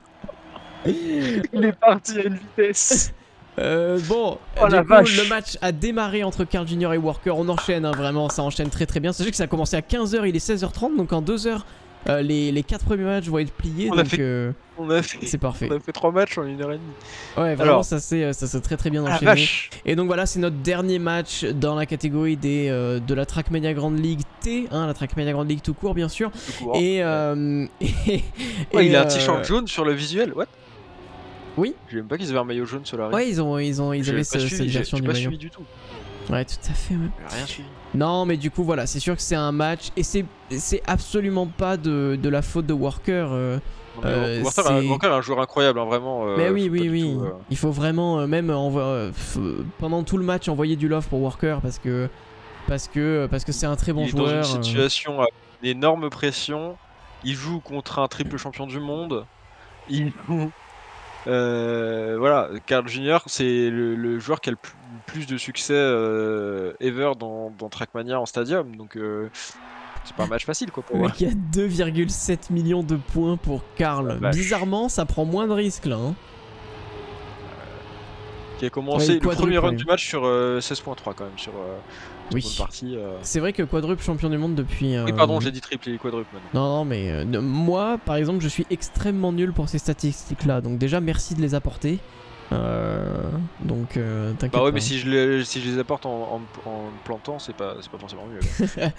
Il est parti à une vitesse. Euh, bon, Oh du coup, vache. le match a démarré entre Carl Jr. et Walker. On enchaîne, hein, vraiment, ça enchaîne très très bien. Sachez que ça a commencé à 15h, il est 16h30, donc en 2h, euh, les, les 4 premiers matchs vont être pliés. On a donc fait- euh, On a fait, c'est parfait. on a fait 3 matchs en une heure et demie. Ouais, vraiment, Alors. ça s'est très très bien Ah enchaîné. vache. et donc voilà, c'est notre dernier match dans la catégorie des, euh, de la Trackmania Grand League T, hein, la Trackmania Grand League tout court, bien sûr. Tout court. Et, euh, et- et, il a un euh, t-shirt jaune sur le visuel. What? Oui. Je même pas qu'ils avaient un maillot jaune sur la. Ouais, ils ont, ils ont, ils avaient cette version du pas maillot. suivi du tout. Ouais, tout à fait, ouais. Rien suivi. Non, mais du coup, voilà, c'est sûr que c'est un match et c'est c'est absolument pas de, de la faute de Worker. euh, Non, Euh, Walker, Walker est un joueur incroyable, hein, vraiment. euh, mais oui, oui, oui. tout, euh, Il faut vraiment même envo- pendant tout le match envoyer du love pour Worker parce que parce que parce que c'est un très bon il est dans joueur. une euh. situation à une énorme pression. Il joue contre un triple champion du monde. Il joue. Euh, voilà, Carl Junior, c'est le, le joueur qui a le plus, plus de succès euh, ever dans, dans Trackmania en stadium. Donc, euh, c'est pas un match facile quoi pour moi. il y a 2,7 millions de points pour Karl. La vache. Bizarrement, ça prend moins de risques là. hein. Qui a Ouais, commencé le premier run du match sur euh, 16.3 quand même, sur euh, Oui. partie. euh. C'est vrai que quadruple champion du monde depuis. Oui, pardon, j'ai dit triple et quadruple maintenant. Non, non, mais euh, moi, par exemple, je suis extrêmement nul pour ces statistiques-là. Donc déjà, merci de les apporter. Euh, donc, euh, t'inquiète Bah ouais, pas. mais si je les, si je les apporte en, en, en plantant, c'est pas, c'est pas forcément mieux.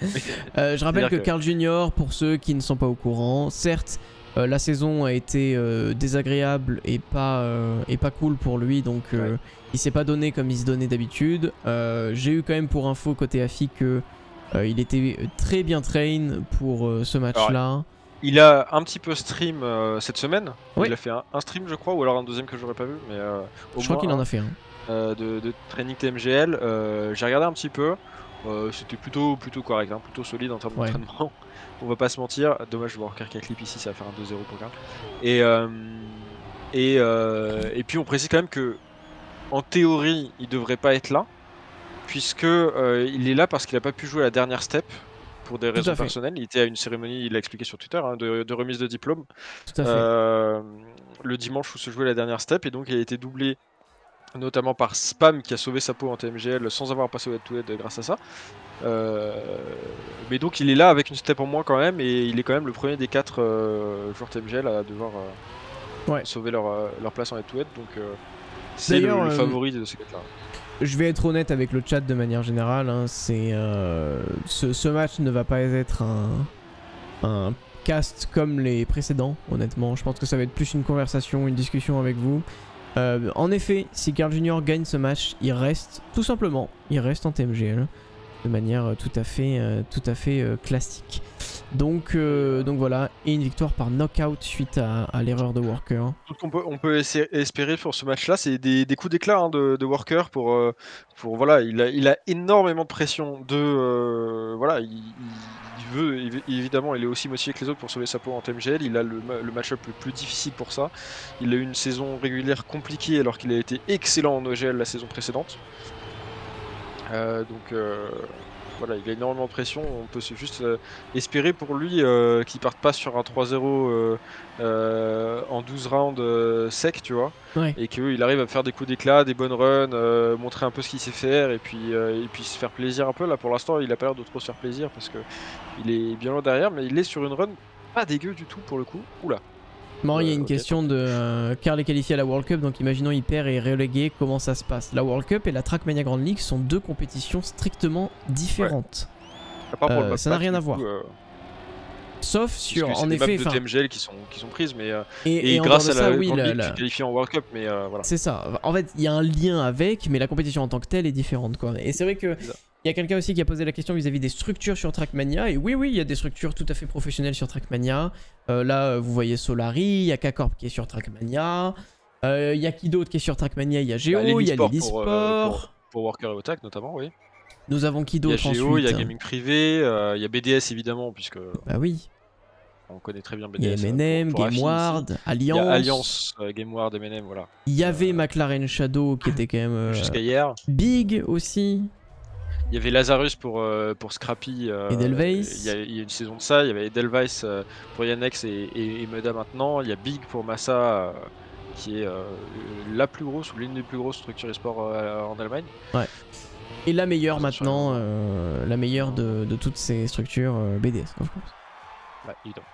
Euh, je rappelle que, que- Carl Junior, pour ceux qui ne sont pas au courant, certes, euh, la saison a été euh, désagréable et pas, euh, et pas cool pour lui, donc Ouais. il s'est pas donné comme il se donnait d'habitude. J'ai eu quand même pour info côté AFI que euh, il était très bien train pour ce match-là. Il a un petit peu stream cette semaine. Il a fait un, un stream, je crois, ou alors un deuxième que j'aurais pas vu, mais euh, au Je crois qu'il en a fait un. de, de training TMGL. J'ai regardé un petit peu. C'était plutôt, plutôt correct, hein, plutôt solide en termes Ouais. d'entraînement. On va pas se mentir. Dommage de voir Kirk clip ici, ça va faire un 2-0 pour Karl. Et, euh, et, euh, et puis on précise quand même que, en théorie, il devrait pas être là, puisque euh, il est là parce qu'il a pas pu jouer la dernière step pour des à raisons personnelles. Il était à une cérémonie, il l'a expliqué sur Twitter, hein, de, de remise de diplôme Tout à fait. le dimanche où se jouait la dernière step et donc il a été doublé notamment par Spam qui a sauvé sa peau en TMGL sans avoir passé au head-to-head grâce à ça. Euh, mais donc il est là avec une step en moins quand même et il est quand même le premier des quatre euh, joueurs TMGL à devoir euh, Ouais. sauver leur, leur place en head-to-head. Donc c'est le, le favori de ces quatre-là. Je vais être honnête avec le chat de manière générale. hein, c'est ce, ce match ne va pas être un, un cast comme les précédents. Honnêtement, je pense que ça va être plus une conversation, une discussion avec vous. Euh, en effet, si Carl Jr gagne ce match, il reste tout simplement, il reste en TMGL de manière euh, tout à fait, euh, tout à fait classique. Donc, donc voilà, et une victoire par knockout suite à, l'erreur de Worker. Tout qu'on peut, on peut espérer pour ce match-là, c'est des, coups d'éclat hein, de, de Worker pour, pour voilà, il a, il a énormément de pression. De voilà, il, il- il veut évi- évidemment, il est aussi motivé que les autres pour sauver sa peau en TMGL. Il a le match-up le plus difficile pour ça. Il a eu une saison régulière compliquée alors qu'il a été excellent en OGL la saison précédente. Euh, donc euh, voilà, il a énormément de pression. On peut se juste euh, espérer pour lui euh, qu'il parte pas sur un 3-0 euh, en 12 rounds sec, tu vois, Ouais. et qu'il arrive à faire des coups d'éclat, des bonnes runs, montrer un peu ce qu'il sait faire, et puis, et puis se faire plaisir un peu. Là, pour l'instant, il a pas l'air de trop se faire plaisir parce que il est bien loin derrière, mais il est sur une run pas dégueu du tout pour le coup. Oula. Il y a Euh, une ok, question de euh, Karl est qualifié à la World Cup, donc imaginons il perd et est relégué, comment ça se passe? La World Cup et la Trackmania Grand League sont deux compétitions strictement différentes. Euh, ça n'a rien à voir. euh, Sauf sur, en des effet, maps de TMGL qui sont, qui sont prises, mais euh, et, et, et en grâce à la ça, oui, la- te qualifies en World Cup, mais euh, voilà. c'est ça. En fait, il y a un lien avec, mais la compétition en tant que telle est différente, quoi. Et c'est vrai que. Il y a quelqu'un aussi qui a posé la question vis-à-vis des structures sur Trackmania. Et oui, oui, il y a des structures tout à fait professionnelles sur Trackmania. Euh, là, euh, vous voyez Solari, il y a K-Corp qui est sur Trackmania. Euh, Il y a qui d'autre qui est sur Trackmania Il y a Géo, Bah, il y a Lily pour, euh, pour- pour Worker et Otak notamment, oui. Nous avons qui Il y a d'autre Géo, il y a Gaming Privé, euh, il y a BDS évidemment, puisque Bah oui. on connaît très bien Il y a BDS. euh, M&M, GameWard. Il Alliance. y a Alliance, euh, GameWard, M&M, voilà. Il y avait McLaren Shadow qui était quand même euh, Jusqu'à hier. big aussi. Il y avait Lazarus pour, euh, pour Scrappy. euh, Edelweiss. Il y, a, il y a une saison de ça. Il y avait Edelweiss euh, pour Yannex et, et, et Meda maintenant. Il y a Big pour Massa, qui est la plus grosse ou l'une des plus grosses structures e-sport en Allemagne. Et la meilleure maintenant, la- meilleure de, de toutes ces structures, BDS, of course. Ouais, évidemment.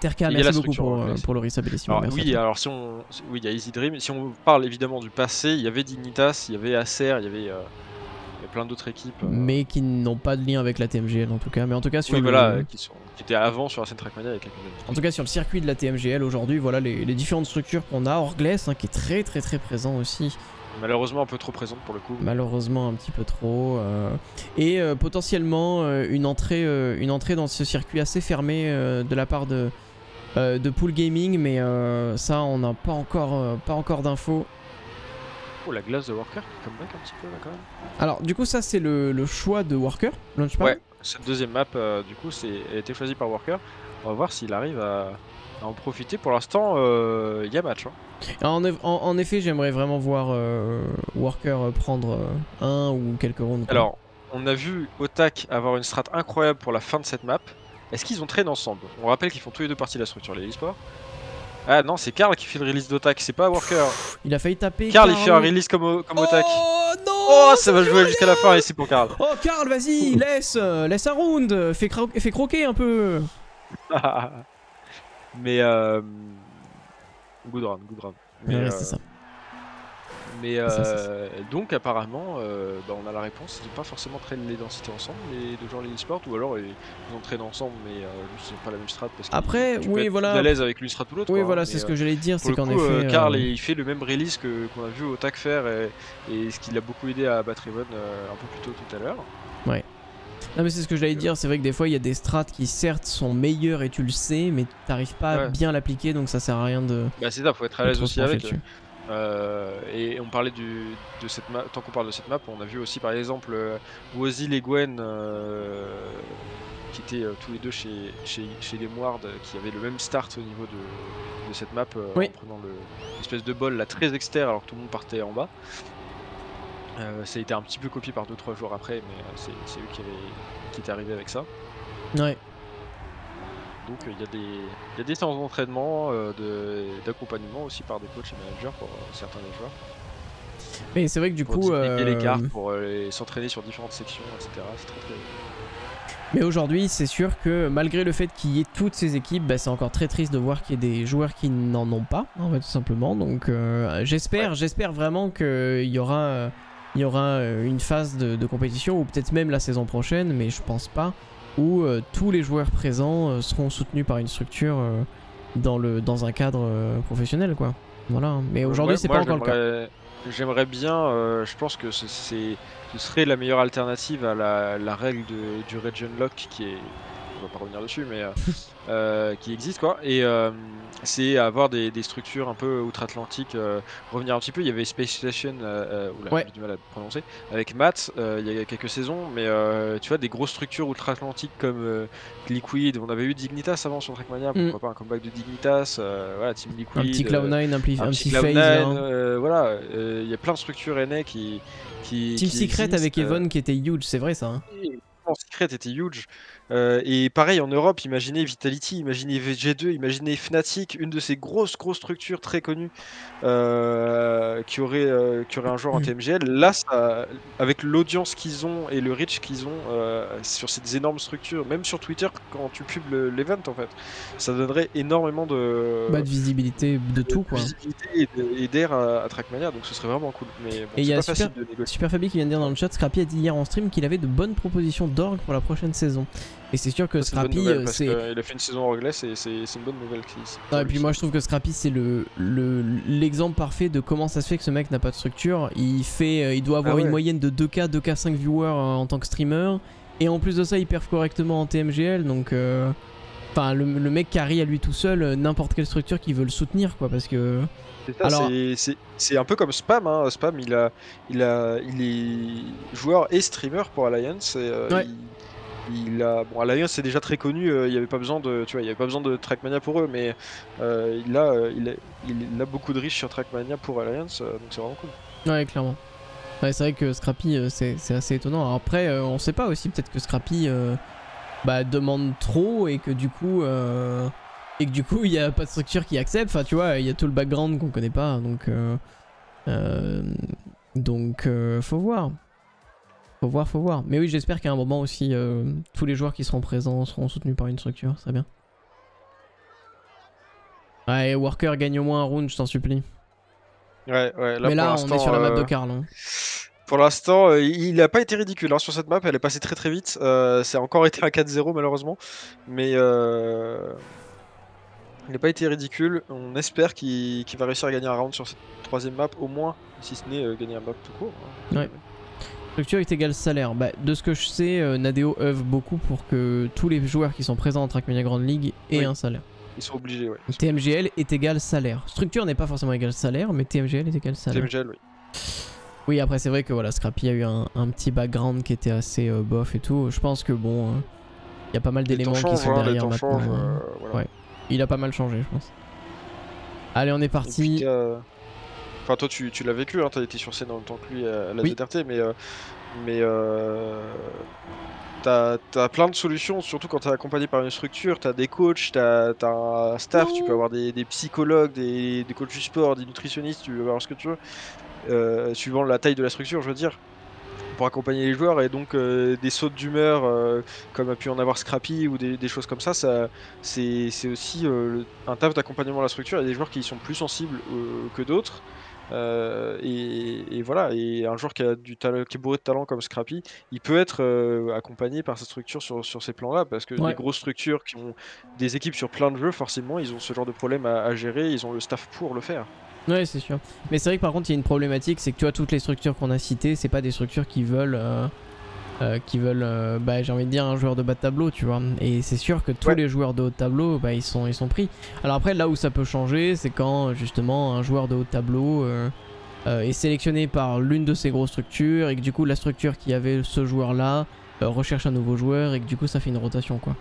Terka, merci beaucoup pour, euh, pour. Alors, merci oui, alors si on, oui, il y a Easy Dream. Si on parle évidemment du passé, il y avait Dignitas, il y avait Acer, il y avait, euh, il y avait plein d'autres équipes. euh, Mais qui n'ont pas de lien avec la TMGL en tout cas. Mais en tout cas sur, oui, le, voilà, qui, sont, qui étaient avant sur la scène Trackmania a années. en tout cas, sur le circuit de la TMGL aujourd'hui, voilà les, les différentes structures qu'on a. Orgless hein, qui est très très très présent aussi. Malheureusement un peu trop présente pour le coup. Malheureusement un petit peu trop. euh, Et euh, potentiellement une, entrée, une entrée dans ce circuit assez fermé de la part de, de Pool Gaming. Mais ça, on n'a pas encore, pas encore d'infos. Oh, la glace de Worker, comeback un petit peu là quand même. Alors du coup ça c'est le, le choix de Worker, Launchpad. Ouais, cette deuxième map, euh, du coup, c'est, elle a été choisie par Worker. On va voir s'il arrive à, à en profiter. Pour l'instant, euh, il y a match. hein. En, en- en effet j'aimerais vraiment voir euh, Worker prendre un ou quelques rounds. quoi. Alors, on a vu Otak avoir une strat incroyable pour la fin de cette map. Est-ce qu'ils ont traîné ensemble? On rappelle qu'ils font tous les deux partie de la structure, les e-sports. Ah non, c'est Karl qui fait le release d'Otak, c'est pas Worker. il a failli taper. Karl, il fait un release comme, comme Otak. Oh non Oh, ça va jouer jusqu'à la fin et c'est pour Karl. Oh Karl vas-y laisse euh, laisse un round euh, fais, cro- fais croquer un peu. mais euh... good run, good run. Mais, Ouais, euh, c'est ça. Mais euh, donc apparemment, euh, bah, on a la réponse. Ils n'ont pas forcément traîné les densités ensemble, les deux joueurs de l'e-sport, ou alors ils, ils ont traîné ensemble, mais euh, juste pas la même strat parce que Après, tu oui, voilà. à l'aise avec l'une strat ou l'autre. Oui quoi, voilà mais, c'est ce euh, que j'allais dire Pour c'est qu'en effet. euh, Karl, euh, il fait le même release que qu'on a vu Otak faire et, et ce qui l'a beaucoup aidé à battre Evan euh, un peu plus tôt tout à l'heure. Non mais c'est ce que j'allais dire, c'est vrai que des fois il y a des strats qui certes sont meilleurs et tu le sais, mais t'arrives pas à Ouais. bien l'appliquer donc ça sert à rien de, Bah c'est ça, faut être à l'aise aussi avec. Euh, et on parlait du, de cette map, tant qu'on parle de cette map, on a vu aussi par exemple euh, Wozil et Gwen euh, qui étaient euh, tous les deux chez, chez, chez les Ward qui avaient le même start au niveau de, de cette map euh, Oui. en prenant le- l'espèce de bol là très externe alors que tout le monde partait en bas. Euh, ça a été un petit peu copié par 2-3 jours après, mais euh, c'est c'est eux qui, avaient, qui étaient arrivés avec ça. Ouais. Donc euh, il y, a des- il y a des séances d'entraînement, euh, de- d'accompagnement aussi par des coachs et managers pour euh, certains des joueurs. Mais c'est vrai que du pour coup. les cartes, pour s'entraîner sur différentes sections, etc. C'est très très. Mais aujourd'hui, c'est sûr que malgré le fait qu'il y ait toutes ces équipes, bah, c'est encore très triste de voir qu'il y ait des joueurs qui n'en ont pas, en fait, tout simplement. Donc euh, j'espère, j'espère vraiment qu'il y aura, il y aura une phase de, de compétition, ou peut-être même la saison prochaine, mais je pense pas, où euh, tous les joueurs présents euh, seront soutenus par une structure euh, dans, le, dans un cadre professionnel, quoi. Voilà. Mais aujourd'hui, Ouais, c'est pas encore le cas. j'aimerais- bien, euh, je pense que ce, c'est- ce serait la meilleure alternative à la, la règle de- du Region Lock qui est. On va pas revenir dessus, mais. euh, euh, qui existe quoi. Et euh, c'est avoir des, des structures un peu outre-Atlantique. euh, revenir un petit peu, il y avait Space Station, oula, Ouais. j'ai du mal à prononcer, avec Matt il y a quelques saisons, mais tu vois, des grosses structures outre-Atlantique comme Liquid, on avait eu Dignitas avant sur Trackmania, Mm. pourquoi pas un comeback de Dignitas, voilà, Team Liquid. Un petit euh, Cloud9, un, petit- un un petit petit FaZe. Cloud9, là. euh, voilà, il y a plein de structures NA qui. qui Team qui Secret existent, avec Evon qui était huge, c'est vrai ça. hein. Secret était huge. Euh, et pareil en Europe, imaginez Vitality, imaginez VG2, imaginez Fnatic, une de ces grosses grosses structures très connues euh, qui, aurait, euh, qui aurait un joueur en Mm. TMGL. Là, ça, avec l'audience qu'ils ont et le reach qu'ils ont euh, sur ces énormes structures, même sur Twitter quand tu pubs le- l'event en fait, ça donnerait énormément de, Bah, de visibilité de tout quoi. visibilité et d'air à, à Trackmania, donc ce serait vraiment cool. Mais bon, Et il y a pas super-. Super Fabi qui vient de dire dans le chat, Scrappy a dit hier en stream qu'il avait de bonnes propositions d'org pour la prochaine saison. Et c'est sûr que Scrappy, euh, c'est. qu'il a fait une saison anglais, c'est une bonne nouvelle. qui- Ouais, et puis moi je trouve que Scrappy c'est le le- l'exemple parfait de comment ça se fait que ce mec n'a pas de structure. Il fait, euh, il doit avoir Ah une moyenne de 2K, 2K5 viewers euh, en tant que streamer. Et en plus de ça, il perf correctement en TMGL. Donc, euh, enfin, le, le mec carry à lui tout seul n'importe quelle structure qui veut le soutenir, quoi. Parce que C'est un peu comme Spam. Hein. Spam, il, a, il, a, il est joueur et streamer pour Alliance. Et, euh, Ouais. il, il a, bon, Alliance c'est déjà très connu. euh, il n'y avait pas besoin de, tu pas besoin de Trackmania pour eux, mais euh, il, a, euh, il, a, beaucoup de riches sur Trackmania pour Alliance, donc c'est vraiment cool. Ouais, clairement. C'est vrai que Scrappy, c'est assez étonnant. Après, on sait pas aussi, peut-être que Scrappy bah, demande trop et que du coup, et que du coup, il y a pas de structure qui accepte. Enfin, tu vois, il y a tout le background qu'on connaît pas, donc, donc, faut voir. Faut voir, faut voir. Mais oui, j'espère qu'à un moment aussi, euh, tous les joueurs qui seront présents seront soutenus par une structure. C'est bien. Ouais, Worker gagne au moins un round, je t'en supplie. Ouais, ouais, là, Mais là, pour on est sur la map de euh, Karl. hein. Pour l'instant, euh, il n'a pas été ridicule hein, sur cette map, elle est passée très très vite. Euh, c'est encore été un 4-0 malheureusement, mais euh, il n'a pas été ridicule. On espère qu'il va réussir à gagner un round sur cette troisième map, au moins, si ce n'est euh, gagner un map tout court. hein. Ouais. Structure est égale salaire. Bah, de ce que je sais, euh, Nadeo œuvre beaucoup pour que tous les joueurs qui sont présents en Trackmania Grand League aient Oui. un salaire. Ils sont obligés, ouais. TMGL est égal salaire. Structure n'est pas forcément égal salaire, mais TMGL est égal salaire. TMGL, oui. Oui, après, c'est vrai que voilà, Scrappy a eu un, un petit background qui était assez euh, bof et tout. Je pense que bon, il y a pas mal d'éléments qui sont hein, derrière maintenant. changent, hein. euh, voilà. Ouais. Il a pas mal changé, je pense. Allez, on est puis, parti. Enfin, toi, tu, tu l'as vécu, hein, t'as été sur scène en même temps que lui à, à la Oui. ZRT, mais, euh, mais euh, t'as as plein de solutions, surtout quand t'es accompagné par une structure. T'as des coachs, t'as as un staff, tu peux avoir des, des psychologues, des, des coachs du sport, des nutritionnistes, tu peux avoir ce que tu veux, euh, suivant la taille de la structure, je veux dire. Pour accompagner les joueurs et donc euh, des sautes d'humeur euh, comme a pu en avoir Scrappy ou des, des choses comme ça, ça c'est c'est aussi euh, le- un taf d'accompagnement de la structure. Il y a des joueurs qui sont plus sensibles euh, que d'autres. Euh, et, et voilà, et un joueur qui, a du talent, qui est bourré de talent comme Scrappy, il peut être euh, accompagné par sa structure sur, sur ces plans-là, parce que Ouais. les grosses structures qui ont des équipes sur plein de jeux, forcément, ils ont ce genre de problème à, à gérer, ils ont le staff pour le faire. Ouais, c'est sûr. Mais c'est vrai que par contre, il y a une problématique, c'est que tu vois, toutes les structures qu'on a citées, c'est pas des structures qui veulent. euh, euh, qui veulent, euh, bah, j'ai envie de dire, un joueur de bas de tableau, tu vois. Et c'est sûr que tous Ouais. les joueurs de haut de tableau, bah, ils, sont, ils sont pris. Alors après, là où ça peut changer, c'est quand justement un joueur de haut de tableau euh, est sélectionné par l'une de ces grosses structures et que du coup, la structure qui avait ce joueur-là recherche un nouveau joueur et que du coup, ça fait une rotation, quoi.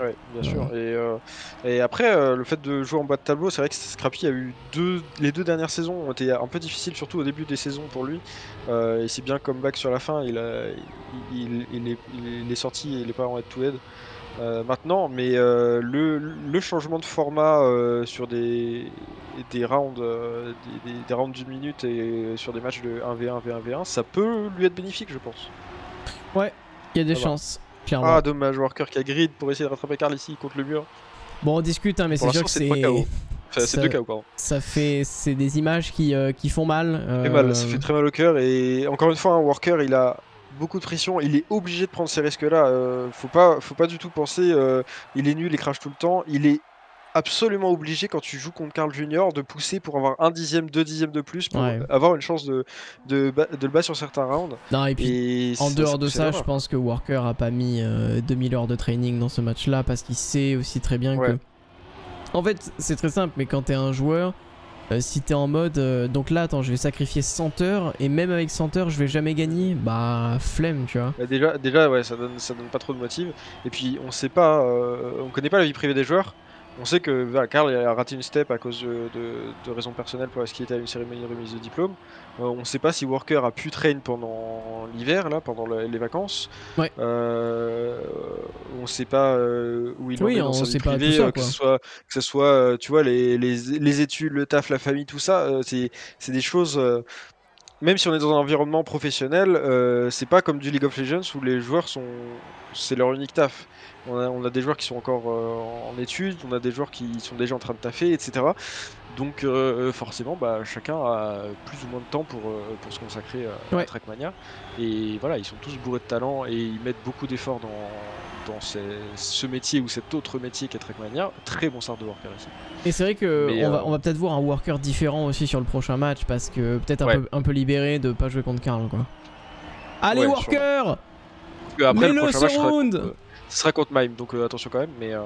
Ouais, bien Ouais. sûr. Et, euh, et après, euh, le fait de jouer en bas de tableau, c'est vrai que Scrappy a eu deux. Les deux dernières saisons ont été un peu difficiles, surtout au début des saisons pour lui. Euh, et c'est bien comeback sur la fin, il, a, il, il est, il est sorti et il est pas en head-to-head. euh, maintenant, mais euh, le, le changement de format euh, sur des, des rounds euh, des, des- des rounds d'une minute et sur des matchs de 1v1, 1v1, 1v1, ça peut lui être bénéfique, je pense. Il y a des chances, clairement. Ah, dommage, Worker qui a grid pour essayer de rattraper Karl ici contre le mur. Bon, on discute, hein, mais c'est sûr que c'est c'est. Deux KO, pardon. Ça fait. C'est des images qui, euh, qui font mal. Ça fait euh, mal, ça fait très mal au cœur et encore une fois, un Worker, il a beaucoup de pression, il est obligé de prendre ces risques-là. euh, faut pas, faut pas du tout penser, euh, il est nul, il crache tout le temps. Il est absolument obligé quand tu joues contre Carl Junior de pousser pour avoir un dixième, deux dixièmes de plus pour Ouais. avoir une chance de, de, le battre sur certains rounds. Non, et puis. Et En dehors de ça, je pense que Walker a pas mis euh, 2000 heures de training dans ce match-là parce qu'il sait aussi très bien Ouais. que. En fait, c'est très simple, mais quand t'es un joueur, euh, si t'es en mode. euh, donc là, attends, je vais sacrifier 100 heures et même avec 100 heures, je vais jamais gagner. Bah, flemme, tu vois. Bah, déjà, déjà ouais, ça donne, ça donne pas trop de motifs. Et puis, on sait pas, euh, on connaît pas la vie privée des joueurs. On sait que voilà, Karl a raté une step à cause de, de- de raisons personnelles pour ce qui était à une cérémonie de remise de diplôme. Euh, on sait pas si Worker a pu train pendant l'hiver, là, pendant le- les vacances. Ouais. Euh, on sait pas euh, où il en Oui, est dans sa vie privée, ça, que ce soit, que ce soit tu vois, les, les, les études, le taf, la famille, tout ça, c'est des choses. même si on est dans un environnement professionnel, euh, c'est pas comme du League of Legends où les joueurs sont. C'est leur unique taf. On a, on a des joueurs qui sont encore euh, en études, on a des joueurs qui sont déjà en train de taffer, etc. Donc euh, forcément, bah, chacun a plus ou moins de temps pour, euh, pour se consacrer à, Ouais. Trackmania. Et voilà, ils sont tous bourrés de talent et ils mettent beaucoup d'efforts dans, dans ces- ce métier ou cet autre métier qu'est Trackmania. Très bon start de Worker ici. Et c'est vrai que Mais, on va, euh, on va peut-être voir un worker différent aussi sur le prochain match parce que peut-être un, Ouais. peu, un peu libéré de pas jouer contre Karl quoi. Allez Ouais, worker Mets-le ce round euh, ce sera contre Mime, donc euh, attention quand même. Mais euh,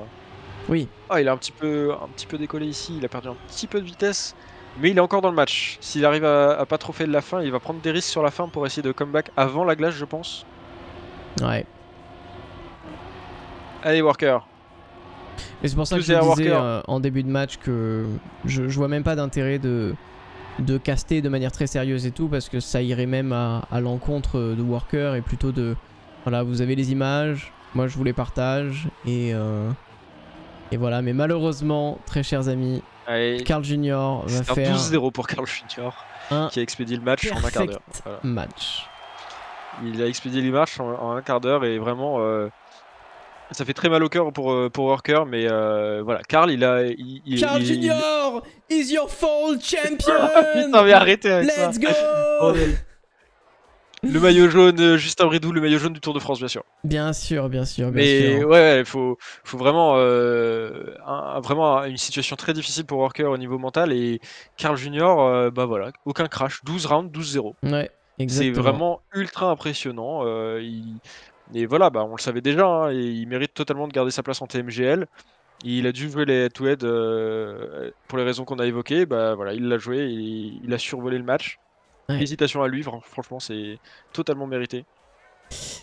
Oui, Ah, il a un petit peu, un petit peu décollé ici. Il a perdu un petit peu de vitesse, mais il est encore dans le match. S'il arrive à, à pas trop faire de la fin, il va prendre des risques sur la fin pour essayer de comeback avant la glace, je pense. ouais. Allez, Worker. Et c'est pour ça que je disais euh, en début de match que je, je vois même pas d'intérêt de, de caster de manière très sérieuse et tout parce que ça irait même à, à l'encontre de Worker et plutôt de voilà vous avez les images, moi je vous les partage et euh, et voilà mais malheureusement très chers amis Allez, Carl Junior va faire 12-0 pour Carl Junior un qui a expédié le match en un quart d'heure. Voilà. match. Il a expédié le match en, en un quart d'heure et vraiment, euh, ça fait très mal au cœur pour, euh, pour Worker, mais euh, voilà. Carl, il a. Il, il- Carl il- Junior is your fall champion. Putain, mais arrêtez avec ça. Let's go. Le maillot jaune, euh, Justin Bridou, le maillot jaune du Tour de France, bien sûr. Bien sûr, bien sûr, bien Mais sûr. ouais, il faut, faut vraiment, euh, un- vraiment une situation très difficile pour Worker au niveau mental. Et Carl Junior, euh, bah voilà, aucun crash, 12 rounds, 12-0. Ouais, C'est vraiment ultra impressionnant. euh, il- Et voilà, bah, on le savait déjà, hein, et il mérite totalement de garder sa place en TMGL. Il a dû jouer les head-to-head pour les raisons qu'on a évoquées. Bah voilà, il l'a joué, il a survolé le match. Ouais. Félicitations à lui, fran- franchement, c'est totalement mérité.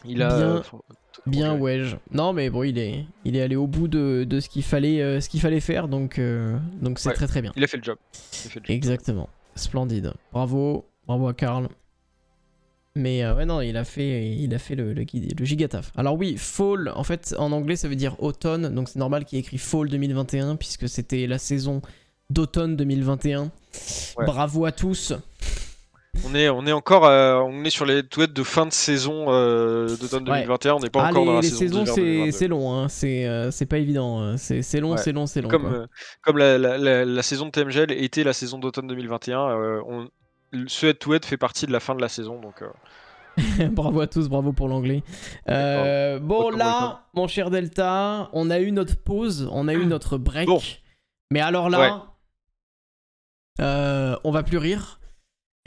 Il a Bien- euh, totalement Bien wedge. Non mais bon, il est, il est allé au bout de, de ce qu'il fallait, euh, ce qu'il fallait faire, donc euh, donc c'est Ouais. très très bien. Il a fait le job. Il a fait le job. Exactement. Splendide. Bravo, bravo à Karl. Mais euh, ouais non, il a fait, il a fait le, le, gigataf. Alors oui, fall, en fait en anglais ça veut dire automne, donc c'est normal qu'il ait écrit fall 2021 puisque c'était la saison d'automne 2021. Ouais. Bravo à tous. On est, on est encore, euh, on est sur les head de fin de saison euh, d'automne Ouais. 2021. On n'est pas Ah, encore les, dans la les saison saisons c'est 2022. c'est long, hein. c'est euh, pas évident. hein. C'est long, Ouais. c'est long, c'est long. Comme, quoi. comme la, la- la- la saison de TMGL était la saison d'automne 2021, euh, on- ce head-to-head fait partie de la fin de la saison. Donc, bravo à tous, bravo pour l'anglais. Bon, là, mon cher Delta, on a eu notre pause, on a eu notre break. Bon. Mais alors là, on va plus rire.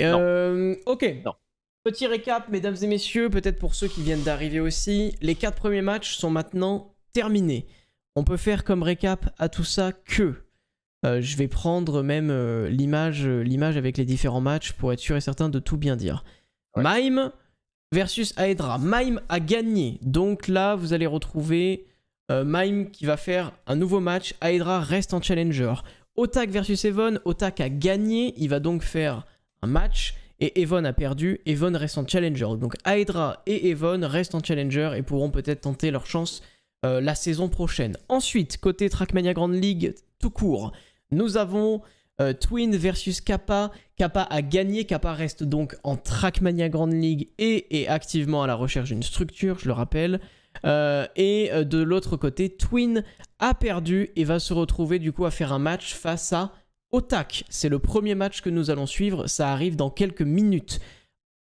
Euh, ok. Non. Petit récap, mesdames et messieurs, peut-être pour ceux qui viennent d'arriver aussi. Les quatre premiers matchs sont maintenant terminés. On peut faire comme récap à tout ça que euh, je vais prendre même euh, l'image, l'image avec les différents matchs pour être sûr et certain de tout bien dire. Ouais. Mime versus Aedra. Mime a gagné. Donc là, vous allez retrouver euh, Mime qui va faire un nouveau match. Aedra reste en challenger. Otak versus Evon. Otak a gagné. Il va donc faire un match. Et Evon a perdu. Evon reste en challenger. Donc Aedra et Evon restent en challenger et pourront peut-être tenter leur chance euh, la saison prochaine. Ensuite, côté Trackmania Grand League, tout court, nous avons euh, Twin versus Kappa. Kappa a gagné, Kappa reste donc en Trackmania Grand League et est activement à la recherche d'une structure, je le rappelle. Euh, et de l'autre côté, Twin a perdu et va se retrouver du coup à faire un match face à Otak. C'est le premier match que nous allons suivre, ça arrive dans quelques minutes.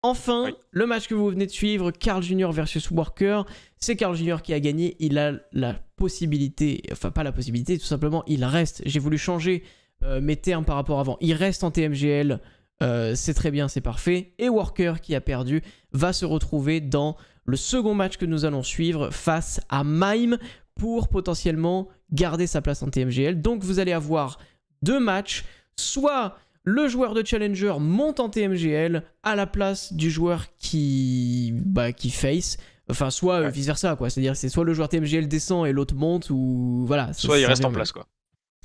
Enfin, le match que vous venez de suivre, Carl Jr. versus Worker, c'est Carl Jr. qui a gagné. Il a la possibilité, enfin pas la possibilité, tout simplement, il reste. J'ai voulu changer euh, mes termes par rapport avant. Il reste en TMGL, euh, c'est très bien, c'est parfait. Et Worker qui a perdu va se retrouver dans le second match que nous allons suivre face à Mime pour potentiellement garder sa place en TMGL. Donc vous allez avoir deux matchs, soit le joueur de Challenger monte en TMGL à la place du joueur qui, bah, qui face. Enfin, soit euh, vice versa, quoi. C'est-à-dire, c'est soit le joueur TMGL descend et l'autre monte, ou voilà. Soit il reste en place, quoi.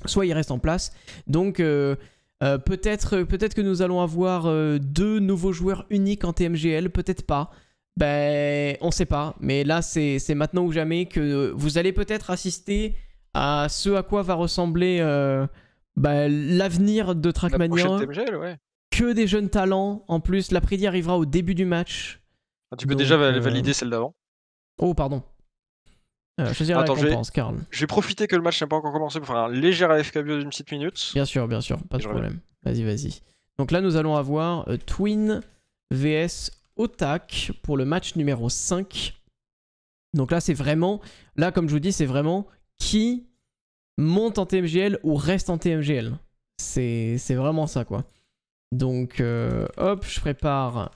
Soit il reste en place. Donc, euh, euh, peut-être peut que nous allons avoir deux nouveaux joueurs uniques en TMGL, peut-être pas. Ben, on sait pas. Mais là, c'est maintenant ou jamais que vous allez peut-être assister à ce à quoi va ressembler bah, l'avenir de Trackmania. Que des jeunes talents. En plus, la prédit arrivera au début du match. Ah, tu peux déjà euh, valider celle d'avant. Oh, pardon. Euh, choisir Attends, la récompense, Karl. Je vais profiter que le match n'a pas encore commencé pour faire un léger AFK bio d'une petite minute. Bien sûr, bien sûr, pas de problème. Vas-y, vas-y. Donc là, nous allons avoir euh, Twin vs Otak pour le match numéro 5. Donc là, c'est vraiment. Là, comme je vous dis, c'est vraiment qui monte en TMGL ou reste en TMGL. C'est vraiment ça, quoi. Donc, euh, hop, je prépare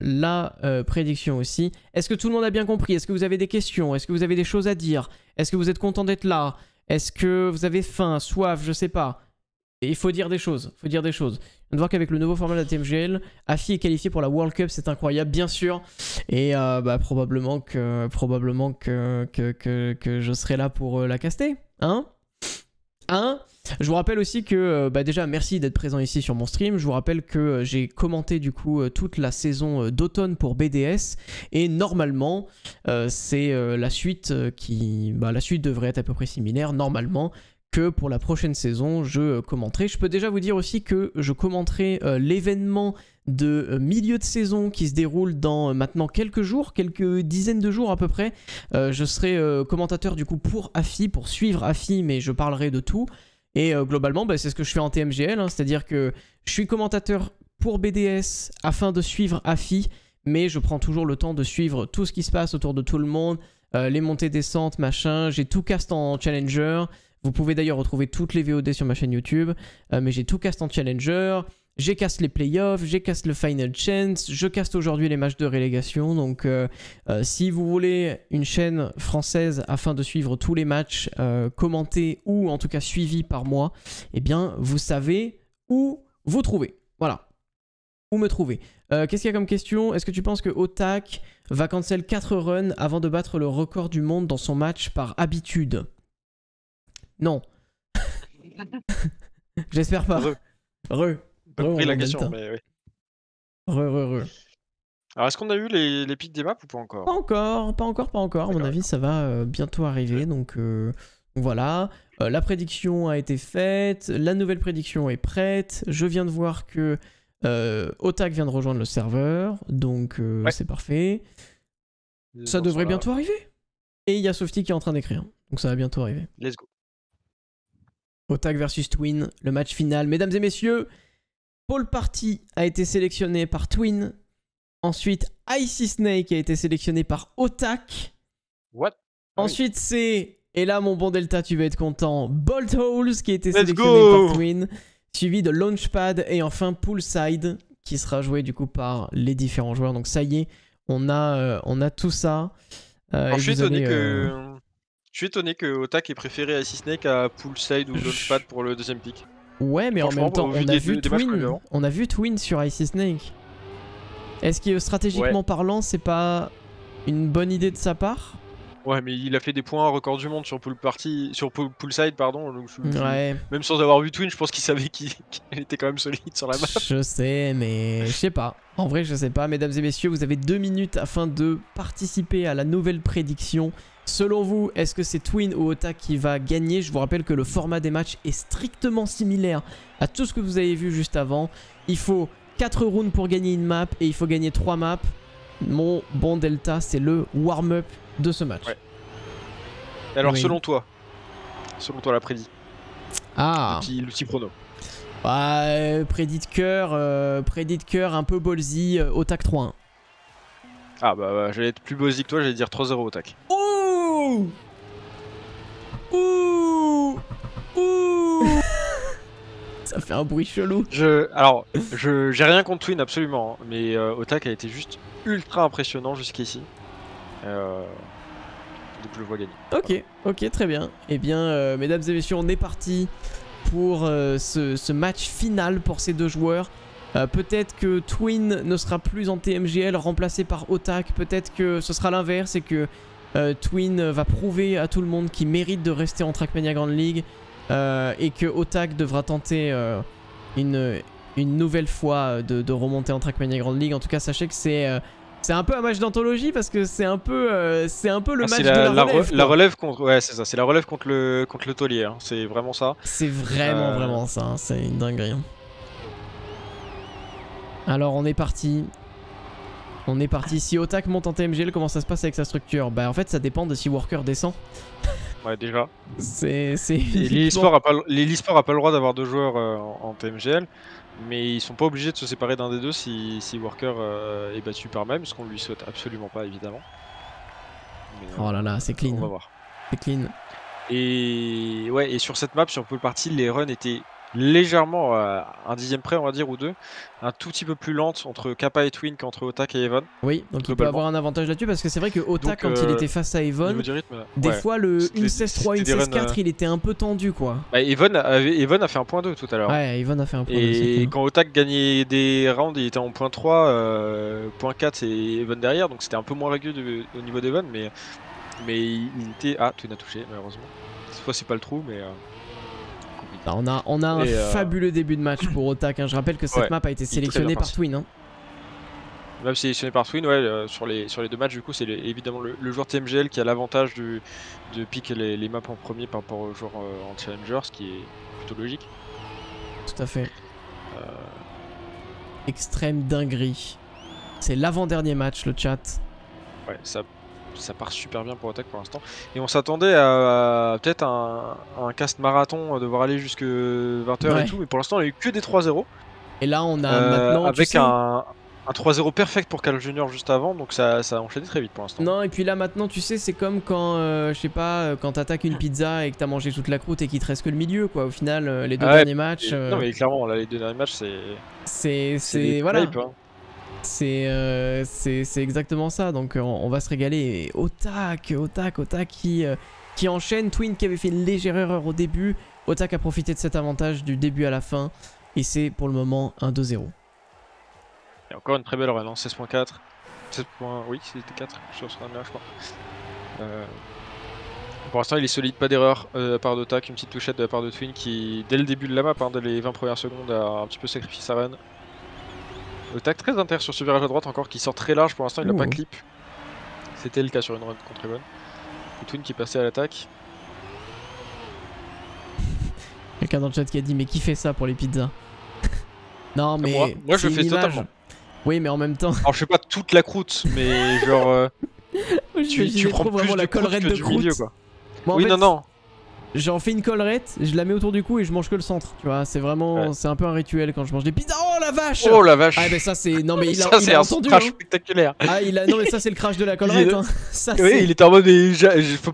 la euh, prédiction aussi. Est-ce que tout le monde a bien compris? Est-ce que vous avez des questions? Est-ce que vous avez des choses à dire? Est-ce que vous êtes content d'être là? Est-ce que vous avez faim, soif, je sais pas il faut dire des choses, faut dire des choses. On voir qu'avec le nouveau format de la TMGL, Afi est qualifié pour la World Cup, c'est incroyable, bien sûr. Et euh, bah, probablement que, probablement que, que, que, je serai là pour la caster, hein? Je vous rappelle aussi que, euh, bah déjà, merci d'être présent ici sur mon stream. Je vous rappelle que euh, j'ai commenté du coup euh, toute la saison d'automne pour BDS et normalement, c'est la suite qui, bah, la suite devrait être à peu près similaire normalement que pour la prochaine saison, je commenterai. Je peux déjà vous dire aussi que je commenterai l'événement de milieu de saison qui se déroule dans maintenant quelques jours, quelques dizaines de jours à peu près. je serai commentateur du coup pour AFI, pour suivre AFI, mais je parlerai de tout. Et euh, globalement, bah, c'est ce que je fais en TMGL, hein. c'est-à-dire que je suis commentateur pour BDS afin de suivre AFI, mais je prends toujours le temps de suivre tout ce qui se passe autour de tout le monde, euh, les montées descentes, machin. J'ai tout cast en Challenger. Vous pouvez d'ailleurs retrouver toutes les VOD sur ma chaîne YouTube, euh, mais j'ai tout cast en Challenger. J'ai cast les playoffs, j'ai cast le Final Chance, je cast aujourd'hui les matchs de relégation. Donc, euh, euh, si vous voulez une chaîne française afin de suivre tous les matchs euh, commentés ou en tout cas suivis par moi, eh bien, vous savez où vous trouver. Voilà. Où me trouver. Qu'est-ce qu'il y a comme question? Est-ce que tu penses que Otak va cancel 4 runs avant de battre le record du monde dans son match par habitude? Non. J'espère pas. Re compris la question, mais oui. Re, re, re. Alors, est-ce qu'on a eu les, les pics des maps ou pas encore? Pas encore, pas encore, pas encore. À mon avis, ça va euh, bientôt arriver. Donc, euh, voilà. Euh, la prédiction a été faite. La nouvelle prédiction est prête. Je viens de voir que Otak vient de rejoindre le serveur. Donc, c'est parfait. Ça devrait bientôt arriver. Et il y a Softy qui est en train d'écrire. Donc, ça va bientôt arriver. Let's go. Otak versus Twin, le match final. Mesdames et messieurs, Paul Party a été sélectionné par Twin. Ensuite, Icy Snake a été sélectionné par Otak. What? Ah Ensuite, c'est, et là mon bon Delta, tu vas être content, Bolt Holes qui a été sélectionné par Twin. Suivi de Launchpad et enfin Poolside qui sera joué du coup par les différents joueurs. Donc ça y est, on a, euh, on a tout ça. Euh, je, suis étonné que... Euh, je suis étonné que Otak ait préféré Icy Snake à Poolside ou Launchpad pour le deuxième pick. Ouais, mais en même temps, on a, vu Twin, on a vu Twin sur Icy Snake. Est-ce que stratégiquement parlant, c'est pas une bonne idée de sa part? Ouais, mais il a fait des points record du monde sur pool party, sur poolside, pardon. ouais. Même sans avoir vu Twin, je pense qu'il savait qu'il était quand même solide sur la map. Je sais, mais je sais pas. En vrai, je sais pas. Mesdames et messieurs, vous avez deux minutes afin de participer à la nouvelle prédiction Selon vous, est-ce que c'est Twin ou Otak qui va gagner? Je vous rappelle que le format des matchs est strictement similaire à tout ce que vous avez vu juste avant. Il faut 4 rounds pour gagner une map et il faut gagner 3 maps. Mon bon Delta, c'est le warm-up de ce match. Ouais. Alors, Oui. selon toi, selon toi, la prédit, Ah l'outil prono. Bah, euh, prédit de cœur, euh, prédit de cœur un peu ballsy, euh, Otak 3-1. Ah bah, bah, j'allais être plus basique que toi, j'allais dire 3-0 au tac. Ouh Ouh Ouh Ça fait un bruit chelou. Je, alors, je, j'ai rien contre Twin absolument, hein, mais euh, Otak a été juste ultra impressionnant jusqu'ici. Euh, donc je le vois gagner. Ok, ok, très bien. Eh bien, euh, mesdames et messieurs, on est parti pour euh, ce, ce match final pour ces deux joueurs. Euh, Peut-être que Twin ne sera plus en TMGL remplacé par Otak. Peut-être que ce sera l'inverse et que euh, Twin va prouver à tout le monde qu'il mérite de rester en Trackmania Grand League euh, et que Otak devra tenter euh, une, une nouvelle fois de, de remonter en Trackmania Grand League. En tout cas, sachez que c'est c'est un peu un match d'anthologie parce que c'est un peu euh, c'est un peu le Ah, match de la, la, relève. re- la relève contre, ouais c'est ça, c'est la relève contre le contre le taulier. hein, C'est vraiment ça. C'est vraiment, Euh. vraiment ça. hein, C'est une dinguerie. hein. Alors, on est parti. On est parti. Si Otak monte en TMGL, comment ça se passe avec sa structure Bah, en fait, ça dépend de si Worker descend. Ouais déjà. C'est. l'e-sport a pas, le- les- l'e-sport a pas le droit d'avoir deux joueurs euh, en, en TMGL, mais ils sont pas obligés de se séparer d'un des deux si, si Worker euh, est battu par même, ce qu'on lui souhaite absolument pas évidemment. Mais, euh, Oh là là, c'est on clean. va voir. C'est clean. Et ouais, et sur cette map, sur Pool Party, les runs étaient légèrement à un dixième près, on va dire, ou deux, un tout petit peu plus lentes entre Kappa et Twin qu'entre Otak et Evan. Oui, donc il peut avoir un avantage là-dessus parce que c'est vrai que Otak, Donc, quand il euh, était face à Evon, rythme, des ouais. fois le C'était- 1-16-3, c'était des runs, 1-16-4, euh, il était un peu tendu quoi. Bah, avait, Evan a fait un point 2 tout à l'heure. Ouais, Evon a fait un point. Et quand Otak gagnait des rounds, il était en point 3, euh, point 4 et Evan derrière, donc c'était un peu moins régulier de- au niveau d'Evan, mais, mais il il était. Ah, Twin a touché, malheureusement. Cette fois, c'est pas le trou, mais. euh. Bah, on a, on a un euh, fabuleux début de match pour Otak. hein. Je rappelle que cette Ouais, map a été sélectionnée par. Twin. hein. Même sélectionné par Twin, ouais, euh, sur, les, sur les deux matchs, du coup, c'est évidemment le, le joueur TMGL qui a l'avantage de piquer les, les maps en premier par rapport au joueur euh, en Challenger, ce qui est plutôt logique. Tout à fait. Euh, Extrême dinguerie. C'est l'avant-dernier match, le chat. Ouais, ça, ça part super bien pour Attack pour l'instant. Et on s'attendait à, à peut-être un, un cast marathon, euh, devoir aller jusque 20h Ouais. et tout, mais pour l'instant on a eu que des 3-0. Et là, on a euh, maintenant. tu avec sais- un, un 3-0 perfect pour Cal Junior juste avant, donc ça, ça a enchaîné très vite pour l'instant. Non, et puis là, maintenant, tu sais, c'est comme quand, euh, je sais pas, quand t'attaques une pizza et que t'as mangé toute la croûte et qu'il te reste que le milieu, quoi. Au final, les deux Ah ouais, derniers matchs, euh, Non mais clairement, là les deux derniers matchs c'est. c'est. Voilà. hype, hein. C'est euh, c'est exactement ça. Donc, euh, on, va se régaler. Et Otak, Otak, Otak qui, euh, qui enchaîne. Twin qui avait fait une légère erreur au début. Otak a profité de cet avantage du début à la fin. Et c'est pour le moment un 2-0. Et encore une très belle hein, 16.4. 16 points- Oui, c'était 4 sur ce run là, je crois. Pour l'instant, il est solide, pas d'erreur euh, de la part d'Otak, une petite touchette de la part de Twin qui, dès le début de la map, hein, dès les 20 premières secondes, a un petit peu sacrifié sa run. Otak très inter sur ce virage à droite encore qui sort très large pour l'instant, il n'a pas clip. C'était le cas sur une run contre Evan. Et Twin qui passait à l'attaque. Quelqu'un dans le chat qui a dit mais qui fait ça pour les pizzas Non mais Moi. Moi, je le fais image. totalement. Oui mais en même temps Alors, je fais pas toute la croûte, mais genre, euh, tu, prends plus vraiment de la collerette de croûte. milieu, quoi. Moi, oui, fait, non, non. J'en fais une collerette, je la mets autour du cou et je mange que le centre. Tu vois, c'est vraiment, Ouais. c'est un peu un rituel quand je mange des pizzas. Oh la vache Oh la vache Ah ben ça c'est, non mais il a, Ça, il c'est a un entendu. crash hein. spectaculaire. Ah il a, non mais ça c'est le crash de la collerette. Hein. Ça Oui, c'est. il était en mode,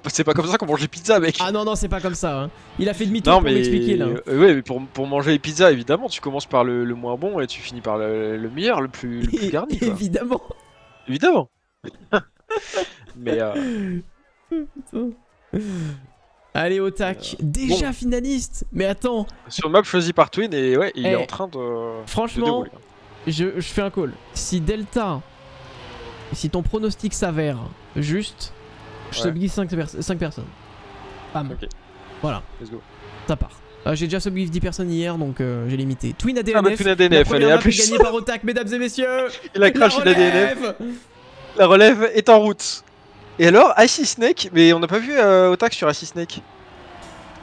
c'est pas comme ça qu'on mange les pizzas, mec. Ah non non c'est pas comme ça. hein. Il a fait demi-tour non, pour mais, m'expliquer là. euh, ouais, mais pour, pour manger les pizzas, évidemment, tu commences par le, le moins bon et tu finis par le, le meilleur, le plus, le plus garni. Quoi. Évidemment. évidemment. mais euh, Allez au tac, déjà finaliste. Mais attends, sur map choisi par Twin, et ouais, il Eh, est en train de. franchement, dérouler. je, je fais un call. Si Delta, si ton pronostic s'avère juste, je Ouais. subgive 5, personnes. Bam. Ok. Voilà, Let's go. ça part. Euh, j'ai déjà subgive 10 personnes hier donc euh, j'ai limité. Twin Ah, bah, ADNF. Twin la ADNF, allez, à plus. gagnée par Otak, mesdames et messieurs. Il a La crash, il a DNF. La relève est en route. Et alors, Icy Snake, mais on n'a pas vu euh, Otak sur Icy Snake.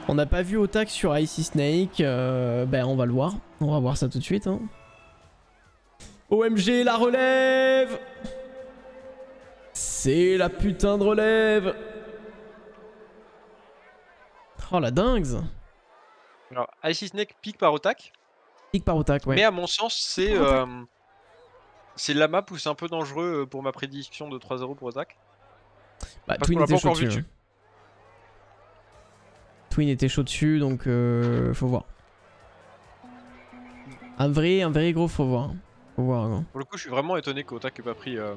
On n'a pas vu Otak sur Icy Snake, euh, ben on va le voir. On va voir ça tout de suite. Hein. OMG, la relève C'est la putain de relève Oh la dingue Alors, Icy Snake pique par Otak, Pique par Otak, ouais. mais à mon sens, c'est euh, c'est la map où c'est un peu dangereux euh, pour ma prédiction de 3-0 pour Otak. Bah, parce Twin était chaud vu dessus. hein. Twin était chaud dessus, donc euh, faut voir. Un vrai, un vrai gros faut voir. Faut voir. gros. Pour le coup, je suis vraiment étonné qu'Otak ait pas pris euh,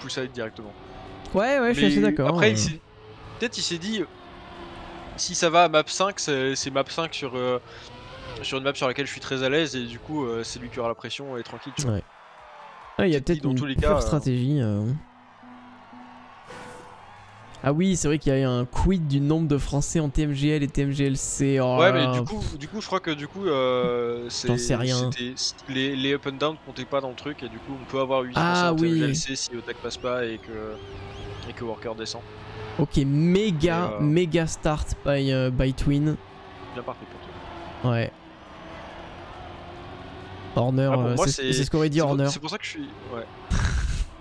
Pulsade directement. Ouais, ouais, je suis assez d'accord. Après, euh. peut-être il s'est dit si ça va à map 5, c'est map 5 sur, euh, sur une map sur laquelle je suis très à l'aise et du coup, euh, c'est lui qui aura la pression et tranquille. tu vois. Ouais. Ouais, il y a peut-être une tous les pure cas, euh, stratégie. euh. Ah oui, c'est vrai qu'il y a eu un quid du nombre de Français en TMGL et TMGLC. Oh Ouais, mais du coup, du coup, je crois que du coup, euh, c'est- J'en sais rien. Les, les up and down comptaient pas dans le truc et du coup, on peut avoir 8 Ah en oui. TMGLC si Otak passe pas et que et que Worker descend. Ok, méga, euh, méga start by, euh, by Twin. Bien parti pour toi. Ouais. Horner, Ah, pour euh, c'est ce qu'aurait dit Horner. C'est pour ça que je suis. Ouais.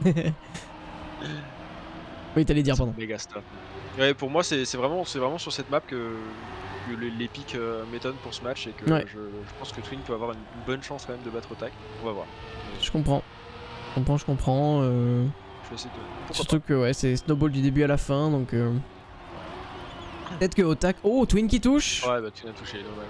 oui, t'allais dire, pardon. Méga star. Ouais, pour moi, c'est vraiment, vraiment sur cette map que, que les, les pics euh, m'étonnent pour ce match et que Ouais. je, je pense que Twin peut avoir une, une bonne chance quand même de battre Otak. On va voir. Je comprends. Je comprends, je comprends. euh, Je de. Surtout que ouais, c'est snowball du début à la fin, donc... euh, Peut-être que Otak... Oh, Twin qui touche Ouais, bah Twin a touché, dommage.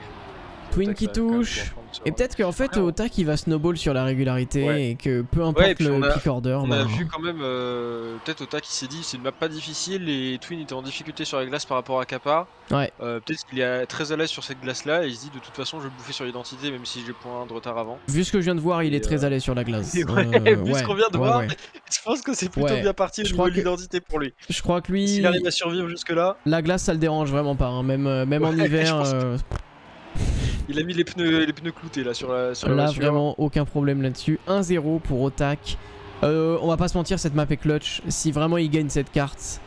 Twin qui touche. Et peut-être qu'en fait, Otak il va snowball sur la régularité Ouais. et que peu importe le on a- pick order, On a bah, vu quand même, euh, peut-être Otak qui s'est dit c'est une map pas difficile et Twin était en difficulté sur la glace par rapport à Kappa. Ouais. Euh, peut-être qu'il est très à l'aise sur cette glace là et il se dit de toute façon je vais bouffer sur l'identité même si j'ai point de retard avant. vu ce que je viens de voir, il Et, est très euh, à l'aise sur la glace. ouais, vu ce qu'on vient de voir. Je pense que c'est plutôt bien parti au Je niveau crois de que- l'identité pour lui. Je crois que lui, S'il arrive à survivre jusque là, la glace ça le dérange vraiment pas, hein. même, même en hiver, je pense que- euh, il a mis les pneus, les pneus cloutés là sur la sur là vraiment aucun problème là-dessus. 1-0 pour Otak. Euh, on va pas se mentir, cette map est clutch. Si vraiment il gagne cette carte,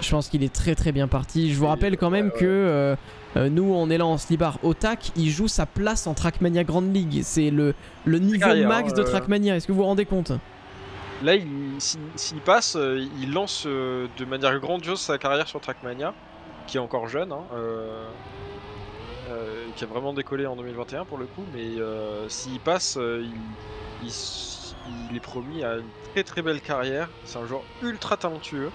je pense qu'il est très très bien parti. Je vous rappelle quand même que euh, euh, nous on est là en slibar. Otak il joue sa place en Trackmania Grand League. C'est le, le niveau carrière, max hein, de. Trackmania. Est-ce que vous vous rendez compte? Là, il- s'il passe, il lance de manière grandiose sa carrière sur Trackmania, qui est encore jeune, hein, euh, qui a vraiment décollé en 2021 pour le coup, mais euh, s'il passe, euh, il, il est promis à une très très belle carrière. C'est un joueur ultra talentueux.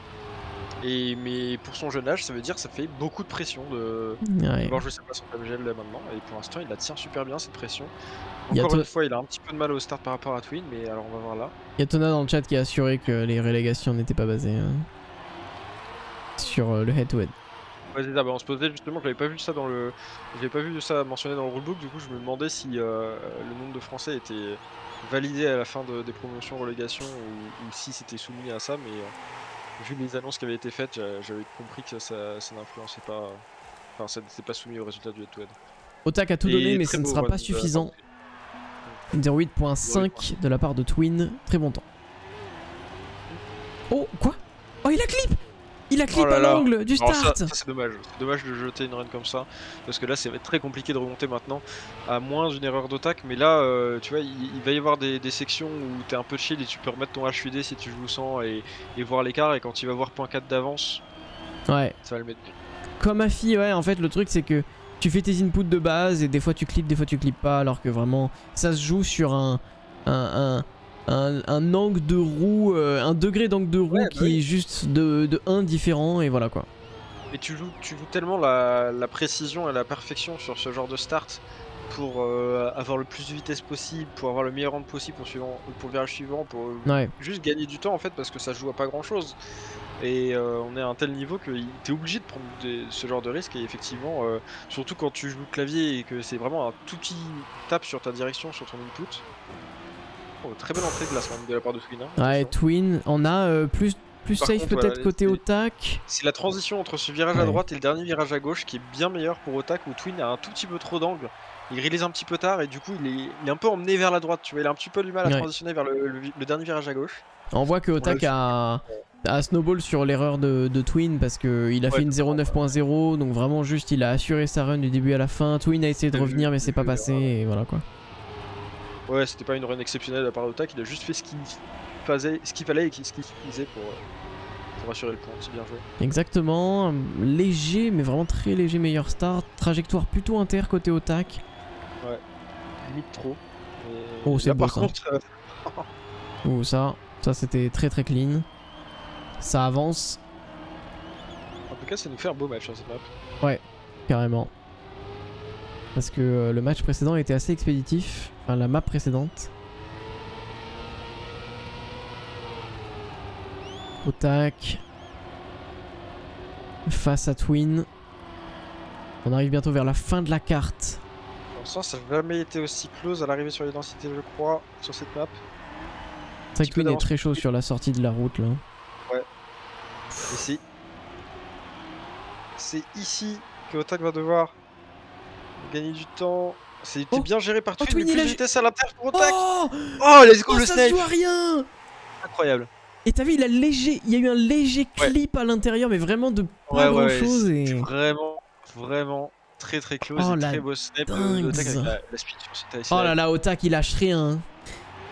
Et, mais pour son jeune âge, ça veut dire que ça fait beaucoup de pression de Ouais. devoir jouer sa place en PMGL là maintenant. Et pour l'instant, il la tient super bien cette pression. Encore une fois, il a un petit peu de mal au start par rapport à Twin, mais alors on va voir là. Il y a Tona dans le chat qui a assuré que les relégations n'étaient pas basées euh, sur le head-to-head. Ouais, c'est ça, bah, on se posait justement, j'avais pas vu ça dans le, j'avais pas vu ça mentionné dans le rulebook, du coup je me demandais si euh, le nombre de Français était validé à la fin de- des promotions relégation ou, ou si c'était soumis à ça, mais euh, vu les annonces qui avaient été faites, j'a- j'avais compris que ça, ça n'influençait pas, euh, enfin ça n'était pas soumis au résultat du head-to-head. Otak a tout donné, mais ce ne sera pas de- suffisant. 08.5 de la part de Twin. Très bon temps. Oh, quoi? Oh, il a clip Il a clip Oh là à l'angle du Alors ça, start ça, c'est dommage, c'est dommage de jeter une run comme ça, parce que là ça va être très compliqué de remonter maintenant, à moins d'une erreur d'attaque, mais là euh, tu vois il, il va y avoir des, des sections où t'es un peu chill et tu peux remettre ton HUD si tu joues sans et, et voir l'écart, et quand tu vas voir .4 d'avance, Ouais. ça va le mettre. Comme à fille, ouais, en fait, le truc c'est que tu fais tes inputs de base et des fois tu clips, des fois tu clips pas, alors que vraiment ça se joue sur un. un, un un, un angle de roue, euh, un degré d'angle de roue Ouais, bah qui oui. est juste de, de 1 différent et voilà quoi. Et tu joues, tu joues tellement la, la précision et la perfection sur ce genre de start pour euh, avoir le plus de vitesse possible, pour avoir le meilleur round possible pour, suivant, pour le virage suivant, pour Ouais. juste gagner du temps en fait parce que ça joue à pas grand chose. Et euh, on est à un tel niveau que t'es obligé de prendre des- ce genre de risque et effectivement, euh, surtout quand tu joues le clavier et que c'est vraiment un tout petit tape sur ta direction, sur ton input. Oh, très belle entrée de même de la part de Twin. hein, Ouais. Twin, on a euh, plus, plus Par safe peut-être voilà, côté Otak. C'est la transition entre ce virage à droite et le dernier virage à gauche qui est bien meilleur pour Otak où Twin a un tout petit peu trop d'angle. Il réalise un petit peu tard et du coup il est, il est un peu emmené vers la droite. Tu vois, il a un petit peu du mal à Ouais. transitionner vers le, le vi- le dernier virage à gauche. On voit que Otak l'a a, à Snowball sur l'erreur de, de Twin parce que il a Ouais, fait une 09.0 donc vraiment juste il a assuré sa run du début à la fin. Twin a essayé de revenir mais c'est pas passé et voilà quoi. Ouais, c'était pas une run exceptionnelle de la part d'Otak, il a juste fait ce qu'il faisait, ce qu'il fallait et ce qu'il utilisait pour, euh, pour assurer le point. C'est bien joué. Exactement, léger mais vraiment très léger meilleur start, trajectoire plutôt inter côté Otak. Limite trop. Oh, c'est beau, par ça. contre, euh, Ouh ça, ça c'était très très clean. Ça avance en tout cas, ça nous fait un beau match hein, cette map. carrément. Parce que euh, le match précédent était assez expéditif, enfin la map précédente. Otak. Face à Twin. On arrive bientôt vers la fin de la carte. Pour l'instant, ça n'a jamais été aussi close à l'arrivée sur l'identité, je crois, sur cette map. C'est Twin est très chaud sur la sortie de la route là. Et c'est. C'est ici que Otak va devoir gagner du temps. C'était Oh. bien géré par Oh, Twin, Twin, mais plus de vitesse à l'intérieur pour Otak. Oh, Oh, let's go Oh, le ça snipe joue à rien Incroyable. Et t'as vu, il a léger, il y a eu un léger Ouais. clip à l'intérieur, mais vraiment de pas Ouais, grand ouais, chose. c'est Et... Vraiment, vraiment très très close Oh, et la très beau snap de- avec la, la speed sur cette Oh là là, Otak, il lâche rien.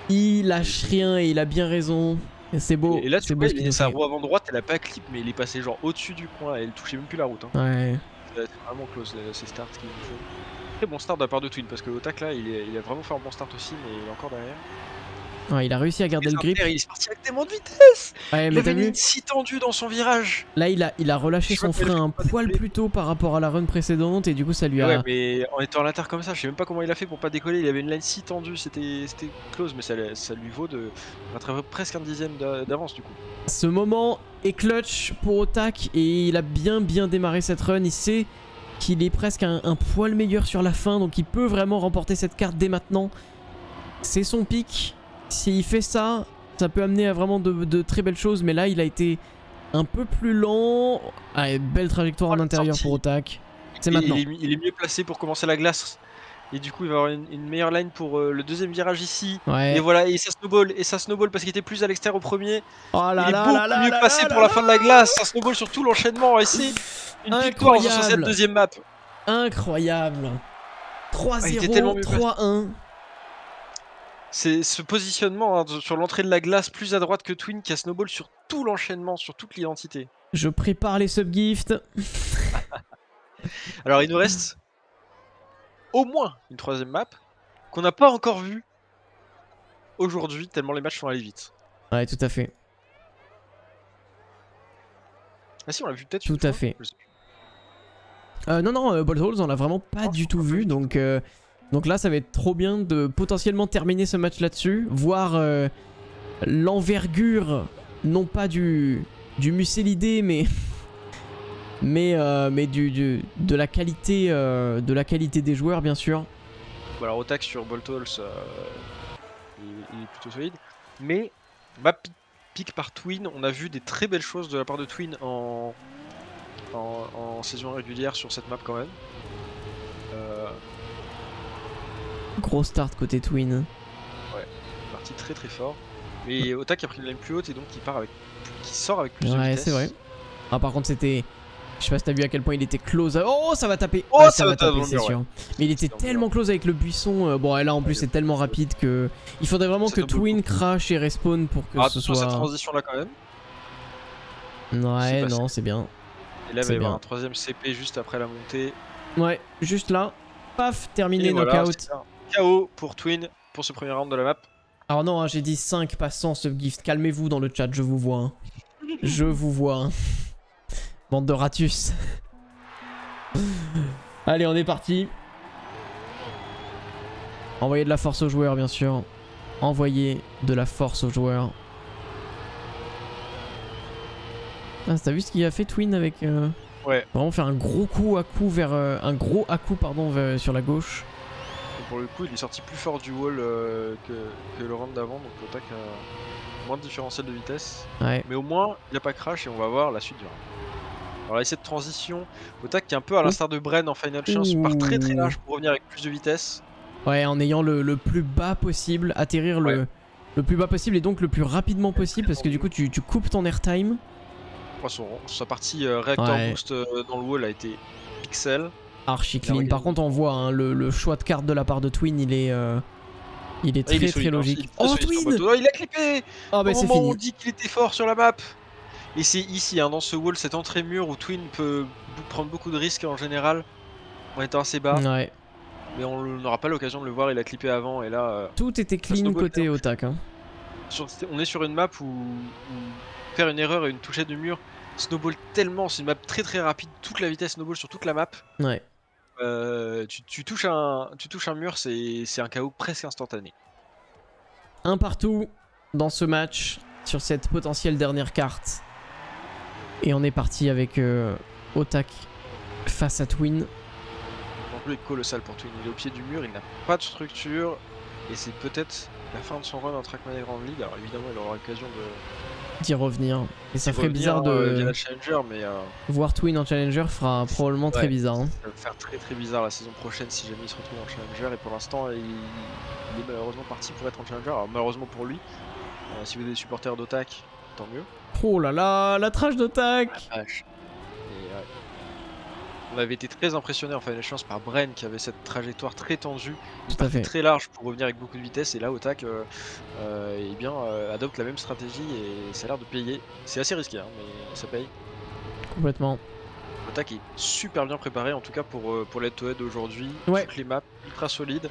Il lâche rien et il a bien raison. C'est beau. Et là, tu c'est vois, il sa roue avant droite, elle a pas clip, mais il est passé genre au-dessus du point, elle touchait même plus la route. Hein. Ouais. C'est vraiment close euh, ces starts qu'il nous fait. Très bon start de la part de Twin parce que Otak là, il, est- il a vraiment fait un bon start aussi, mais il est encore derrière. Ouais, il a réussi à garder le grip. Il est parti avec tellement de vitesse Ouais, Il avait une ligne si tendue dans son virage Là, il a, il a relâché son frein un poil plus tôt par rapport à la run précédente et du coup, ça lui a. Ouais, mais en étant à l'inter comme ça, je sais même pas comment il a fait pour pas décoller. Il avait une ligne si tendue, c'était close, mais ça, ça lui vaut de presque un dixième d'a- d'avance du coup. Ce moment est clutch pour Otak et il a bien bien démarré cette run. Il sait qu'il est presque un, un poil meilleur sur la fin, donc il peut vraiment remporter cette carte dès maintenant. C'est son pic. S'il fait ça, ça peut amener à vraiment de, de très belles choses, mais là il a été un peu plus lent. Ah, belle trajectoire Oh, en la intérieur sortie. pour Otak. C'est maintenant. Il est, mi- il est mieux placé pour commencer la glace. Et du coup, il va avoir une, une meilleure line pour euh, le deuxième virage ici. Ouais. Et voilà, et ça snowball, et ça snowball parce qu'il était plus à l'extérieur au premier. Oh là il est là beaucoup là mieux là là pour la fin de la glace. Ça snowball sur tout l'enchaînement. Et c'est une victoire sur cette Incroyable. deuxième map. Incroyable. 3-0, Ah, il était tellement mieux placé. 3-1. C'est ce positionnement hein, sur l'entrée de la glace plus à droite que Twin qui a snowball sur tout l'enchaînement, sur toute l'identité. Je prépare les subgifts. Alors il nous reste au moins une troisième map qu'on n'a pas encore vue aujourd'hui tellement les matchs sont allés vite. Ouais, tout à fait. Ah si on l'a vu peut-être Tout à fois fait. Euh, non, non, euh, Holes, on l'a vraiment pas Oh, du tout vu. Donc, euh, donc là, ça va être trop bien de potentiellement terminer ce match là-dessus. Voir euh, l'envergure, non pas du, du Mucélidé, mais. Mais, euh, mais du, du- de, la qualité, euh, de la qualité des joueurs, bien sûr. Alors Otak sur Bolt Holes, euh, il, il est plutôt solide. Mais map pi- pick par Twin, on a vu des très belles choses de la part de Twin en, en, en saison régulière sur cette map quand même. Gros start côté Twin. parti très très fort. Mais Otak a pris une lane plus haute et donc il part avec, qui sort avec plus de Ouais, vitesse. c'est vrai. Ah, par contre, c'était. Je sais pas si t'as vu à quel point il était close. Oh, ça va taper. Oh, Ouais, ça va taper c'est sûr. Mais il était tellement close avec le buisson. euh, Bon, et là en plus, c'est tellement rapide que. Il faudrait vraiment que Twin beaucoup. crash et respawn pour que Ah, ce soit. cette transition là quand même? Ouais, non, c'est bien. Et là, il va y avoir un troisième CP juste après la montée. Ouais, juste là. Paf, terminé, Et knockout. KO pour Twin pour ce premier round de la map. Alors, non, hein, j'ai dit 5 passants subgift. Calmez-vous dans le chat, je vous vois. hein. Je vous vois. hein. Bande de ratus. Allez, on est parti. Envoyez de la force aux joueurs, bien sûr. Envoyez de la force aux joueurs. Ah, t'as vu ce qu'il a fait Twin avec euh, Ouais. Vraiment faire un gros coup à coup vers euh, un gros à coup pardon vers- sur la gauche. Et pour le coup, il est sorti plus fort du wall euh, que, que le round d'avant, donc Otak a moins de différentiel de vitesse. Ouais. Mais au moins, il a pas crash et on va voir la suite du round. Alors là, cette transition, Otak qui est un peu à l'instar de Bren en Final Chance, part très très large pour revenir avec plus de vitesse. Ouais, en ayant le, le plus bas possible, atterrir le, le plus bas possible et donc le plus rapidement possible parce que du coup tu, tu coupes ton airtime. Son, sa partie euh, réacteur Ouais. boost euh, dans le wall a été pixel. Archi clean. Par contre, on voit hein, le, le choix de carte de la part de Twin, il est, euh, il est Ah, il très très hein, logique. il est très Oh Twin. Oh, il a clippé Ah bah Au c'est moment où on dit qu'il était fort sur la map Et c'est ici, hein, dans ce wall, cette entrée mur où Twin peut prendre beaucoup de risques en général en étant assez bas. Ouais. Mais on n'aura pas l'occasion de le voir, il a clippé avant et là, euh, Tout était clean côté en Otak. Hein. sur- on est sur une map où, où faire une erreur et une touchette de mur snowball tellement, c'est une map très très rapide, toute la vitesse snowball sur toute la map. Ouais. Euh, tu, tu touches un, tu touches un mur, c'est c'est un KO presque instantané. Un partout dans ce match sur cette potentielle dernière carte. Et on est parti avec euh, Otak face à Twin. L'enjeu est colossal pour Twin. Il est au pied du mur, il n'a pas de structure. Et c'est peut-être la fin de son run en Trackmania Grand League. Alors évidemment, il aura l'occasion de d'y revenir. Et ça ferait bizarre euh, de la Challenger, mais euh, voir Twin en Challenger fera probablement très bizarre. hein. ça va faire très très bizarre la saison prochaine si jamais il se retrouve en Challenger. Et pour l'instant, il, il est malheureusement parti pour être en Challenger. Alors malheureusement pour lui, euh, si vous êtes des supporters d'Otak, tant mieux. Oh là là, la trash. Et, ouais. On avait été très impressionné en fin d'échéance par Bren qui avait cette trajectoire très tendue, une partie très large pour revenir avec beaucoup de vitesse. Et là, Otak euh, euh, eh bien, euh, adopte la même stratégie et ça a l'air de payer. C'est assez risqué, hein, mais ça paye. Complètement. Otak est super bien préparé en tout cas pour, pour l'aide to head aujourd'hui. Ouais. Toutes les maps ultra solides.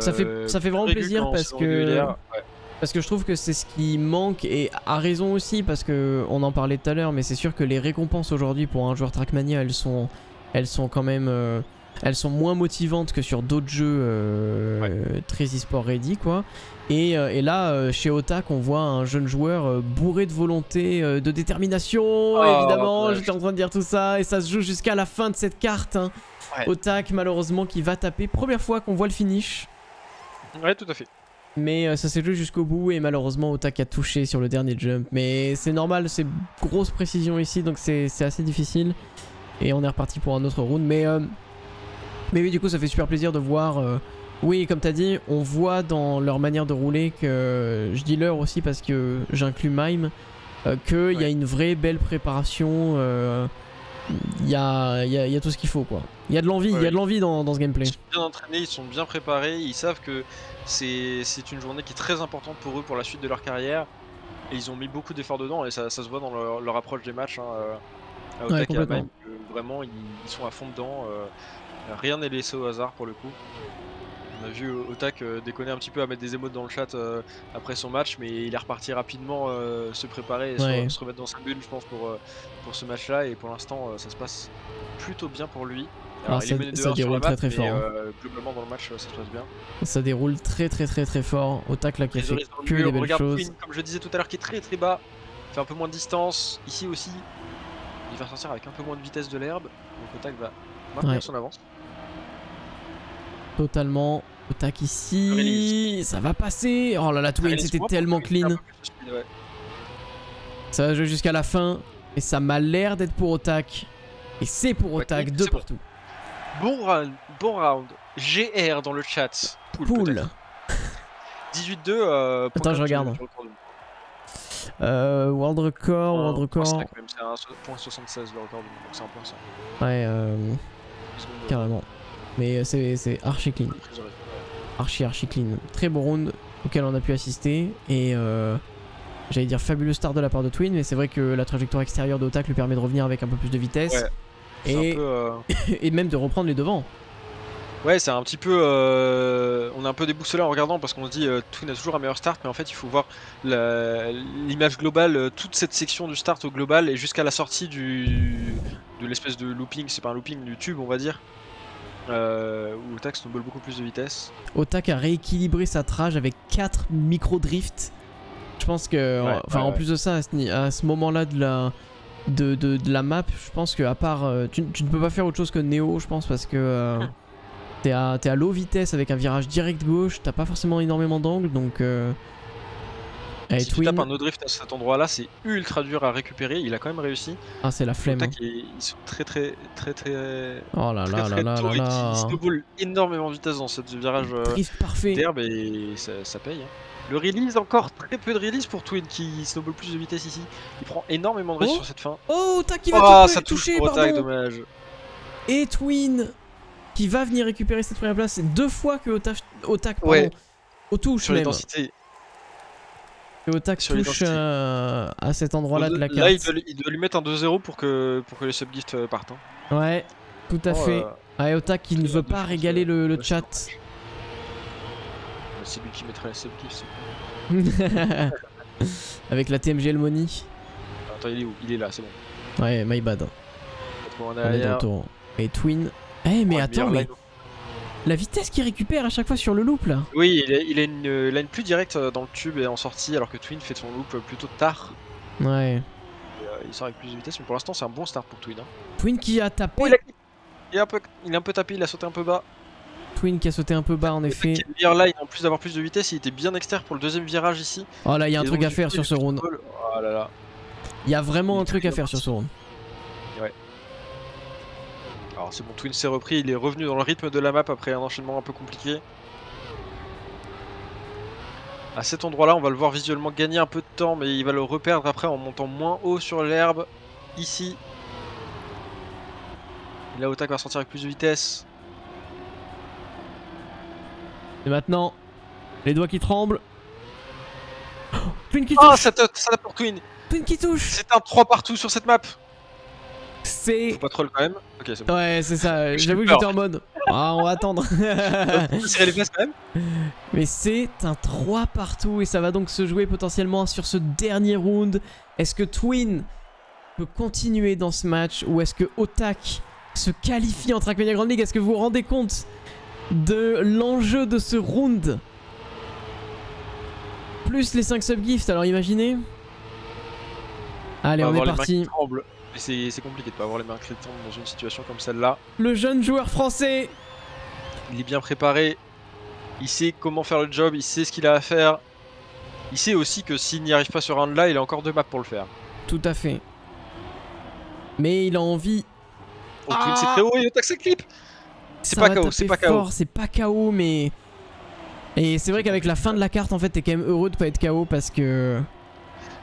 Ça fait- ça fait vraiment plaisir parce que-. Ouais. Parce que je trouve que c'est ce qui manque et à raison aussi parce que on en parlait tout à l'heure mais c'est sûr que les récompenses aujourd'hui pour un joueur Trackmania elles sont elles sont quand même euh, elles sont moins motivantes que sur d'autres jeux euh, très e-sport ready quoi et, euh, et là chez Otak on voit un jeune joueur bourré de volonté de détermination Oh, évidemment ouais. j'étais en train de dire tout ça et ça se joue jusqu'à la fin de cette carte hein. Ouais. Otak malheureusement qui va taper première fois qu'on voit le finish Ouais, tout à fait. Mais euh, ça s'est joué jusqu'au bout et malheureusement Otak a touché sur le dernier jump. Mais c'est normal, c'est grosse précision ici donc c'est assez difficile. Et on est reparti pour un autre round. Mais, euh, mais oui, du coup, ça fait super plaisir de voir. euh, oui, comme t'as dit, on voit dans leur manière de rouler que. Je dis leur aussi parce que j'inclus Mime. euh, Qu'il y a une vraie belle préparation. Il y, a, y a- il y a tout ce qu'il faut quoi. Il y a de l'envie, il y a de l'envie dans, dans ce gameplay. Ils sont bien entraînés, ils sont bien préparés, ils savent que c'est une journée qui est très importante pour eux pour la suite de leur carrière. Et ils ont mis beaucoup d'efforts dedans et ça, ça se voit dans leur, leur approche des matchs. Hein, euh, à Ouais, Otak et à que vraiment ils, ils sont à fond dedans. euh, rien n'est laissé au hasard pour le coup. On a vu Otak euh, déconner un petit peu à mettre des émotes dans le chat euh, après son match, mais il est reparti rapidement euh, se préparer et se- Ouais. se, remettre dans sa bulle, je pense, pour, pour ce match-là. Et pour l'instant, ça se passe plutôt bien pour lui. Alors, il est ça- mené de ça 1 sur la déroule map, très, très fort, euh, globalement dans le match, ça se passe bien. Ça déroule très très très très fort. Otak là qui a fait que belles regarde choses. Queen, comme je disais tout à l'heure, qui est très très bas, fait un peu moins de distance. Ici aussi, il va sortir avec un peu moins de vitesse de l'herbe. Donc Otak va maintenir Ouais. son avance. Totalement. Otak ici. Release. Ça va passer. Oh là là, Allez, c'était tellement clean. Ça va jouer jusqu'à la fin. Et ça m'a l'air d'être pour Otak. Et c'est pour Ouais, Otak oui, de c'est bon. partout. Bon round, bon round. GR dans le chat. Pool, Pool. peut-être. 18-2. Euh, Attends, je regarde. Euh, world record, world record. C'est un so- point 76 le record du monde, donc c'est un point 5. Ouais, euh, carrément. Mais euh, c'est archi clean. Archi archi clean. Très bon round auquel on a pu assister. Et euh, j'allais dire fabuleux start de la part de Twin. Mais c'est vrai que la trajectoire extérieure d'Otak lui permet de revenir avec un peu plus de vitesse. Ouais. Et, un peu, euh, et même de reprendre les devants. Ouais, c'est un petit peu. euh, On est un peu déboussolé en regardant parce qu'on se dit euh, Twin a toujours un meilleur start, mais en fait, il faut voir l'image globale, euh, toute cette section du start au global et jusqu'à la sortie du de l'espèce de looping, c'est pas un looping du tube, on va dire, euh, où Otak snowball beaucoup plus de vitesse. Otak a rééquilibré sa trage avec 4 micro-drifts. Je pense que, Ouais, enfin, ouais, en ouais. plus de ça, à ce, moment-là de la, de, de- de la map, je pense que à part, euh, tu, tu ne peux pas faire autre chose que Neo, je pense, parce que euh, Hum. t'es à, t'es à low vitesse avec un virage direct gauche, t'as pas forcément énormément d'angle, donc. Euh... Allez, si tu Twin, tapes un no drift à cet endroit-là, c'est ultra dur à récupérer. Il a quand même réussi. ah c'est la flemme. Est- ils sont très très très très Oh là très là très là là tôt là et là. snowball énormément de vitesse dans cette virage euh, d'herbe et ça, ça paye. hein. Le release, encore très peu de release pour Twin qui snowball plus de vitesse ici. Il prend énormément de risques Oh. sur cette fin. Oh, Otak qui va toucher, ça touche toucher, pour pardon. dommage. Et Twin qui va venir récupérer cette première place. C'est deux fois que Otak, Otak pardon, Ouais. au touche Sur même. Otak sur touche euh, à cet endroit-là de la carte. Là, il doit, lui- il doit lui mettre un 2-0 pour que, pour que les subgifts euh, partent. hein. Ouais, tout à Oh, fait. euh, Ouais, Otak qui ne veut pas régaler le, chat. C'est lui qui mettrait les subgifts. Avec la TMGL Money. Attends, il est où? Il est là, c'est bon. Ouais, my bad. On On est de derrière. retour. Et Twin. Eh, mais Oh, attends, mais line. La vitesse qu'il récupère à chaque fois sur le loop là. Oui, il a, il a une euh, line plus directe dans le tube et en sortie, alors que Twin fait son loop plutôt tard. Ouais. Et, euh, il sort avec plus de vitesse, mais pour l'instant, c'est un bon start pour Twin. hein. Twin qui a tapé. Oh, il, a... il, un peu... il est un peu tapé, il a sauté un peu bas. Twin qui a sauté un peu bas en effet. meilleure line, en plus d'avoir plus de vitesse, il était bien externe pour le deuxième virage ici. Oh là, il y a un truc à faire sur ce round. Oh là là. Il y a vraiment un truc à faire sur ce round. Alors c'est bon, Twin s'est repris, il est revenu dans le rythme de la map après un enchaînement un peu compliqué. À cet endroit-là, on va le voir visuellement gagner un peu de temps, mais il va le reperdre après en montant moins haut sur l'herbe. Ici. Et là, Otak va sortir avec plus de vitesse. Et maintenant, les doigts qui tremblent. Oh, Twin qui Oh, touche ça tape ça tape pour Twin Twin qui touche C'est un 3 partout sur cette map C'est. Faut pas troll quand même. Ok, c'est bon. Ouais, c'est ça. J'avoue que j'étais en mode. Ah, on va attendre. Les fesses quand même Mais c'est un 3 partout et ça va donc se jouer potentiellement sur ce dernier round. Est-ce que Twin peut continuer dans ce match ou est-ce que Otak se qualifie en Trackmania Grand League? Est-ce que vous vous rendez compte de l'enjeu de ce round? Plus les 5 subgifts, alors imaginez Allez, Faut on est parti. C'est compliqué de pas avoir les mains tremblent dans une situation comme celle-là. Le jeune joueur français Il est bien préparé. Il sait comment faire le job. Il sait ce qu'il a à faire. Il sait aussi que s'il n'y arrive pas sur un là, il a encore deux maps pour le faire. Tout à fait. Mais il a envie Oh, Ah c'est très haut. Il attaque sa clip. C'est pas KO, c'est pas KO. C'est pas KO, mais. Et c'est vrai qu'avec la fin de la carte, en fait, t'es quand même heureux de pas être KO parce que.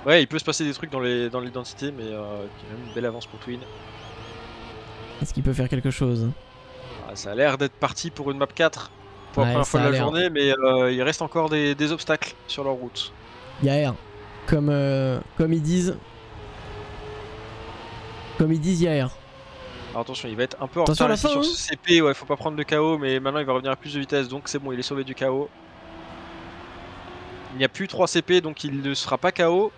Ouais, il peut se passer des trucs dans les dans l'identité, mais euh, il y a même une belle avance pour Twin. Est-ce qu'il peut faire quelque chose Ah, ça a l'air d'être parti pour une map 4 pour Ouais, la première fois de la journée, mais euh, il reste encore des, des obstacles sur leur route. Yair. Comme, euh, comme ils disent. Comme ils disent Yair. Alors attention, il va être un peu en retard ici sur ce CP, ouais, faut pas prendre de KO, mais maintenant il va revenir à plus de vitesse, donc c'est bon, il est sauvé du KO. Il n'y a plus 3 CP, donc il ne sera pas KO.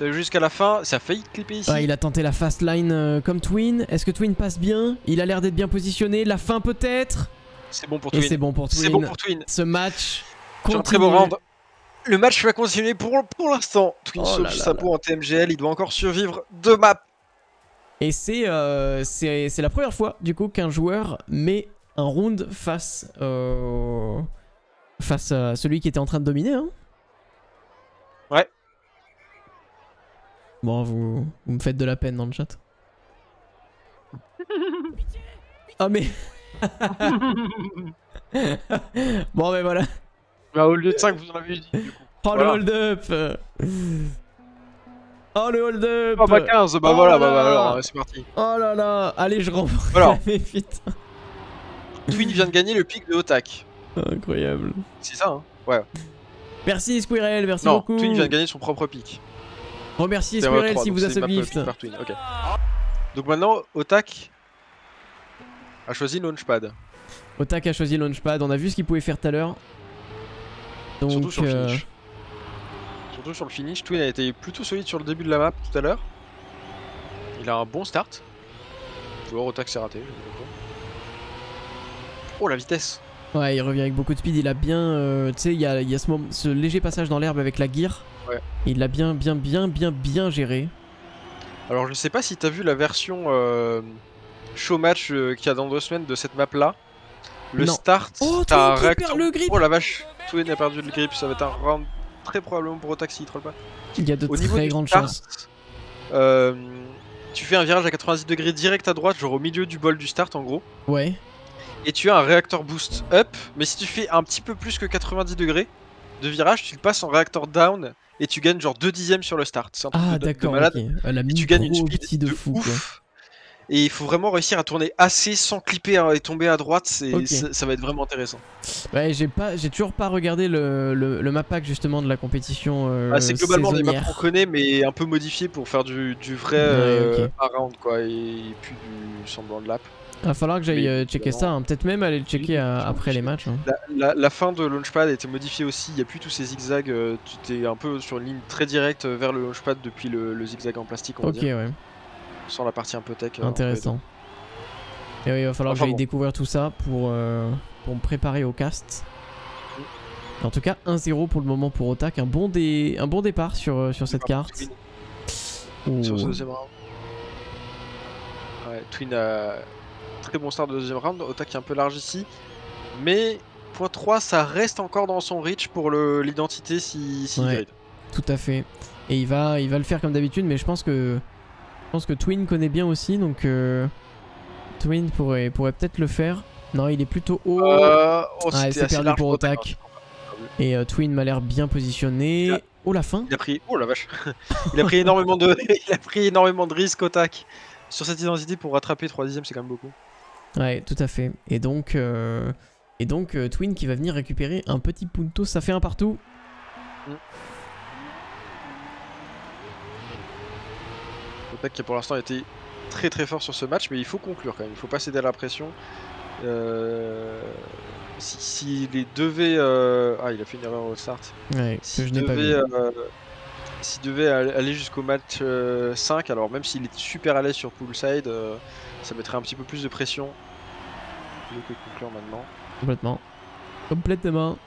Jusqu'à la fin, ça a failli clipper ici. Ouais, il a tenté la fast line euh, comme Twin. Est-ce que Twin passe bien? Il a l'air d'être bien positionné. La fin peut-être? C'est bon pour Twin. c'est bon pour Twin. C'est bon pour Twin. Ce match. Sur un très bon continue. round. Le match va continuer pour, pour l'instant. Twin Oh sauve sa peau en TMGL, il doit encore survivre deux maps. Et c'est euh, la première fois du coup qu'un joueur met un round face euh, face à celui qui était en train de dominer. Hein. Bon, vous, vous me faites de la peine dans le chat. Ah mais... bon mais voilà. Bah, au lieu de 5, vous en avez eu 10 du coup. Oh Voilà. le hold up Oh le hold up Ah bah 15, bah Oh voilà, là bah, bah alors, c'est parti. Oh là là Allez je Alors. mais putain Twin vient de gagner le pic de Otak. Incroyable. C'est ça, hein Ouais. Merci Squirrel, merci non, beaucoup. Twin vient de gagner son propre pic. Remercie trois, si vous a subgift. pick par Twin, ok. Donc maintenant, Otak a choisi Launchpad. Otak a choisi Launchpad, on a vu ce qu'il pouvait faire tout à l'heure. Donc, Surtout sur le euh, finish. Surtout sur le finish, Twin a été plutôt solide sur le début de la map tout à l'heure. Il a un bon start. Ou alors Otak s'est raté. Oh la vitesse ouais, il revient avec beaucoup de speed. Il a bien, euh, tu sais, il y a, il y a ce, moment- ce léger passage dans l'herbe avec la gear. Ouais. Il l'a bien, bien, bien, bien, bien géré. Alors je sais pas si t'as vu la version euh, show match euh, qu'il y a dans deux semaines de cette map là. Le Non. start, Oh, t'as un perd le grip. Oh la vache, Twin a perdu le grip, ça va être un round très probablement pour Otak s'il troll pas? Il y a de Au très grandes start, chances. euh, tu fais un virage à 90 degrés direct à droite, genre au milieu du bol du start en gros. Ouais. Et tu as un réacteur boost up, mais si tu fais un petit peu plus que 90 degrés de virage, tu le passes en réacteur down et tu gagnes genre 2 dixièmes sur le start. C'est un truc Ah de- de, malade. La Et tu gagnes une speed de, fou quoi. ouf. Et il faut vraiment réussir à tourner assez sans clipper hein, et tomber à droite, c'est ça, ça va être vraiment intéressant. Ouais, j'ai pas, j'ai toujours pas regardé le, le, le map pack justement de la compétition. euh, Ah, c'est globalement des maps qu'on connaît, mais un peu modifiés pour faire du, du vrai Ouais, euh, ok. around quoi, et plus du semblant de lap. Va falloir que j'aille euh, checker ça, hein. peut-être même aller le checker euh, après les matchs. hein. La, la- la fin de Launchpad a été modifiée aussi, il n'y a plus tous ces zigzags, euh, tu t'es un peu sur une ligne très directe vers le Launchpad depuis le, le zigzag en plastique, on va dire, ouais, sans la partie un peu tech. intéressant. Et oui, il va falloir Enfin que j'aille bon. découvrir tout ça pour, euh, pour me préparer au cast. En tout cas, 1-0 pour le moment pour Otak. Un bon, dé... un bon départ sur, sur cette carte. Twin- Sur ce deuxième round. Ouais, Twin a très bon start de deuxième round, Otak est un peu large ici, mais point 3 ça reste encore dans son reach pour le- l'identité si, si Ouais. Tout à fait. Et il va, il va le faire comme d'habitude, mais je pense que je pense que Twin connaît bien aussi, donc euh, Twin pourrait, pourrait peut-être le faire. Non, il est plutôt haut. Euh, oh, c'était c'est perdu pour Otak. Et euh, Twin m'a l'air bien positionné. A- Oh la fin Il a pris, oh la vache, il a pris énormément de, il a pris énormément de risques Otak sur cette identité pour rattraper 3 dixièmes, c'est quand même beaucoup. Ouais, tout à fait. Et donc, euh, et donc euh, Twin qui va venir récupérer un petit punto, ça fait un partout. Otak qui pour l'instant a été très très fort sur ce match, mais il faut conclure quand même, il faut pas céder à la pression. Euh, si, s'il est devait, ah il a fait une erreur au start. Ouais, que S'il je n'ai pas devait, vu. s'il devait al- aller jusqu'au match euh, 5, alors même s'il est super à l'aise sur poolside, euh, ça mettrait un petit peu plus de pression. Mieux que conclure maintenant. Complètement. Complètement.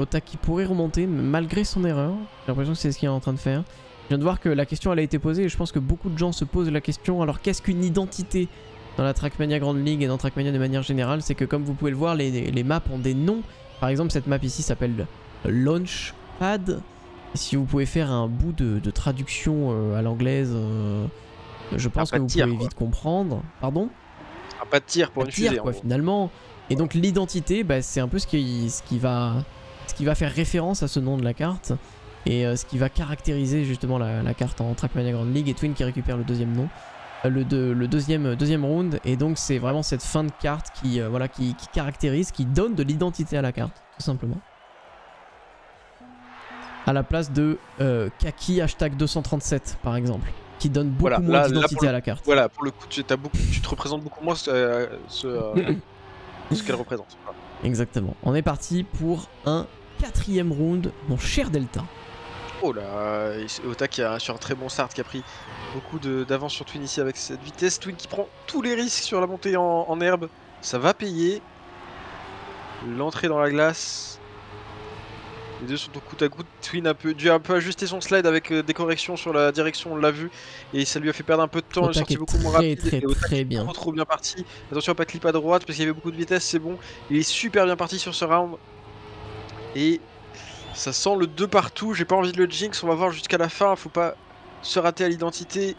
Otak qui pourrait remonter malgré son erreur. J'ai l'impression que c'est ce qu'il est en train de faire. Je viens de voir que la question elle a été posée et je pense que beaucoup de gens se posent la question alors qu'est-ce qu'une identité dans la Trackmania Grande League et dans Trackmania de manière générale? C'est que comme vous pouvez le voir, les, les maps ont des noms. Par exemple, cette map ici s'appelle Launchpad. Si vous pouvez faire un bout de, de traduction euh, à l'anglaise, euh, je pense que vous tir, pouvez quoi. vite comprendre. Pardon? Un pas de tir pour un une tir, fusée. en quoi, gros. finalement. Et donc l'identité, bah, c'est un peu ce qui, ce qui va, ce qui va faire référence à ce nom de la carte et euh, ce qui va caractériser justement la, la carte en Trackmania Grand League et Twin qui récupère le deuxième nom, euh, le, deux- le deuxième, deuxième round. Et donc c'est vraiment cette fin de carte qui, euh, voilà, qui, qui caractérise, qui donne de l'identité à la carte, tout simplement. À la place de euh, Kaki hashtag 237 par exemple, qui donne beaucoup Voilà, moins d'identité à la carte. Voilà, pour le coup, tu, beaucoup, tu te représentes beaucoup moins ce, euh, ce, ce qu'elle représente. Voilà. Exactement. On est parti pour un quatrième round, mon cher Delta. Oh là, Ota qui a sur un très bon start, qui a pris beaucoup d'avance sur Twin ici avec cette vitesse. Twin qui prend tous les risques sur la montée en, en herbe. Ça va payer. L'entrée dans la glace. Les deux sont au coude à coude. Twin a peu, dû un peu ajuster son slide avec euh, des corrections sur la direction, on l'a vu. Et ça lui a fait perdre un peu de temps. Il est sorti beaucoup moins très rapide. très et très bien. trop trop bien parti. Attention à pas clip à droite parce qu'il y avait beaucoup de vitesse, c'est bon. Il est super bien parti sur ce round. Et ça sent le 2 partout. J'ai pas envie de le jinx, on va voir jusqu'à la fin. Faut pas se rater à l'identité.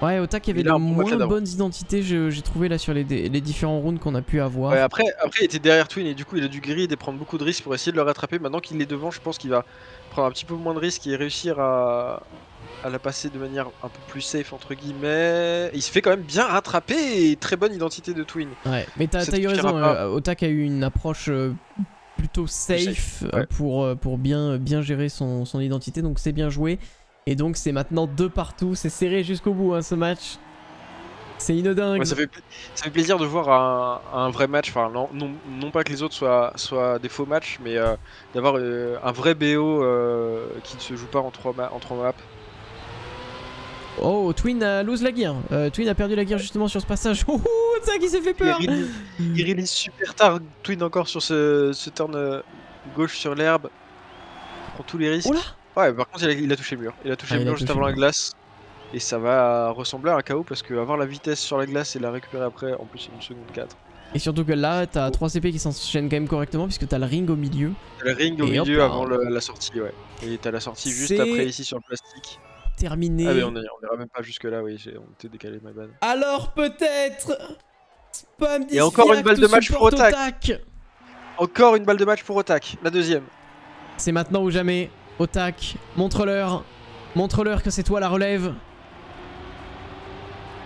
Ouais, Otak avait Il match moins bonnes identités, j'ai trouvé là sur les, différents rounds qu'on a pu avoir. Ouais, après, après, il était derrière Twin et du coup, il a dû grid et prendre beaucoup de risques pour essayer de le rattraper. Maintenant qu'il est devant, je pense qu'il va prendre un petit peu moins de risques et réussir à, à la passer de manière un peu plus safe, entre guillemets. Il se fait quand même bien rattraper et très bonne identité de Twin. Ouais, mais t'as eu raison, pas. euh, Otak a eu une approche euh, plutôt safe, safe, euh, ouais. pour, pour bien, bien gérer son, son identité, donc c'est bien joué. Et donc c'est maintenant deux partout, c'est serré jusqu'au bout hein, ce match. C'est inodingue. Ouais, ça, fait, ça fait plaisir de voir un, un vrai match, enfin non, non, non pas que les autres soient, soient des faux matchs, mais euh, d'avoir euh, un vrai BO euh, qui ne se joue pas en 3 ma en trois maps. Oh, Twin a lose la. Euh, Twin a perdu la gear justement sur ce passage. Oh, oh Otak il s'est fait Il, peur. release- il release super tard, Twin encore sur ce, ce turn gauche sur l'herbe. Il Prend tous les risques. Oula Ouais, par contre il a, il a touché le mur. Il a touché Ah, le il a mur juste touché avant la glace. Et ça va ressembler à un KO parce que avoir la vitesse sur la glace et la récupérer après, en plus une seconde 4. Et surtout que là, t'as 3 CP qui s'enchaînent quand même correctement puisque t'as le ring au milieu. Le ring au Et hop milieu là. avant le- la sortie, ouais. Et t'as la sortie juste C'est- après ici sur le plastique. Terminé. Ah mais on est- on ira même pas jusque là, oui, j'ai- on était décalé, my bad. Alors peut-être Spam Et encore une balle de match pour. Otak. Encore une balle de match pour Otak, la deuxième. C'est maintenant ou jamais. Otak, montre-leur. Montre-leur que c'est toi la relève.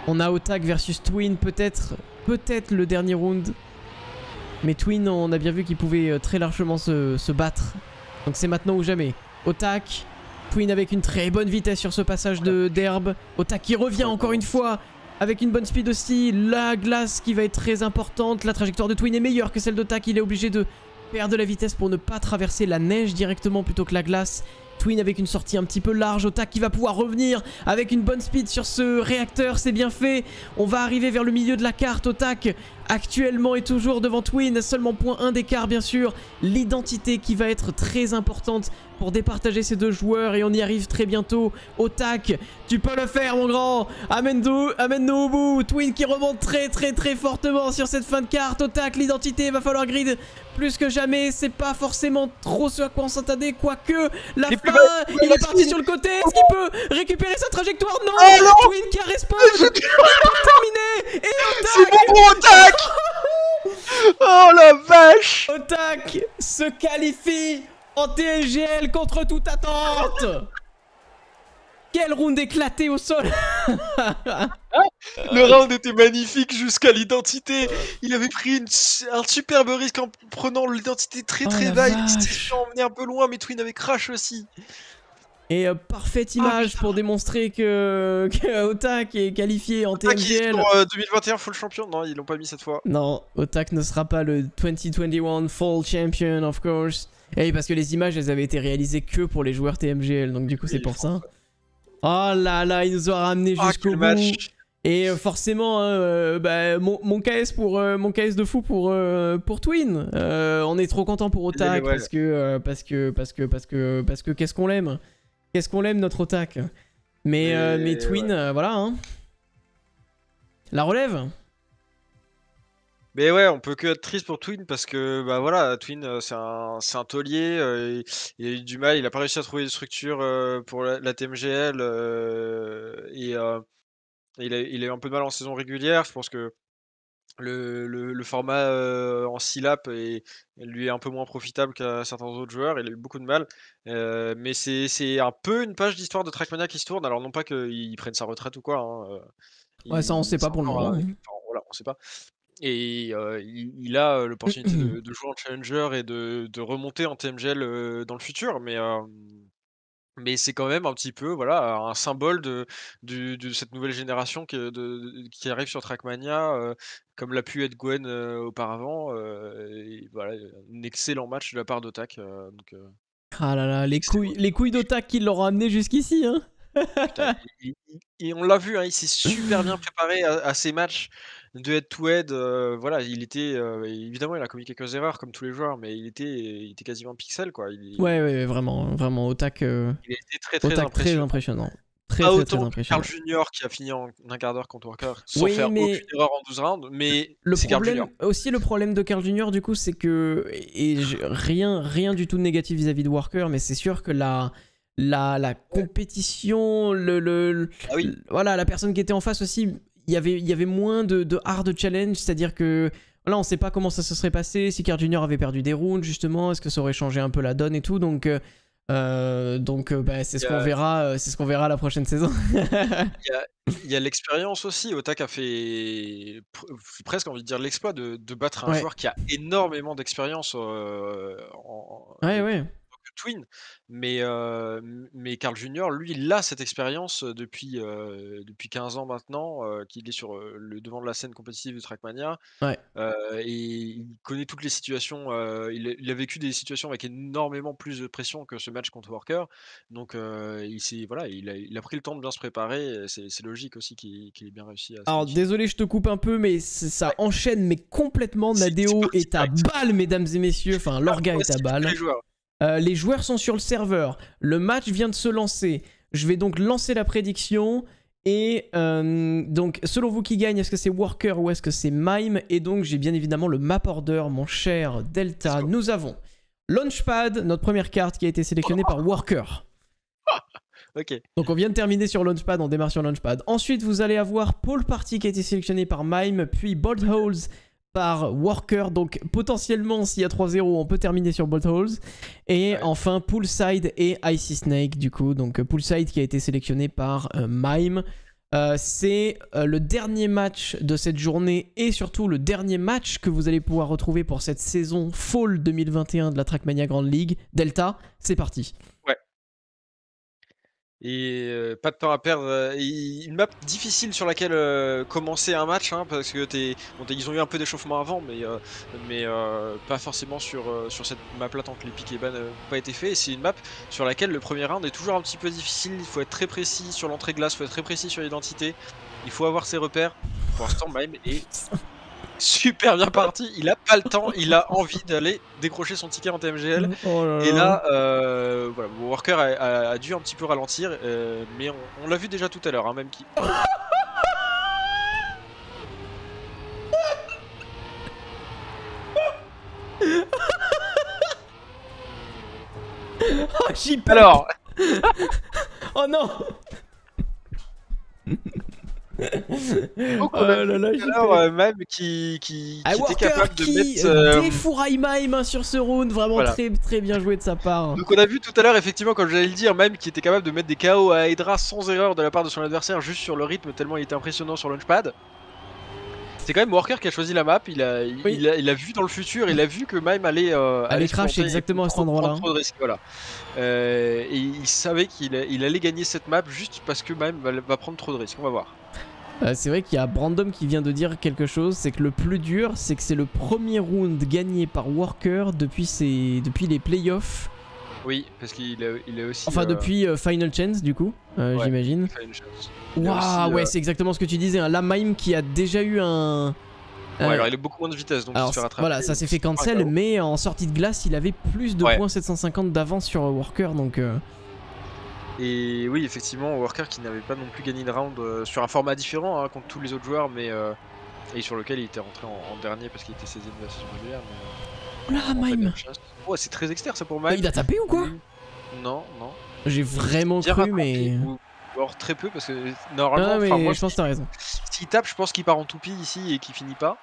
On a Otak versus Twin, peut-être peut-être le dernier round. Mais Twin, on a bien vu qu'il pouvait euh, très largement se, se battre. Donc c'est maintenant ou jamais. Otak, Twin avec une très bonne vitesse sur ce passage d'herbe. Otak qui revient encore une fois avec une bonne speed aussi. La glace qui va être très importante. La trajectoire de Twin est meilleure que celle d'Otak. Il est obligé de perdre de la vitesse pour ne pas traverser la neige directement plutôt que la glace. Twin avec une sortie un petit peu large. Otak qui va pouvoir revenir avec une bonne speed sur ce réacteur. C'est bien fait. On va arriver vers le milieu de la carte. Otak actuellement est toujours devant Twin. Seulement point 1 d'écart bien sûr. L'identité qui va être très importante pour départager ces deux joueurs et on y arrive très bientôt. Otak, tu peux le faire mon grand Amène-nous amène au bout Twin qui remonte très très très fortement sur cette fin de carte. Otak, l'identité, va falloir grid plus que jamais. C'est pas forcément trop ce à quoi on s'attendait, quoique la fin, il est parti sur le côté. Est-ce qu'il peut récupérer sa trajectoire Non, oh Twin qui a respawn. Terminé. Et C'est bon pour Otak Oh la vache. Otak se qualifie en TLGL contre toute attente Quel round éclaté au sol Le round était magnifique jusqu'à l'identité. Il avait pris une, un superbe risque en prenant l'identité très très oh bas. Il s'est emmené un peu loin, mais Twin avait crash aussi. Et euh, parfaite image pour démontrer que, que Otak est qualifié en TLGL. Pour euh, 2021 full champion Non, ils l'ont pas mis cette fois. Non, Otak ne sera pas le 2021 full champion, of course. Et parce que les images, elles avaient été réalisées que pour les joueurs TMGL, donc du coup, c'est pour ça. Oh là là, il nous a ramené Ah, jusqu'au bout. Et euh, forcément, hein, euh, bah, mon, mon, KS pour euh, mon KS de fou pour euh, pour Twin. On est trop content pour Otak parce que parce que parce que parce que parce que qu'est-ce qu'on l'aime, qu'est-ce qu'on l'aime notre Otak? Mais euh, mais Twin, ouais. voilà. Hein. La relève. Mais ouais, on peut que être triste pour Twin parce que bah voilà, Twin euh, c'est un un taulier, euh, il, il, a eu du mal, il a pas réussi à trouver une structure euh, pour la, la TMGL euh, et il a, il a eu un peu de mal en saison régulière. Je pense que le, le, le format en 6 laps est, lui est un peu moins profitable qu'à certains autres joueurs. Il a eu beaucoup de mal. Mais c'est un peu une page d'histoire de Trackmania qui se tourne. Alors, non pas qu'il prenne sa retraite ou quoi. Hein. Il, ouais, ça, on sait pas pour le moment. Voilà, on sait pas. Et euh, il, il, a l'opportunité de, de, jouer en Challenger et de, de remonter en TMGL dans le futur. Mais. Mais c'est quand même un petit peu voilà un symbole de, de, de cette nouvelle génération qui, de, qui arrive sur Trackmania, euh, comme l'a pu être Gwen euh, auparavant. Euh, et voilà, un excellent match de la part d'Otak. donc, ah là là, les couilles, les couilles d'Otak qui l'auront amené jusqu'ici. Hein Putain, et, et, on l'a vu, hein, il s'est super bien préparé à, à ces matchs de head-to-head, euh, voilà, il était euh, évidemment il a commis quelques erreurs comme tous les joueurs, mais il était, il était quasiment pixel quoi. Il, ouais, ouais, vraiment, vraiment Otak. Euh, il était très très, impressionnant. très impressionnant. Très, Pas très, autant très impressionnant. Carl Junior qui a fini en un quart d'heure contre Walker sans oui, faire mais... aucune erreur en 12 rounds, mais le c'est Carl problème, Junior. Aussi le problème de Carl Junior du coup c'est que et rien rien du tout de négatif vis-à-vis -vis de Walker, mais c'est sûr que la la, la compétition, le, le ah oui. voilà la personne qui était en face aussi y avait, il y avait moins de, de hard challenge, c'est-à-dire que là on sait pas comment ça se serait passé, si Carl Junior avait perdu des rounds justement, est-ce que ça aurait changé un peu la donne et tout, donc euh, donc bah, c'est ce qu'on verra, c'est ce qu'on verra la prochaine saison. il y a, a l'expérience aussi, Otak a fait presque envie de dire l'exploit de, de, battre un ouais. joueur qui a énormément d'expérience euh, en, ouais, ouais. Twin, mais, euh, mais Carl Junior, lui, il a cette expérience depuis, euh, depuis 15 ans maintenant, euh, qu'il est sur le devant de la scène compétitive de Trackmania, ouais. et il connaît toutes les situations, il, il, a vécu des situations avec énormément plus de pression que ce match contre Worker, donc il, voilà, il, a, il a pris le temps de bien se préparer, c'est logique aussi qu'il qu ait bien réussi à... Alors désolé, je te coupe un peu, mais ça ouais. enchaîne mais complètement, Nadeo est à balle, mesdames et messieurs, enfin l'orga est à balle. Les joueurs. Euh, les joueurs sont sur le serveur. Le match vient de se lancer. Je vais donc lancer la prédiction. Et euh, donc, selon vous qui gagne, est-ce que c'est Worker ou est-ce que c'est Mime? Et donc, j'ai bien évidemment le map order, mon cher Delta. Nous avons Launchpad, notre première carte qui a été sélectionnée par Worker. ok. Donc, on vient de terminer sur Launchpad, on démarre sur Launchpad. Ensuite, vous allez avoir Paul Party qui a été sélectionné par Mime, puis Bold Holes par Worker. Donc potentiellement, s'il y a 3-0, on peut terminer sur Bolt Holes. Et Ouais. enfin, Poolside et Icy Snake, du coup. Donc euh, Poolside qui a été sélectionné par euh, Mime. Euh, c'est euh, le dernier match de cette journée et surtout le dernier match que vous allez pouvoir retrouver pour cette saison Fall 2021 de la Trackmania Grand League. Delta, c'est parti. Et euh, pas de temps à perdre. euh, et une map difficile sur laquelle euh, commencer un match, hein, parce que t'es, bon, ils ont eu un peu d'échauffement avant, mais, euh, mais euh, pas forcément sur, euh, sur cette map-là tant que les piques et ban n'ont pas été faits. Et c'est une map sur laquelle le premier round est toujours un petit peu difficile. Il faut être très précis sur l'entrée glace, il faut être très précis sur l'identité. Il faut avoir ses repères. Pour l'instant, Mime est super bien parti. Il a pas le temps, il a envie d'aller décrocher son ticket en TMGL. Oh là Et là, euh, voilà, worker a, a- a dû un petit peu ralentir, euh, mais on, on l'a vu déjà tout à l'heure, hein, même qui. Oh, j'y. Alors, Oh non donc, Oh on là a vu là, tout j'y à l'heure, pète. euh, même qui, qui, qui était Walker capable de qui mettre. euh, défouraille Mime hein, sur ce round, vraiment voilà. très très bien joué de sa part. Donc on a vu tout à l'heure effectivement comme j'allais le dire même qui était capable de mettre des KO à Hydra sans erreur de la part de son adversaire juste sur le rythme tellement il était impressionnant sur launchpad. C'est quand même Worker qui a choisi la map, il a, il, Oui. il a, il a vu dans le futur, il a vu que Mime allait, euh, Allait crash exactement à cet endroit-là. prendre trop de risques, voilà. Euh, et il savait qu'il il allait gagner cette map juste parce que Mime va, va prendre trop de risques, on va voir. Euh, c'est vrai qu'il y a Brandom qui vient de dire quelque chose, c'est que le plus dur, c'est que c'est le premier round gagné par Worker depuis, ses... depuis les playoffs, Oui, parce qu'il il a aussi... enfin euh, depuis euh, Final Chance du coup, Ouais. j'imagine. Waouh, ouais, c'est exactement ce que tu disais, hein. Mime qui a déjà eu un... Ouais, alors il a beaucoup moins de vitesse donc il se fait rattraper. voilà, ça s'est fait cancel, grave. mais en sortie de glace, il avait plus de Ouais. points 750 d'avance sur Worker, donc... euh, Et oui, effectivement, Worker qui n'avait pas non plus gagné de round euh, sur un format différent hein, contre tous les autres joueurs, mais euh, et sur lequel il était rentré en, en dernier parce qu'il était 16ème de la saison régulière. Mais, euh, Oh là, Mime. Ouais, c'est très externe ça pour Mime. Il a tapé ou quoi. Non, non. J'ai vraiment cru, mais... Ou, ou alors très peu parce que normalement, Ah, mais enfin, moi, je pense que t'as raison. s'il tape, je pense qu'il part en toupie ici et qu'il finit pas.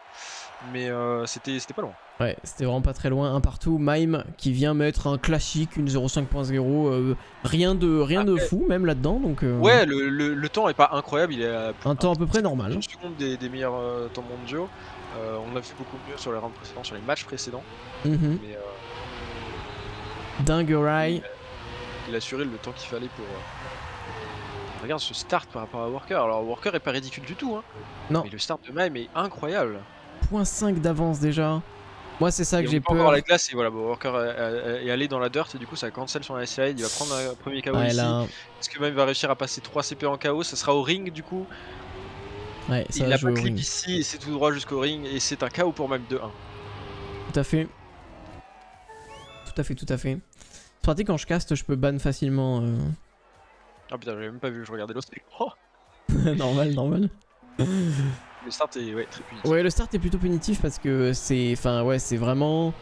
Mais euh, c'était pas loin. Ouais, c'était vraiment pas très loin, un partout. Mime qui vient mettre un classique, une 0.5.0, euh, rien de rien de fou même là-dedans, donc euh, Ouais, le, le- le temps est pas incroyable, il est à un temps à peu près normal. une seconde des, des meilleurs euh, temps mondiaux. Euh, on a vu beaucoup mieux sur les rounds précédents, sur les matchs précédents. Mais Dingue Rai. il a assuré le temps qu'il fallait pour. Regarde ce start par rapport à Worker. Alors Worker est pas ridicule du tout, hein. Non. Mais le start de Mime est incroyable. Point 5 d'avance déjà. Moi c'est ça Et que j'ai peut encore peur. la glace et voilà, Worker est, allé dans la dirt et du coup ça cancel son slide. Il va prendre un premier KO Ouais, ici. Est-ce que Mime va réussir à passer 3 CP en KO Ça sera au ring du coup. ouais, ça il a pas clip ici et c'est tout droit jusqu'au ring et c'est un KO pour Mime 2-1. Tout à fait. Tout à fait, tout à fait. C'est pratique quand je caste, je peux ban facilement. euh, Ah putain, j'avais même pas vu, je regardais l'autre écran. normal, normal. Le start est ouais, très punitif. Ouais, le start est plutôt punitif parce que c'est, enfin ouais, c'est vraiment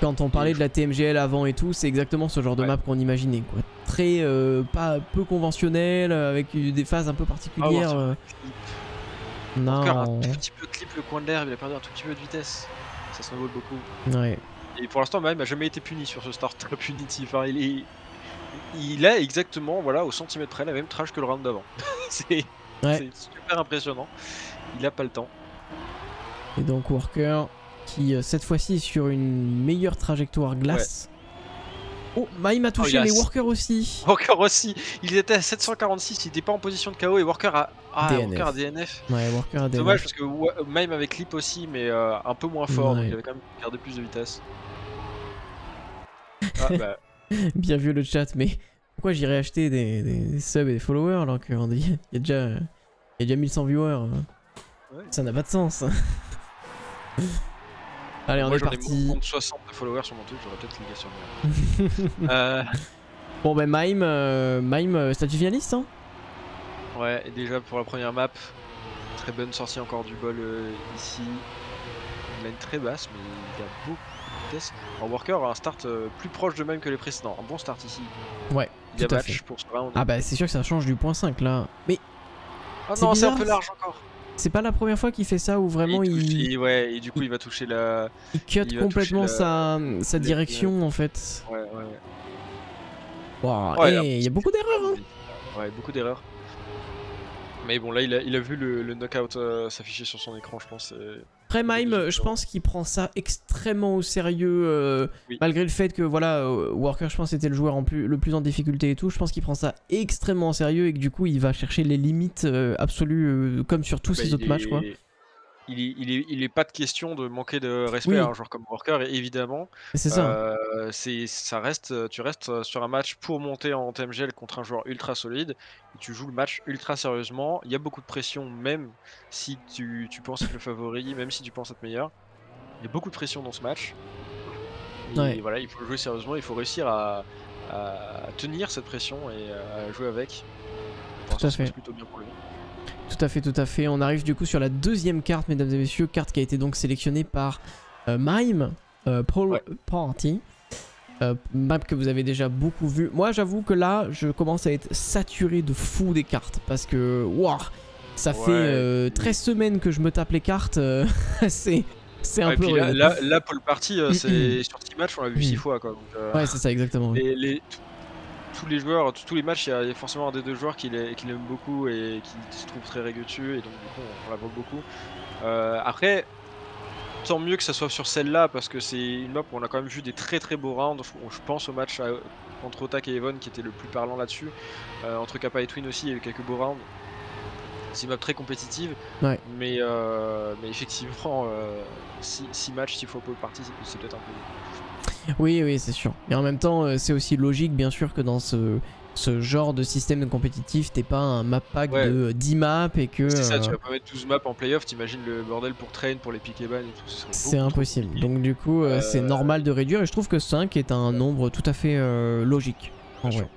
quand on parlait de la TMGL avant et tout, c'est exactement ce genre de Ouais. map qu'on imaginait quoi. Très euh, pas peu conventionnel avec des phases un peu particulières. Ah, euh. Worker a un Non. tout petit peu clip le coin de l'air, il a perdu un tout petit peu de vitesse. Ça snowball beaucoup. Ouais. Et pour l'instant, Mime a jamais été puni sur ce start très punitif. hein. Il, est... il a exactement, voilà, au centimètre près, la même trash que le round d'avant. c'est Ouais. c'est super impressionnant. Il a pas le temps. Et donc Worker qui euh, cette fois-ci est sur une meilleure trajectoire glace. Oh, Mime a touché, il a mais Worker aussi. Worker aussi, il était à 746, il était pas en position de KO et Worker a, ah, DNF. Worker a DNF. Ouais, Worker a des Dommage parce que Mime avait clip aussi, mais euh, un peu moins fort, donc il avait quand même gardé plus de vitesse. Ah bah, Bien vu le chat, mais pourquoi j'irais acheter des, des- des subs et des followers alors qu'il y, a déjà- il y a déjà 1100 viewers hein. Ouais. Ça n'a pas de sens. Allez, on moi est j'en ai parti. moins de 60 de followers sur mon truc, j'aurais peut-être cliqué sur le mien. euh, Bon, ben Mime, euh, Mime euh, statut finaliste. Hein Ouais, et déjà pour la première map, très bonne sortie encore du bol euh, ici. Une très basse, mais il a beaucoup de vitesse. En worker, un start euh, plus proche de même que les précédents. Un bon start ici. Ouais, Il y a tout à match fait. pour ce round. Ah, bah c'est sûr que ça change du point 5 là. Mais Ah c'est non, c'est un peu large encore. C'est pas la première fois qu'il fait ça où vraiment il, touche- il, ouais, et du coup il va toucher la. il cut complètement sa, sa direction en fait. Ouais, ouais. Waouh, Ouais, et alors, il y a beaucoup d'erreurs. Hein. Ouais, beaucoup d'erreurs. Mais bon, là, il a, il a vu le, le knockout euh, s'afficher sur son écran, je pense. et- Après Mime, je pense qu'il prend ça extrêmement au sérieux, euh, Oui. malgré le fait que voilà, euh, Worker, je pense, était le joueur en plus, le plus en difficulté et tout. Je pense qu'il prend ça extrêmement au sérieux et que du coup, il va chercher les limites euh, absolues, euh, comme sur tous Bah, ses il autres matchs, quoi. Il est, il, est, il est pas de question de manquer de respect Oui. à un joueur comme Worker, et évidemment. C'est ça. Euh, c'est, ça reste, tu restes euh, sur un match pour monter en TMGL contre un joueur ultra solide. Et tu joues le match ultra sérieusement. Il y a beaucoup de pression, même si tu, tu penses être le favori, même si tu penses être meilleur. Il y a beaucoup de pression dans ce match. Et Ouais. voilà, il faut le jouer sérieusement. Il faut réussir à, à tenir cette pression et à jouer avec. Pour Tout à l'instant, ça passe fait. plutôt bien pour lui. Tout à fait, tout à fait. On arrive du coup sur la deuxième carte, mesdames et messieurs. Carte qui a été donc sélectionnée par euh, Mime, euh, Paul Ouais. Party. Euh, map que vous avez déjà beaucoup vu. Moi, j'avoue que là, je commence à être saturé de fou des cartes. Parce que, waouh, ça fait Ouais, euh, puis- 13 semaines que je me tape les cartes. euh, c'est c'est un Ouais, peu. là, là, là, Paul Party, euh, c'est sur 6 matchs, on l'a vu 6 fois. Quoi, donc, euh, Ouais, c'est ça, exactement. oui. les, les- tous- les joueurs, tous les matchs, il y a- il y, a forcément un des deux joueurs qui l'ai- qui l'aime beaucoup et qui se trouve très régulier dessus, et donc du coup on, on la voit beaucoup. Euh, après, tant mieux que ça soit sur celle-là, parce que c'est une map où on a quand même vu des très très beaux rounds. Je, pense au match à- entre Otak et Evon qui était le plus parlant là-dessus. Euh, entre Kappa et Twin aussi, il y a eu quelques beaux rounds. C'est une map très compétitive, Ouais. mais, euh, mais effectivement, 6 matchs, 6 fois Paul Party, c'est- c'est peut-être un peu. Oui, oui, c'est sûr. Et en même temps, euh, c'est aussi logique, bien sûr, que dans ce, ce genre de système de compétitif, t'es pas un map pack Ouais. de 10 maps et que. C'est ça, euh, tu vas pas mettre 12 maps en playoff, t'imagines le bordel pour train, pour les pick et ban et tout. C'est impossible. Donc du coup, euh, c'est Euh, normal de réduire et je trouve que 5 est un nombre tout à fait euh, logique. En vrai. sûr.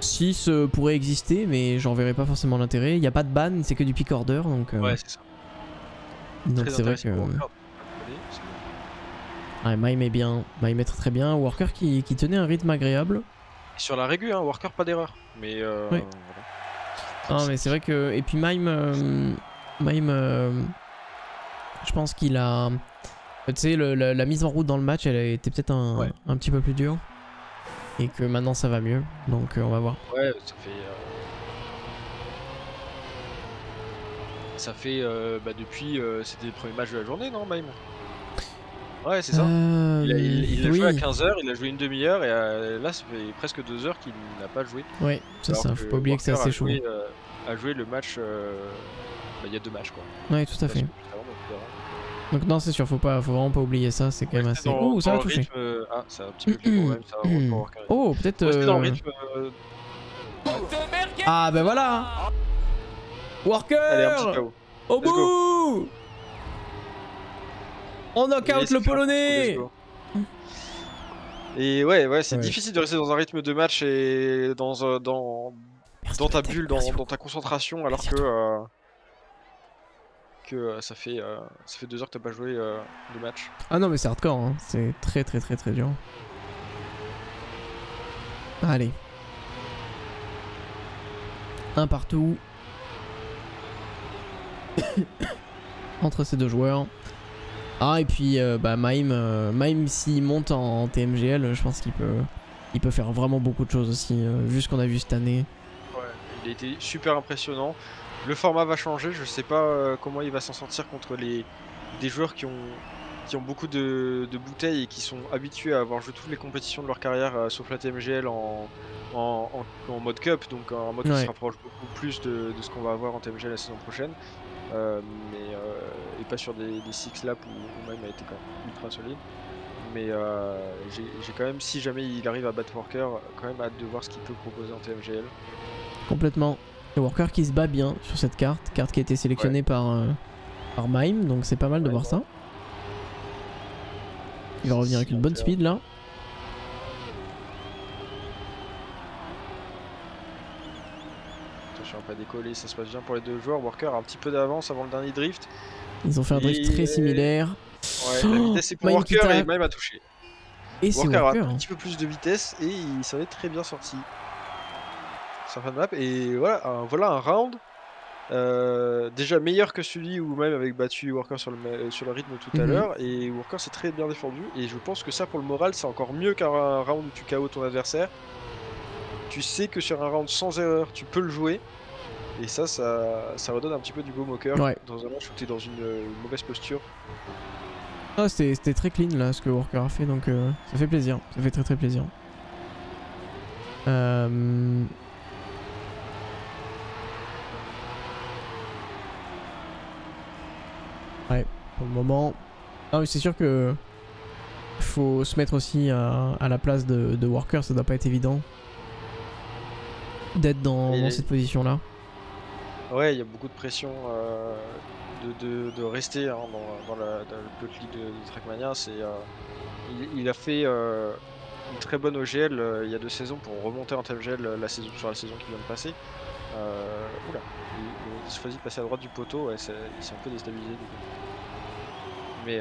6 euh, pourrait exister, mais j'en verrais pas forcément l'intérêt. Il n'y a pas de ban, c'est que du pick order, donc euh, Ouais, c'est ça. donc c'est vrai que. Ouais, Mime est bien, Mime est très très bien. Worker qui, qui tenait un rythme agréable. Sur la régu, hein, Worker, pas d'erreur. Mais euh, Oui. voilà. Ah mais c'est vrai que et puis Mime, euh, Mime, euh, je pense qu'il a, tu sais, la, la mise en route dans le match, elle a été peut-être un, Ouais. un petit peu plus dure et que maintenant ça va mieux. Donc euh, on va voir. Ouais, ça fait. euh, Ça fait euh, bah, depuis. C'était le premier match de la journée, non, Mime Ouais, c'est ça. Euh, Il a, il- il a joué à oui. 15h, il a joué une demi-heure et euh, là ça fait presque 2 heures qu'il n'a pas joué. Ouais, c'est ça, faut pas oublier que c'est assez chaud. euh, a joué le match. euh, bah, il y a deux matchs quoi. Ouais, tout à fait. Donc non, c'est sûr, faut pas, faut vraiment pas oublier ça, c'est quand même assez. Dans- Ouh, ça va toucher. rythme, euh, Ah, c'est un petit peu plus gros, même, ça va pour Walker. Oh, peut-être. Euh, euh, Ah bah voilà. Walker. Allez, un petit KO. Au bout. On knock out Laissez le polonais. Et ouais, ouais, c'est Ouais. difficile de rester dans un rythme de match et dans, euh, dans, Merci dans ta bulle, dans, ta concentration, alors Merci que, euh, que euh, ça, fait, euh, ça fait deux heures que t'as pas joué de match. Ah non mais c'est hardcore, hein. c'est très très très très dur. Allez. Un partout. Entre ces deux joueurs. Ah et puis euh, bah euh, s'il monte en, en TMGL, je pense qu'il peut, il peut faire vraiment beaucoup de choses aussi, euh, vu ce qu'on a vu cette année. Ouais, il a été super impressionnant. Le format va changer, je sais pas comment il va s'en sortir contre les des joueurs qui ont qui ont beaucoup de, de bouteilles et qui sont habitués à avoir joué toutes les compétitions de leur carrière sauf la TMGL en, en, en- en mode cup, donc un mode qui se rapproche beaucoup plus de, de ce qu'on va avoir en TMGL la saison prochaine. Mais pas sur des, des six laps où, où même a été quand même ultra solide. Mais euh, j'ai quand même, si jamais il arrive à battre Worker, quand même hâte de voir ce qu'il peut proposer en TMGL. Complètement. Le Worker qui se bat bien sur cette carte, carte qui a été sélectionnée par, euh, par Mime, donc c'est pas mal de Ouais, voir ça. Il va revenir avec une bonne speed là. Attention à pas décoller, ça se passe bien pour les deux joueurs. Worker a un petit peu d'avance avant le dernier drift. Ils ont fait un drift Et- très similaire. Ouais, la Oh, vitesse est pour Mime Worker et même a touché. Et c'est Worker a un petit peu plus de vitesse et il s'en est très bien sorti. Sur fin de map. Et voilà un, voilà un round Euh, déjà meilleur que celui où même avec battu Worker sur le, ma- sur le rythme tout à Mhm. l'heure et Worker c'est très bien défendu et je pense que ça pour le moral c'est encore mieux qu'un round où tu KO ton adversaire. Tu sais que sur un round sans erreur tu peux le jouer et ça ça, ça redonne un petit peu du baume au cœur Ouais. dans un match où tu es dans une, une mauvaise posture. Ah, c'était très clean là ce que Worker a fait donc euh, ça fait plaisir. Ça fait très très plaisir. Euh... Ouais, pour le moment. Ah oui, c'est sûr que faut se mettre aussi à, à la place de, de Worker, ça doit pas être évident d'être dans cette position là. Ouais, il y a beaucoup de pression euh, de, de- rester hein, dans, la, le plot de, de Trackmania. Euh, il, a fait euh, une très bonne OGL il y a deux saisons pour remonter en TMGL la saison, sur la saison qui vient de passer. Oula, il, il choisit de passer à droite du poteau, ouais, c'est- il s'est un peu déstabilisé du coup. Mais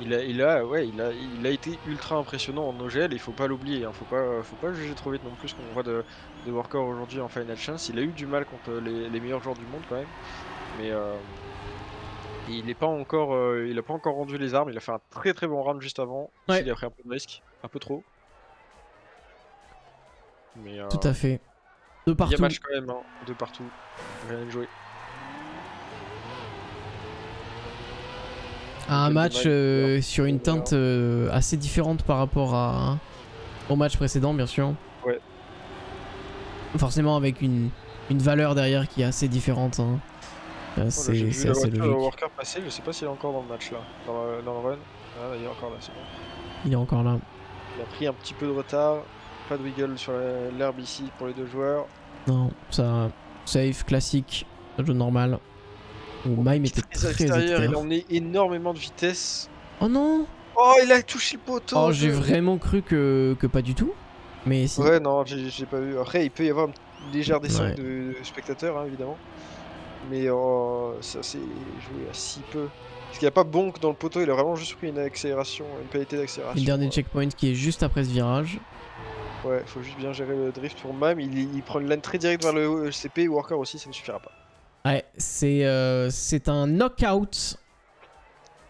il, a, il, a, ouais, il, a, il a été ultra impressionnant en OGL et il faut pas l'oublier. Hein, faut, pas, faut pas juger trop vite non plus ce qu'on voit de, de Worker aujourd'hui en Final Chance. Il a eu du mal contre les, les meilleurs joueurs du monde quand même. Mais euh, il n'est pas encore, euh, il a pas encore rendu les armes. Il a fait un très très bon round juste avant. Ouais. Il a pris un peu de risque, un peu trop. Mais euh, Tout à fait. De il y partout. a match quand même, hein, de partout. Rien de un match euh, sur une teinte euh, assez différente par rapport à, au match précédent, bien sûr. Ouais. Forcément avec une, une valeur derrière qui est assez différente. hein. Euh, Oh, là, c'est J'ai vu c'est la assez de logique. Worker passer. Je sais pas s'il est encore dans le match là, dans le, dans le run. Ah, il est encore là, c'est bon. Il est encore là. Il a pris un petit peu de retard. Pas de wiggle sur la- l'herbe ici pour les deux joueurs. Non, ça. Safe, classique, jeu normal. Où Mime était Très extérieur, il a emmené énormément de vitesse. Oh non Oh, il a touché le poteau Oh, j'ai vraiment cru que, que pas du tout. Mais si. Ouais, non, j'ai pas vu. Après, il peut y avoir une légère descente Ouais. de, de spectateurs, hein, évidemment. Mais oh, ça s'est joué à si peu. Parce qu'il n'y a pas bonk dans le poteau, il a vraiment juste pris une accélération, une pénalité d'accélération. Le dernier ouais. checkpoint qui est juste après ce virage. Ouais, faut juste bien gérer le drift pour Mam. Il, il prend une lane très directe vers le CP, Worker aussi, ça ne suffira pas. Ouais, c'est euh, c'est un knockout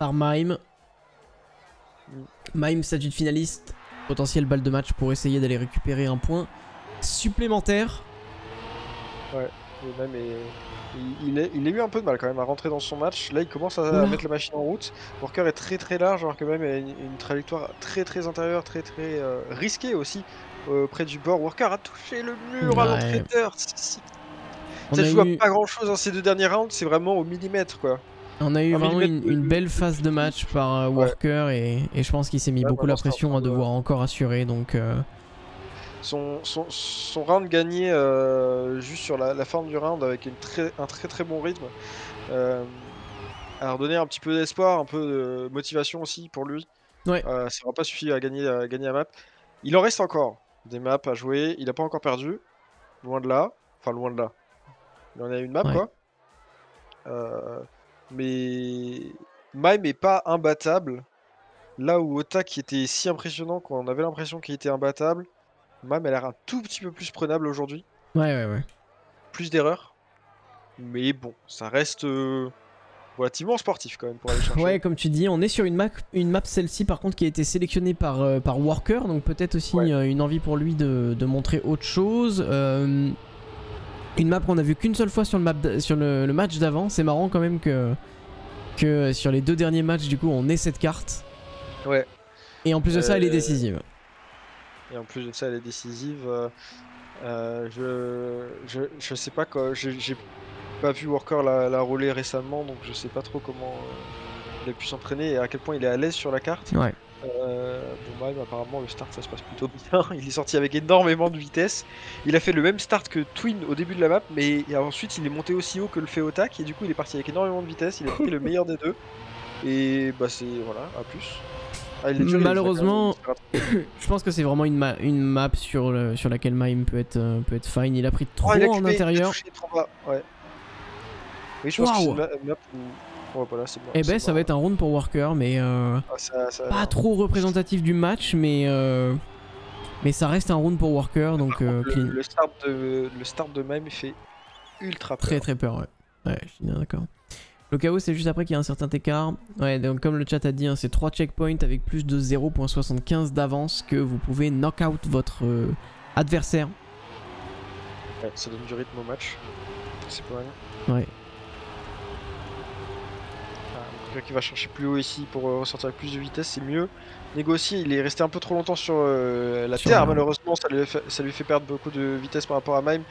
par Mime. Mime, statut de finaliste. Potentiel balle de match pour essayer d'aller récupérer un point supplémentaire. Et même, il, il, a, il a eu un peu de mal quand même à rentrer dans son match. Là, il commence à, Oula. mettre la machine en route. Worker est très très large, alors que même a une, une trajectoire très très intérieure, très très euh, risquée aussi. euh, près du bord, Worker a touché le mur à Ouais. l'entrée. Ça joue eu, à pas grand chose dans ces deux derniers rounds, c'est vraiment au millimètre quoi. on a eu un vraiment une, une belle phase de match par euh, Ouais. Walker et, et je pense qu'il s'est mis Ouais, beaucoup la c'est en pression à de- devoir encore assurer. Donc, euh, Son, son, son round gagné euh, juste sur la, la fin du round avec une très, un très très bon rythme. Euh, a redonné un petit peu d'espoir, un peu de motivation aussi pour lui. Ouais. Euh, ça n'aura pas suffi à gagner, à gagner la map. Il en reste encore des maps à jouer. Il n'a pas encore perdu. Loin de là. Enfin, loin de là. Il en a une map Ouais. quoi. Euh, mais Mime est pas imbattable. Là où Ota qui était si impressionnant qu'on avait l'impression qu'il était imbattable, Mime a l'air un tout petit peu plus prenable aujourd'hui. ouais, ouais, ouais. Plus d'erreurs. Mais bon, ça reste euh, relativement sportif quand même pour aller chercher. Ouais, comme tu dis, on est sur une map, une map celle-ci par contre qui a été sélectionnée par, euh, par Worker, donc peut-être aussi Ouais. euh, une envie pour lui de, de montrer autre chose. Euh, une map qu'on a vu qu'une seule fois sur le, map d- sur le, le match d'avant, c'est marrant quand même que, que sur les deux derniers matchs du coup on ait cette carte. Ouais. Et en plus de ça, elle est Euh, décisive. Et en plus de ça, elle est décisive. euh, euh, je, je, je sais pas quoi. J'ai pas vu Worker la, la rouler récemment, donc je sais pas trop comment il a pu s'entraîner et à quel point il est à l'aise sur la carte. Ouais. Euh, bon, apparemment, le start ça se passe plutôt bien. Il est sorti avec énormément de vitesse. Il a fait le même start que Twin au début de la map, mais et ensuite il est monté aussi haut que le fait Otak. Et du coup, il est parti avec énormément de vitesse. Il a pris le meilleur des deux. Et bah, c'est voilà, à plus. Ah, Malheureusement, Je pense que c'est vraiment une, ma- une map sur, le- sur laquelle Mime peut être, euh, peut être fine. Il a pris trop Oh, il a en cupé, il a intérieur. touché trop ouais. Oui, je pense que c'est une map où. Ouais, voilà, c'est. Eh ben, ça va être un round pour Worker, mais euh, Ah, ça- ça- pas trop représentatif du match, mais euh, mais ça reste un round pour Worker, donc euh, le, clean. le start de le start de même fait ultra peur. Très très peur, ouais. Ouais, je suis bien d'accord. Le chaos, c'est juste après qu'il y a un certain écart. Ouais, donc comme le chat a dit, hein, c'est 3 checkpoints avec plus de 0.75 d'avance que vous pouvez knock out votre euh, adversaire. Ouais, ça donne du rythme au match. C'est pas mal. Ouais. Quelqu'un qui va chercher plus haut ici pour euh, ressortir avec plus de vitesse, c'est mieux. Négocier, il est resté un peu trop longtemps sur euh, la Sur terre, malheureusement, ça lui, fait, ça lui fait perdre beaucoup de vitesse par rapport à Mime.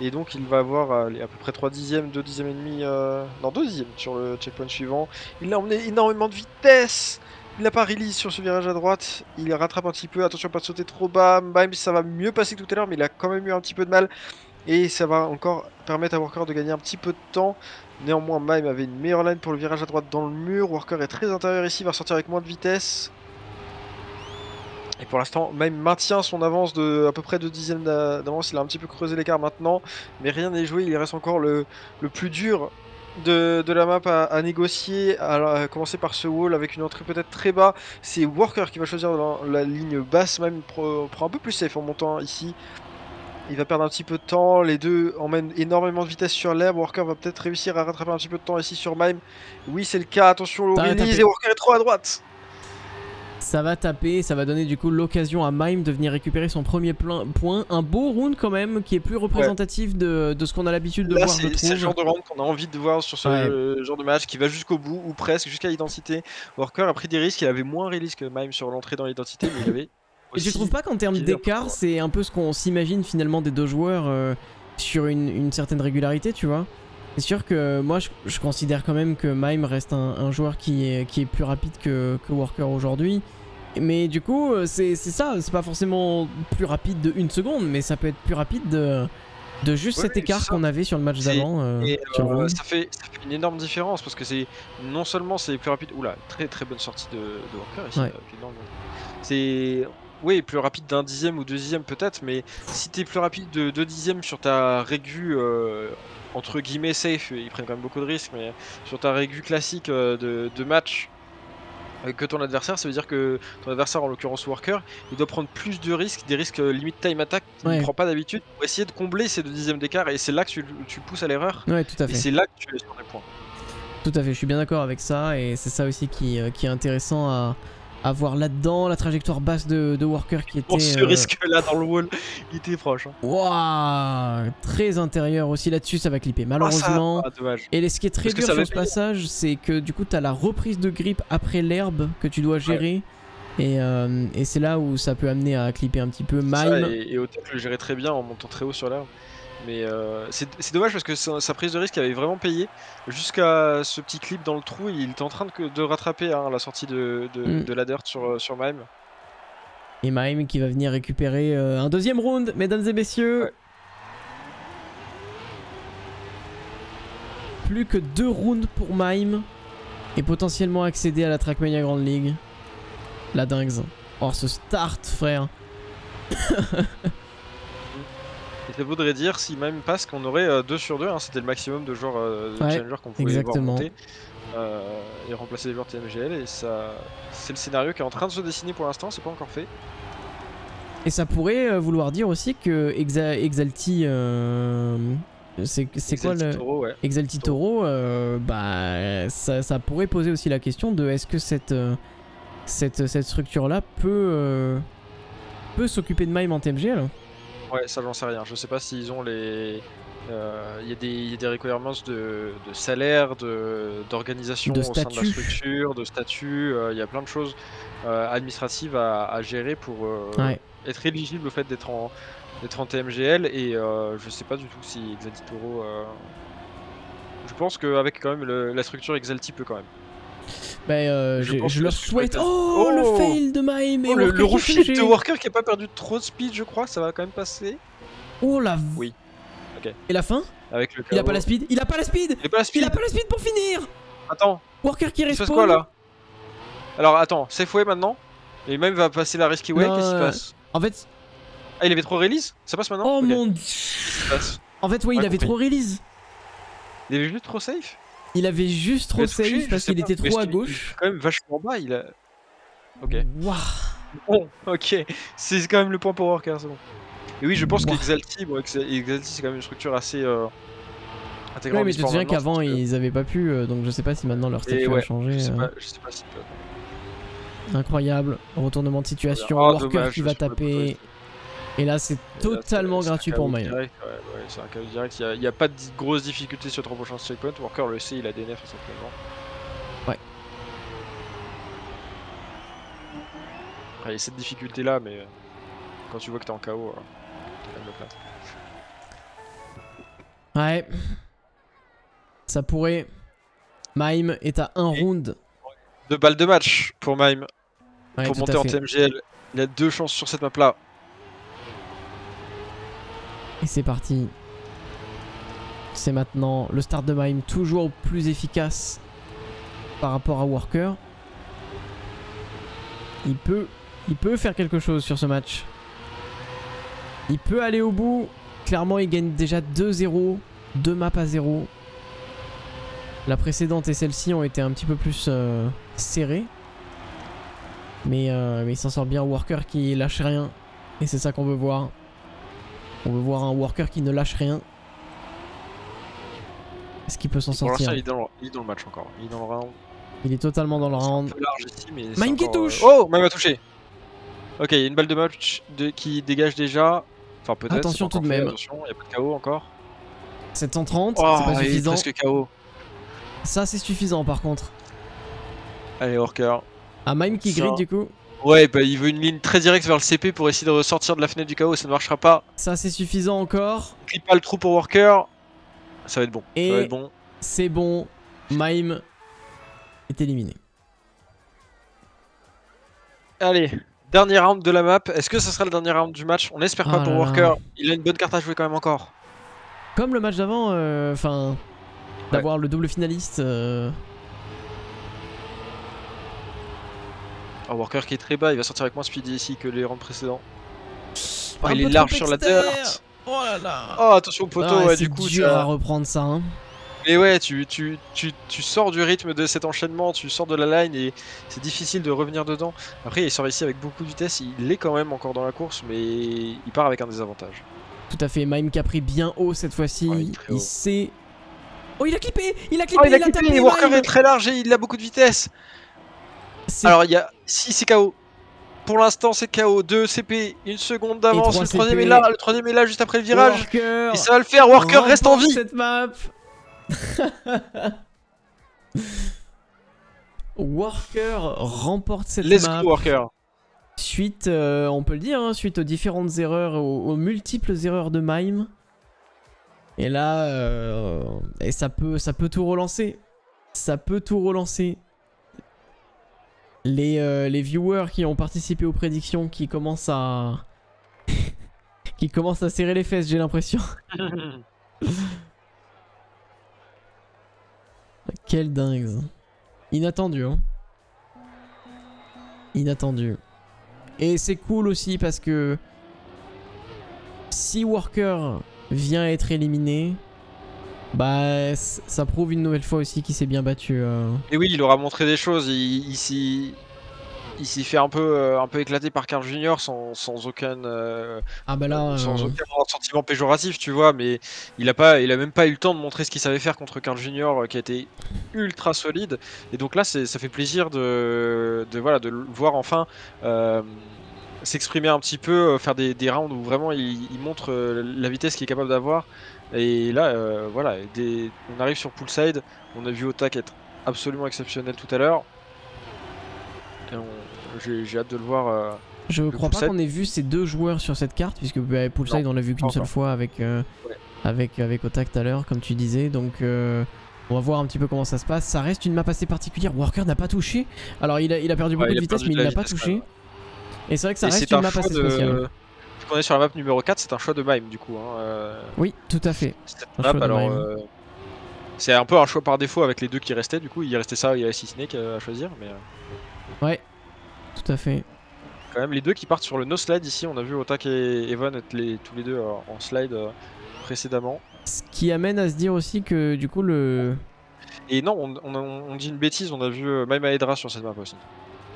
Et donc, il va avoir à peu près 3 dixièmes, 2 dixièmes et demi, euh, non, 2 dixièmes sur le checkpoint suivant. Il a emmené énormément de vitesse. Il n'a pas release sur ce virage à droite. Il rattrape un petit peu. Attention, pas de sauter trop bas. Mime, ça va mieux passer que tout à l'heure, mais il a quand même eu un petit peu de mal. Et ça va encore permettre à Worker de gagner un petit peu de temps. Néanmoins, Mime avait une meilleure line pour le virage à droite dans le mur. Worker est très intérieur ici, va sortir avec moins de vitesse. Et pour l'instant, Mime maintient son avance de à peu près 2 dixièmes d'a- d'avance. Il a un petit peu creusé l'écart maintenant, mais rien n'est joué. Il reste encore le, plus dur de, la map à, négocier. À, commencer par ce wall avec une entrée peut-être très bas. C'est Worker qui va choisir la, ligne basse. Pro- prend un peu plus safe en montant ici. Il va perdre un petit peu de temps, les deux emmènent énormément de vitesse sur l'herbe, Worker va peut-être réussir à rattraper un petit peu de temps ici sur Mime. Oui c'est le cas, attention taper. et Worker est trop à droite Ça va taper, ça va donner du coup l'occasion à Mime de venir récupérer son premier plein- point. Un beau round quand même, qui est plus représentatif de, de ce qu'on a l'habitude de Là voir, c'est le genre de round qu'on a envie de voir sur ce Ouais. genre de match qui va jusqu'au bout ou presque, jusqu'à l'identité. Worker a pris des risques, il avait moins de risques que Mime sur l'entrée dans l'identité mais il avait Et tu aussi... trouves pas qu'en termes d'écart, c'est un peu ce qu'on s'imagine finalement des deux joueurs euh, sur une, une certaine régularité, tu vois? C'est sûr que moi je, je considère quand même que Mime reste un, un joueur qui est, qui est plus rapide que, que Worker aujourd'hui. Mais du coup, euh, c'est ça, c'est pas forcément plus rapide de une seconde, mais ça peut être plus rapide de, de juste Oui, cet écart qu'on avait sur le match d'avant. euh, euh, ça, fait, ça fait une énorme différence parce que c'est non seulement c'est plus rapide, oula, très très bonne sortie de, de Walker ici, Ouais. c'est oui plus rapide d'un dixième ou deux dixièmes peut-être, mais si t'es plus rapide de deux dixièmes sur ta régu euh, entre guillemets safe, ils prennent quand même beaucoup de risques, mais sur ta régu classique euh, de, de match euh, que ton adversaire, ça veut dire que ton adversaire, en l'occurrence Worker, il doit prendre plus de risques, des risques euh, limite time attack qu'il Ouais. ne prend pas d'habitude, pour essayer de combler ces deux dixièmes d'écart, et c'est là que tu, tu pousses à l'erreur, Ouais, tout à et fait. c'est là que tu es sur des points. Tout à fait, je suis bien d'accord avec ça et c'est ça aussi qui, qui est intéressant à, à voir là-dedans. La trajectoire basse de, de Worker qui était. Pour ce euh, risque-là dans le wall, il était proche. Hein. Très intérieur aussi là-dessus, ça va clipper. Malheureusement. Ah, ça- ah. Et ce qui est très Parce dur sur ce payer. passage, c'est que du coup, t'as la reprise de grip après l'herbe que tu dois gérer. Et, euh, et c'est là où ça peut amener à clipper un petit peu. Ça, Mime, et, et Otek le gérait très bien en montant très haut sur l'herbe. Mais euh, c'est dommage parce que sa, sa prise de risque avait vraiment payé. Jusqu'à ce petit clip dans le trou, il était en train de, de rattraper hein, la sortie de, de, Mm. de la dirt sur, euh, sur Mime. et Mime qui va venir récupérer euh, un deuxième round, mesdames et messieurs. Ouais. Plus que deux rounds pour Mime et potentiellement accéder à la Trackmania Grand League. La dingue. Or ce start, frère. Ça voudrait dire, si Mime passe, qu'on aurait 2 sur 2. C'était le maximum de joueurs euh, de Ouais, qu'on pouvait exactement. voir monter. euh, et remplacer les joueurs TMGL. Et ça, c'est le scénario qui est en train de se dessiner pour l'instant. C'est pas encore fait. Et ça pourrait euh, vouloir dire aussi que Exa- Exalti. euh, c'est quoi le. Toro, ouais. Exalti Toro, euh, bah, ça, ça pourrait poser aussi la question de est-ce que cette, euh, cette, cette structure-là peut, euh, peut s'occuper de Mime en TMGL Ouais, ça j'en sais rien. Je sais pas s'ils ont les. euh, Il y, a des- il y a des requirements de, de salaire, d'organisation De au sein de la structure, de statut. euh, Il y a plein de choses euh, administratives à, à gérer pour Ouais. être éligible au fait d'être en, en TMGL. Et je sais pas du tout si Exalti Toro. euh, Je pense qu'avec quand même le- la structure Exalti peut quand même. Bah, euh, Je je, leur souhaite. Oh, Oh le fail de et Oh, le, le refit de G. Worker qui a pas perdu trop de speed, je crois, ça va quand même passer. Oh la. v- Oui. Ok. Et la fin Avec le Il a pas la speed Il a pas la speed Il a pas la speed Il a pas la speed pour finir Attends, Worker qui il se passe respawn quoi là Alors attends, safe way maintenant Et même va passer la risky way, qu'est-ce qui se euh, passe En fait. Ah, il avait trop release Ça passe maintenant Oh mon dieu. En fait, ouais, il avait compris. trop release. Il avait juste trop safe Il avait juste trop safe je parce qu'il était trop à je gauche. est quand même vachement bas, il a. Ok. Waouh Bon, ok. C'est quand même le point pour Worker, c'est bon. Et oui, je pense Ouah. qu'Exalti, bon, c'est quand même une structure assez. euh, Ouais, mais tu te souviens qu'avant que- ils avaient pas pu, euh, donc je sais pas si maintenant leur statut a changé. Je sais euh. pas, je sais pas si. Incroyable, retournement de situation, Ah, Worker dommage, qui je va taper. Et là c'est là, totalement gratuit pour direct, ouais, ouais, c'est un KO direct. Il n'y a, pas de di- grosses difficultés sur trois prochains checkpoints. Worker le sait, il a des nefs simplement. Ouais. Après, il y a cette difficulté là, mais euh, quand tu vois que t'es en KO, euh, t'as quand même le place. Ouais. Ça pourrait. Mime est à un Et- round. Deux balles de match pour Mime Ouais, pour monter en. TMGL. Il a deux chances sur cette map là. Et c'est parti. C'est maintenant le start de Mime, toujours plus efficace par rapport à Worker. Il peut, il peut faire quelque chose sur ce match. Il peut aller au bout. Clairement, il gagne déjà 2-0, 2 maps à 0. La précédente et celle-ci ont été un petit peu plus euh, serrées. Mais, euh, mais il s'en sort bien. Worker qui lâche rien. Et c'est ça qu'on veut voir. On veut voir un worker qui ne lâche rien. Est-ce qu'il peut s'en Pour l'instant, sortir il est, dans le, il est dans le match encore. Il est dans le round. Il est totalement dans le round. Mime qui euh, touche Oh, Mime a touché. Ok, il y a une balle de match de- qui dégage déjà. Enfin, peut-être. Attention tout de même. Attention, il n'y a pas de KO encore. 730, Oh, c'est pas il est suffisant. presque KO. Ça, c'est suffisant par contre. Allez, Worker. Ah, Mime qui grid du coup. Ouais, bah il veut une ligne très directe vers le CP pour essayer de ressortir de la fenêtre du KO, ça ne marchera pas. Ça, c'est suffisant encore. Clip pas le trou pour Worker. Ça va être bon. Et- Ça va être bon. C'est bon. Mime est éliminé. Allez, dernier round de la map. Est-ce que ce sera le dernier round du match? On espère pas Ah pour là. Worker. Il a une bonne carte à jouer quand même encore. Comme le match d'avant, euh, enfin, d'avoir le double finaliste. euh, Oh, Worker qui est très bas, il va sortir avec moins speedy ici que les rounds précédents. Oh, un il est large sur la dirt. Oh là là. Oh, attention au poteau, Ah, ouais, c'est du coup. dur ça- à reprendre ça. hein. Mais ouais, tu, tu, tu, tu sors du rythme de cet enchaînement, tu sors de la line et c'est difficile de revenir dedans. Après, il sort ici avec beaucoup de vitesse, il est quand même encore dans la course, mais il part avec un désavantage. Tout à fait. Mime qui a pris bien haut cette fois-ci. Ouais, il il sait. Oh, il a clippé Il a clippé Oh, il a tapé clippé, Worker Mime. est très large et il a beaucoup de vitesse. Alors, il y a 6 c'est KO. Pour l'instant, c'est KO. 2 CP, une seconde d'avance. Le troisième est là, le troisième est là juste après le virage. Et ça va le faire, Worker reste en vie. cette map. Worker remporte cette Let's map go, Worker. suite, euh, on peut le dire, hein, suite aux différentes erreurs, aux, aux multiples erreurs de Mime. Et là, euh, et ça peut, ça peut tout relancer. Ça peut tout relancer. Les, euh, les viewers qui ont participé aux prédictions qui commencent à. qui commencent à serrer les fesses, j'ai l'impression. Quel dingue. Inattendu, hein. Inattendu. Et c'est cool aussi parce que si Worker vient être éliminé, bah ça prouve une nouvelle fois aussi qu'il s'est bien battu. euh. Et oui, il aura montré des choses. Il, il fait un peu, euh, un peu éclater par Carl Junior sans, sans aucun, euh, Ah bah là, sans aucun sentiment péjoratif, tu vois. Mais il a pas, il a même pas eu le temps de montrer ce qu'il savait faire contre Carl Junior, qui a été ultra solide. Et donc là, ça fait plaisir de, de voilà, de le voir enfin. s'exprimer un petit peu, faire des, des rounds où vraiment il, il montre la vitesse qu'il est capable d'avoir. Et là, euh, voilà, des- on arrive sur Poolside, on a vu Otak être absolument exceptionnel tout à l'heure. Et on- J'ai j'ai hâte de le voir. euh, je crois pas qu'on ait vu ces deux joueurs sur cette carte puisque bah, Poolside on l'a vu qu'une seule fois avec euh, Ouais. avec avec Otak tout à l'heure comme tu disais. Donc euh, on va voir un petit peu comment ça se passe. Ça reste une map assez particulière. Worker n'a pas touché. Alors il a, il a perdu beaucoup de vitesse mais il la n'a pas touché. Et c'est vrai que ça et reste une un map assez spéciale. Qu'on est sur la map numéro 4, c'est un choix de Mime du coup. hein, euh, Oui, tout à fait. Un map, alors, euh, c'est un peu un choix par défaut avec les deux qui restaient. Du coup, il restait ça, il y avait 6 Snake euh, à choisir. Mais Ouais, tout à fait. quand même, les deux qui partent sur le no slide ici. On a vu Otak et Evan être les, tous les deux en slide précédemment. Ce qui amène à se dire aussi que du coup le... Et non, on, on- on dit une bêtise. On a vu Mime Hydra sur cette map aussi.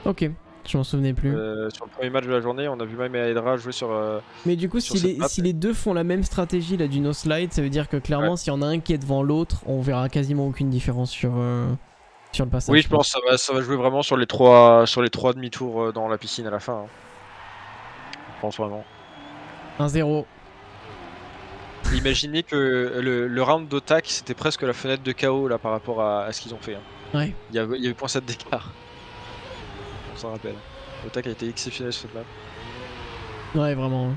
Ok, Je m'en souvenais plus. Euh, sur le premier match de la journée, on a vu Mime et Hydra jouer sur. euh, Mais du coup, si les, map, si les deux font la même stratégie là du no slide, ça veut dire que clairement, s'il y en a un qui est devant l'autre, on verra quasiment aucune différence sur, euh, sur le passage. Oui, je pense que ça va, ça va jouer vraiment sur les trois, sur les trois demi-tours dans la piscine à la fin. hein. Je pense vraiment. 1-0. Imaginez que le, le round d'attaque, c'était presque la fenêtre de KO là par rapport à, à ce qu'ils ont fait. hein. Ouais. Il y avait, il y avait 0.7 d'écart. On s'en rappelle. L'attaque a été exceptionnelle sur cette map. Ouais, vraiment.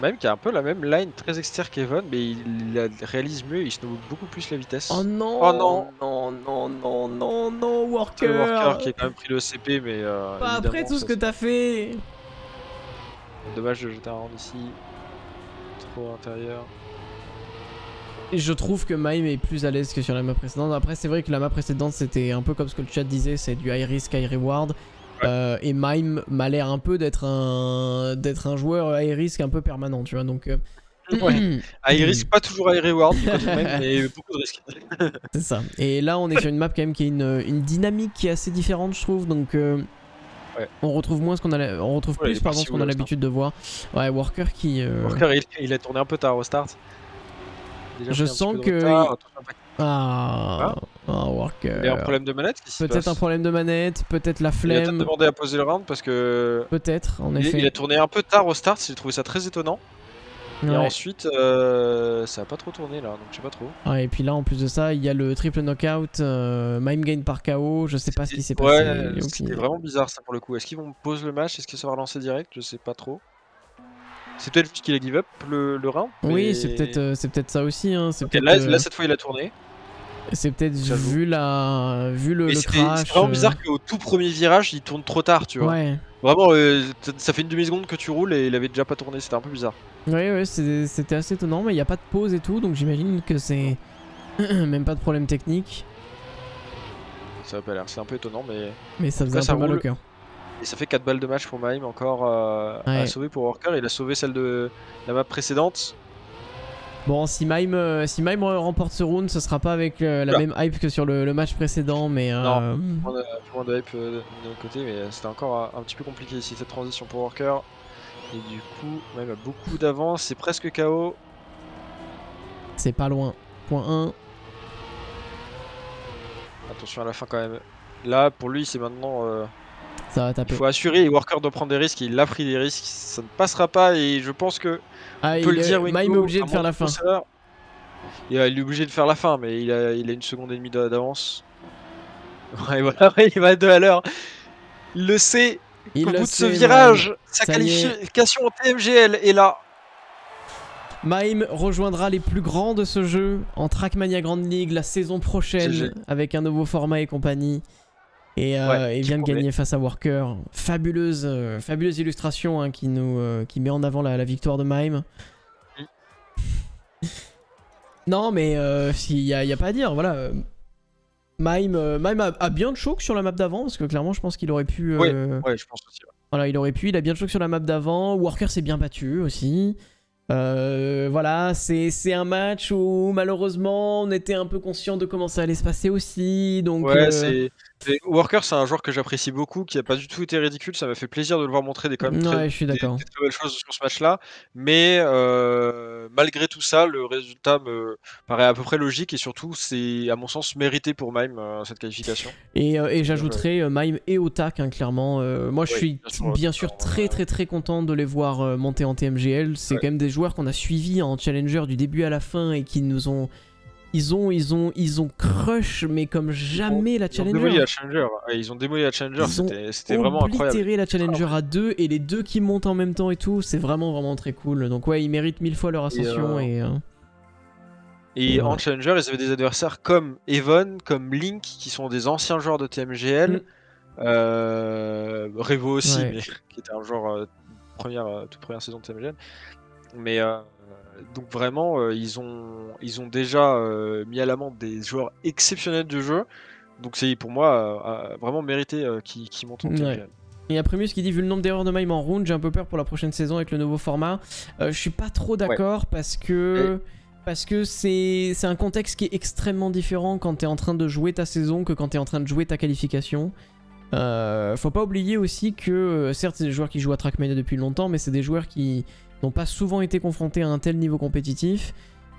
Même qui a un peu la même line très externe qu'Evan, mais il, la réalise mieux, il snow beaucoup plus la vitesse. Oh non Oh non. Non, non, non, non, non, Worker, le Worker qui a quand même pris le CP, mais. euh, Pas après tout ce que t'as fait Dommage de jeter un round ici. Trop intérieur. Je trouve que Mime est plus à l'aise que sur la map précédente. Après, c'est vrai que la map précédente, c'était un peu comme ce que le chat disait, c'est du high risk, high reward. Euh, et Mime m'a l'air un peu d'être un d'être un joueur high risk un peu permanent, tu vois. Donc, euh, Ouais. Il risque pas toujours high reward mais beaucoup de risques. c'est ça. Et là, on est sur une map quand même qui a une, une dynamique qui est assez différente, je trouve. Donc, euh, Ouais. on retrouve moins ce qu'on a, on retrouve Ouais, plus pardon ce qu'on a l'habitude de voir. Ouais, Worker qui. euh, Worker, il, il a tourné un peu tard au start. Déjà Je un sens que retard, il- attention, impact. Ah, ah, Worker. Il y a un problème de manette Peut-être un problème de manette, peut-être la Il a peut-être flemme, demandé à poser le round parce que. peut-être en Il, effet. il a tourné un peu tard au start, j'ai trouvé ça très étonnant. Et ensuite, euh, ça a pas trop tourné là, donc je sais pas trop. Ouais, et puis là, en plus de ça, il y a le triple knockout, euh, mime gain par KO, je sais pas ce qui s'est passé. Ouais, c'était vraiment bizarre ça pour le coup. Est-ce qu'ils vont pause le match? Est-ce que ça va relancer direct? Je sais pas trop. C'est peut-être juste qu'il a give up le, le round. Oui, mais- c'est peut-être euh, c'est peut-être ça aussi. Hein. Là, euh, là, cette fois il a tourné. c'est peut-être vu la vu le, le crash. c'est vraiment euh, bizarre qu'au tout premier virage il tourne trop tard, tu vois. Ouais, Vraiment, euh, ça fait une demi-seconde que tu roules et il avait déjà pas tourné, c'était un peu bizarre. ouais, ouais, c'était assez étonnant, mais il n'y a pas de pause et tout, donc j'imagine que c'est même pas de problème technique, Ça a pas l'air, c'est un peu étonnant, mais. mais ça faisait un peu mal au cœur. Et ça fait 4 balles de match pour Mime encore euh, Ouais. à sauver pour Worker. Il a sauvé celle de la map précédente. Bon, si Mime, euh, si remporte ce round, ce sera pas avec euh, la même hype que sur le, le match précédent, mais Non. On a plus moins de hype de notre côté, mais c'était encore un, petit peu compliqué ici cette transition pour Worker. Et du coup, Mime a beaucoup d'avance, c'est presque KO. c'est pas loin. Point 1. Attention à la fin quand même. Là, pour lui, c'est maintenant. Ça va il faut assurer et Worker doit prendre des risques. Il a pris des risques, ça ne passera pas et je pense que. Ah, On il peut le est- dire, Mime Wingo, est obligé de faire la fin. il est obligé de faire la fin, mais il a, il a une seconde et demie d'a- d'avance. Ouais, voilà, ouais, il va à deux à l'heure. Il le sait. Il Au bout de ce virage, sa qualification en TMGL est là. Mime rejoindra les plus grands de ce jeu en Trackmania Grand League la saison prochaine avec un nouveau format et compagnie. Et, euh, Ouais, et qui vient de gagner face à Worker. Fabuleuse, euh, fabuleuse illustration hein, qui, nous, euh, qui met en avant la, la victoire de Mime. Mm. non, mais euh, il n'y a, y a pas à dire. Voilà. Mime, Mime a, a bien de choc sur la map d'avant parce que clairement, je pense qu'il aurait pu. euh, Ouais, je pense aussi. ouais. voilà, il aurait pu, il a bien de choc sur la map d'avant. Worker s'est bien battu aussi. Euh, voilà, c'est c'est un match où malheureusement on était un peu conscient de comment ça allait se passer aussi. Donc, Ouais, euh, c'est. Et Worker, c'est un joueur que j'apprécie beaucoup, qui a pas du tout été ridicule. Ça m'a fait plaisir de le voir montrer des, quand même très, ouais, je suis des- des très belles choses sur ce match-là. Mais euh, malgré tout ça, le résultat me paraît à peu près logique et surtout, c'est à mon sens mérité pour Mime euh, cette qualification. Et, euh, et bien j'ajouterais euh, Mime et Otak, hein, clairement. Moi, je Oui, suis bien sûr, bien très très très content de les voir monter en TMGL. C'est Ouais. quand même des joueurs qu'on a suivis en Challenger du début à la fin et qui nous ont. Ils ont, ils ont, ils ont crush, mais comme jamais la Ils ont démoli Challenger. la Challenger. Ils ont démoli la Challenger. Ils ont C'était c'était vraiment incroyable. oblitéré la Challenger à deux et les deux qui montent en même temps et tout, c'est vraiment vraiment très cool. Donc ouais, ils méritent mille fois leur ascension euh, et, euh, Et Et en. Challenger, ils avaient des adversaires comme Evan, comme Link, qui sont des anciens joueurs de TMGL. Mm. Euh, Revo aussi, Ouais. mais qui était un joueur euh, première, euh, toute première saison de TMGL. Mais donc vraiment, euh, ils ont ils ont déjà euh, mis à l'amende des joueurs exceptionnels du jeu. Donc c'est pour moi euh, vraiment mérité qu'ils qu'ils montent en Ouais. TMGL. Et après Primus qui dit vu le nombre d'erreurs de Mime en round, j'ai un peu peur pour la prochaine saison avec le nouveau format. Je suis pas trop d'accord parce que parce que c'est un contexte qui est extrêmement différent quand t'es en train de jouer ta saison que quand t'es en train de jouer ta qualification. Euh, faut pas oublier aussi que, certes, c'est des joueurs qui jouent à Trackmania depuis longtemps, mais c'est des joueurs qui n'ont pas souvent été confrontés à un tel niveau compétitif.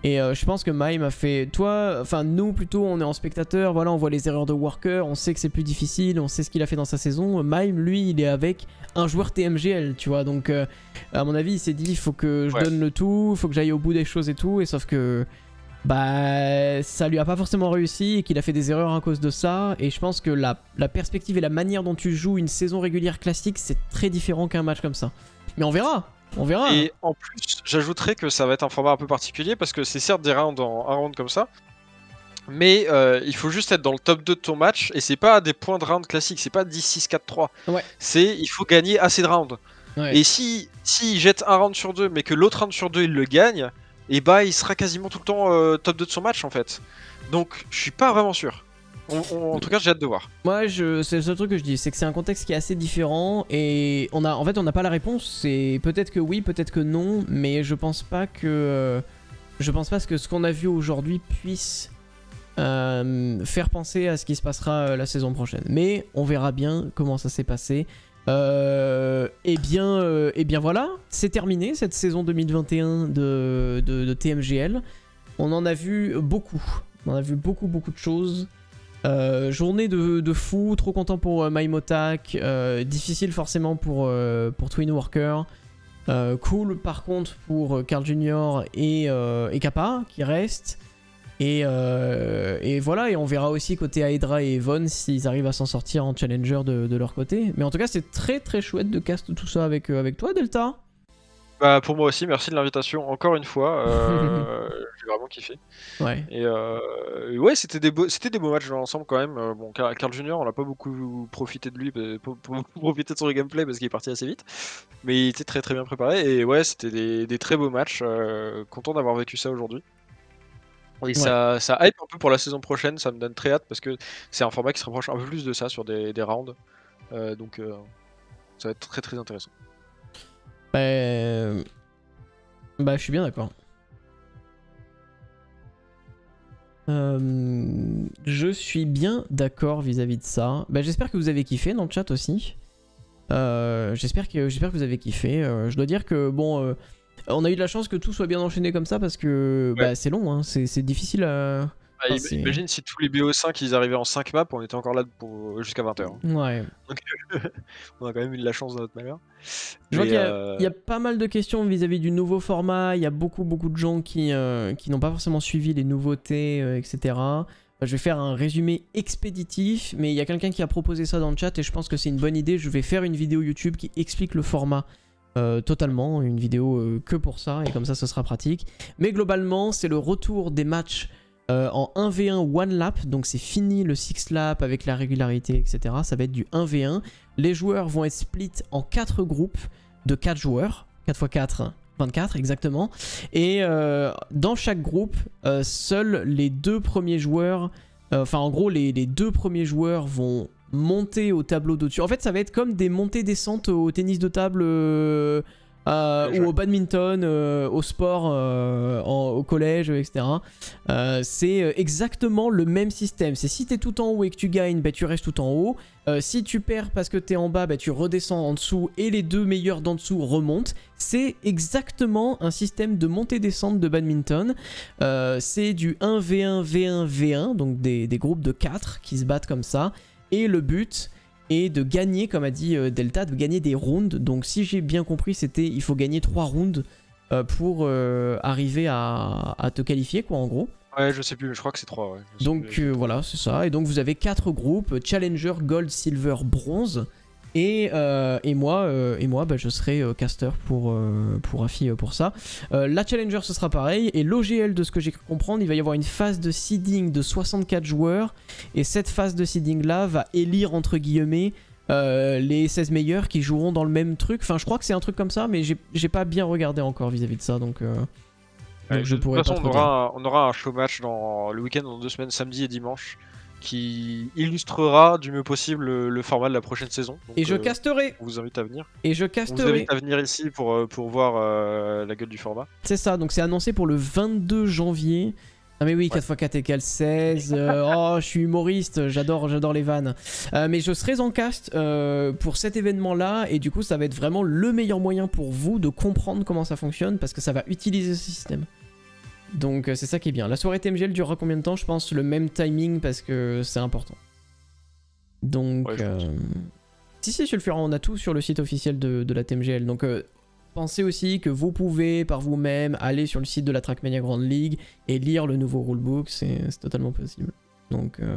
Et euh, je pense que Mime a fait. Toi, enfin, nous plutôt, on est en spectateur, voilà, on voit les erreurs de Worker, on sait que c'est plus difficile, on sait ce qu'il a fait dans sa saison. Mime, lui, il est avec un joueur TMGL, tu vois. Donc, euh, à mon avis, il s'est dit il faut que je Ouais. donne le tout, il faut que j'aille au bout des choses et tout. Et sauf que. Bah, ça lui a pas forcément réussi et qu'il a fait des erreurs à cause de ça. Et je pense que la, la perspective et la manière dont tu joues une saison régulière classique, c'est très différent qu'un match comme ça. Mais on verra, on verra. Et en plus, j'ajouterais que ça va être un format un peu particulier parce que c'est certes des rounds en un round comme ça, mais euh, il faut juste être dans le top 2 de ton match et c'est pas des points de round classiques, c'est pas 10-6-4-3. Ouais. C'est il faut gagner assez de rounds. Ouais. Et si, si il jette un round sur deux, mais que l'autre round sur deux il le gagne, et bah il sera quasiment tout le temps euh, top 2 de son match en fait. Donc je suis pas vraiment sûr. En tout cas, j'ai hâte de voir. Moi, c'est le seul truc que je dis, c'est que c'est un contexte qui est assez différent et on a, en fait, on n'a pas la réponse. C'est peut-être que oui, peut-être que non, mais je pense pas que, je pense pas que ce qu'on a vu aujourd'hui puisse euh, faire penser à ce qui se passera euh, la saison prochaine. Mais on verra bien comment ça s'est passé. Euh, et bien, euh, et bien voilà, c'est terminé cette saison 2021 de, de, de TMGL. On en a vu beaucoup. On a vu beaucoup, beaucoup de choses. Euh, journée de, fou, trop content pour euh, Maimotak, euh, difficile forcément pour, euh, pour Twin Worker. Cool par contre pour Carl Jr. et, et Kappa qui restent. Et, et voilà, et on verra aussi côté Hydra et Evon s'ils arrivent à s'en sortir en challenger de, de leur côté. Mais en tout cas, c'est très très chouette de cast tout ça avec, avec toi, Delta. Bah pour moi aussi, merci de l'invitation encore une fois. euh, j'ai vraiment kiffé. Ouais. Et euh, ouais, c'était des beaux, c'était des beaux matchs dans l'ensemble quand même. Euh, Bon, Car- Carl Jr, on n'a pas beaucoup profité de lui, pour, profiter de son gameplay parce qu'il est parti assez vite. Mais il était très très bien préparé et ouais, c'était des, des très beaux matchs. euh, content d'avoir vécu ça aujourd'hui. Et ça, ça hype un peu pour la saison prochaine, ça me donne très hâte parce que c'est un format qui se rapproche un peu plus de ça sur des, des rounds. Donc ça va être très très intéressant. Bah, bah, je suis bien d'accord. Euh, je suis bien d'accord vis-à-vis de ça. Bah, j'espère que vous avez kiffé dans le chat aussi. Euh, j'espère que j'espère que vous avez kiffé. Euh, je dois dire que bon, on a eu de la chance que tout soit bien enchaîné comme ça parce que bah, c'est long, hein, c'est c'est difficile à. Ah, Ah, c'est- imagine si tous les BO5 ils arrivaient en 5 maps, on était encore là pour- jusqu'à 20h. Ouais. On a quand même eu de la chance dans notre malheur. Je vois qu'il y, a- euh, il y a pas mal de questions vis-à-vis du nouveau format. Il y a beaucoup, beaucoup de gens qui, euh, qui n'ont pas forcément suivi les nouveautés, euh, etc. Euh, Je vais faire un résumé expéditif, mais il y a quelqu'un qui a proposé ça dans le chat et je pense que c'est une bonne idée. Je vais faire une vidéo YouTube qui explique le format euh, totalement, une vidéo euh, que pour ça, et comme ça ce sera pratique. Mais globalement, c'est le retour des matchs euh, en 1v1 one lap, donc c'est fini le 6 lap avec la régularité, etc. Ça va être du 1v1. Les joueurs vont être split en 4 groupes de 4 joueurs, 4 x 4, 24 exactement. Et euh, dans chaque groupe, euh, seuls les deux premiers joueurs, enfin en gros les, les deux premiers joueurs vont monter au tableau d'au-dessus. En fait ça va être comme des montées-descentes au tennis de table euh, ou au badminton, euh, au sport, euh, en- au collège, etc. C'est exactement le même système. C'est si t'es tout en haut et que tu gagnes, bah, tu restes tout en haut. Si tu perds parce que t'es en bas, bah, tu redescends en dessous et les deux meilleurs d'en dessous remontent. C'est exactement un système de montée-descente de badminton. C'est du 1v1, V1, V1, donc des, des groupes de 4 qui se battent comme ça. Et le but est de gagner, comme a dit euh, Delta, de gagner des rounds. Donc si j'ai bien compris, c'était il faut gagner 3 rounds euh, pour euh, arriver à, à te qualifier, quoi, en gros. Ouais, je sais plus, mais je crois que c'est 3. Ouais. Donc euh, voilà, c'est ça. Et donc vous avez quatre groupes Challenger, Gold, Silver, Bronze. Et, euh, et moi, euh, et moi bah, je serai euh, caster pour, pour Afi pour ça. La Challenger, ce sera pareil. Et l'OGL, de ce que j'ai cru comprendre, il va y avoir une phase de seeding de 64 joueurs. Et cette phase de seeding là va élire, entre guillemets, euh, les 16 meilleurs qui joueront dans le même truc. Enfin, je crois que c'est un truc comme ça, mais j'ai pas bien regardé encore vis-à-vis de ça. Donc, euh, Ouais, donc je de pourrais toute pas façon, on aura, un, on aura un show match dans le week-end dans deux semaines, samedi et dimanche, qui illustrera du mieux possible le, le format de la prochaine saison. Donc, Et je euh, casterai. On vous invite à venir. Et je On vous casterai. invite à venir ici pour, euh, pour voir euh, la gueule du format. C'est ça, donc c'est annoncé pour le 22 janvier. Ah mais oui, 4x4 égale 16. euh, oh, je suis humoriste, j'adore, j'adore les vannes. Euh, mais je serai en cast euh, pour cet événement-là et du coup, ça va être vraiment le meilleur moyen pour vous de comprendre comment ça fonctionne parce que ça va utiliser ce système. Donc euh, c'est ça qui est bien. La soirée TMGL durera combien de temps Je pense le même timing parce que c'est important. Donc, Ouais, euh, si si, faire. On a tout sur le site officiel de, de la TMGL. Donc euh, pensez aussi que vous pouvez par vous-même aller sur le site de la Trackmania Grand League et lire le nouveau rulebook, c'est totalement possible. Donc, euh,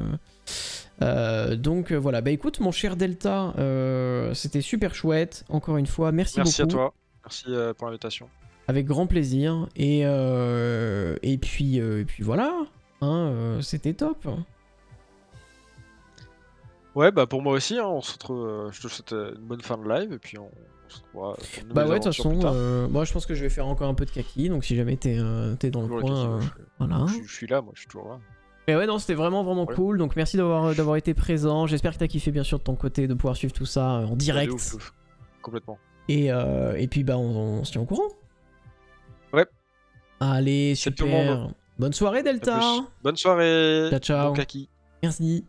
euh, donc voilà, bah écoute mon cher Delta, euh, c'était super chouette, encore une fois, merci, Merci beaucoup. à toi. Merci pour l'invitation. Avec grand plaisir, et, euh, et, puis, euh, et puis voilà, hein, euh, c'était top. Ouais, bah pour moi aussi, hein, on se retrouve. je te souhaite une bonne fin de live et puis on, on se de Bah ouais, de toute façon, euh, moi je pense que je vais faire encore un peu de kaki, donc si jamais t'es euh, dans le coin, euh, je- voilà. je, suis- je suis là, moi, je suis toujours là. Mais ouais, non, c'était vraiment, vraiment Ouais. cool. Donc merci d'avoir été présent. J'espère que t'as kiffé, bien sûr, de ton côté, de pouvoir suivre tout ça en Ouais, direct. ouf, ouf. Complètement. Et, et puis, bah, on, on se tient au courant. Allez, Salut tout le super. monde. Bonne soirée, Delta. Bonne soirée. Ciao, ciao. Bon. Merci.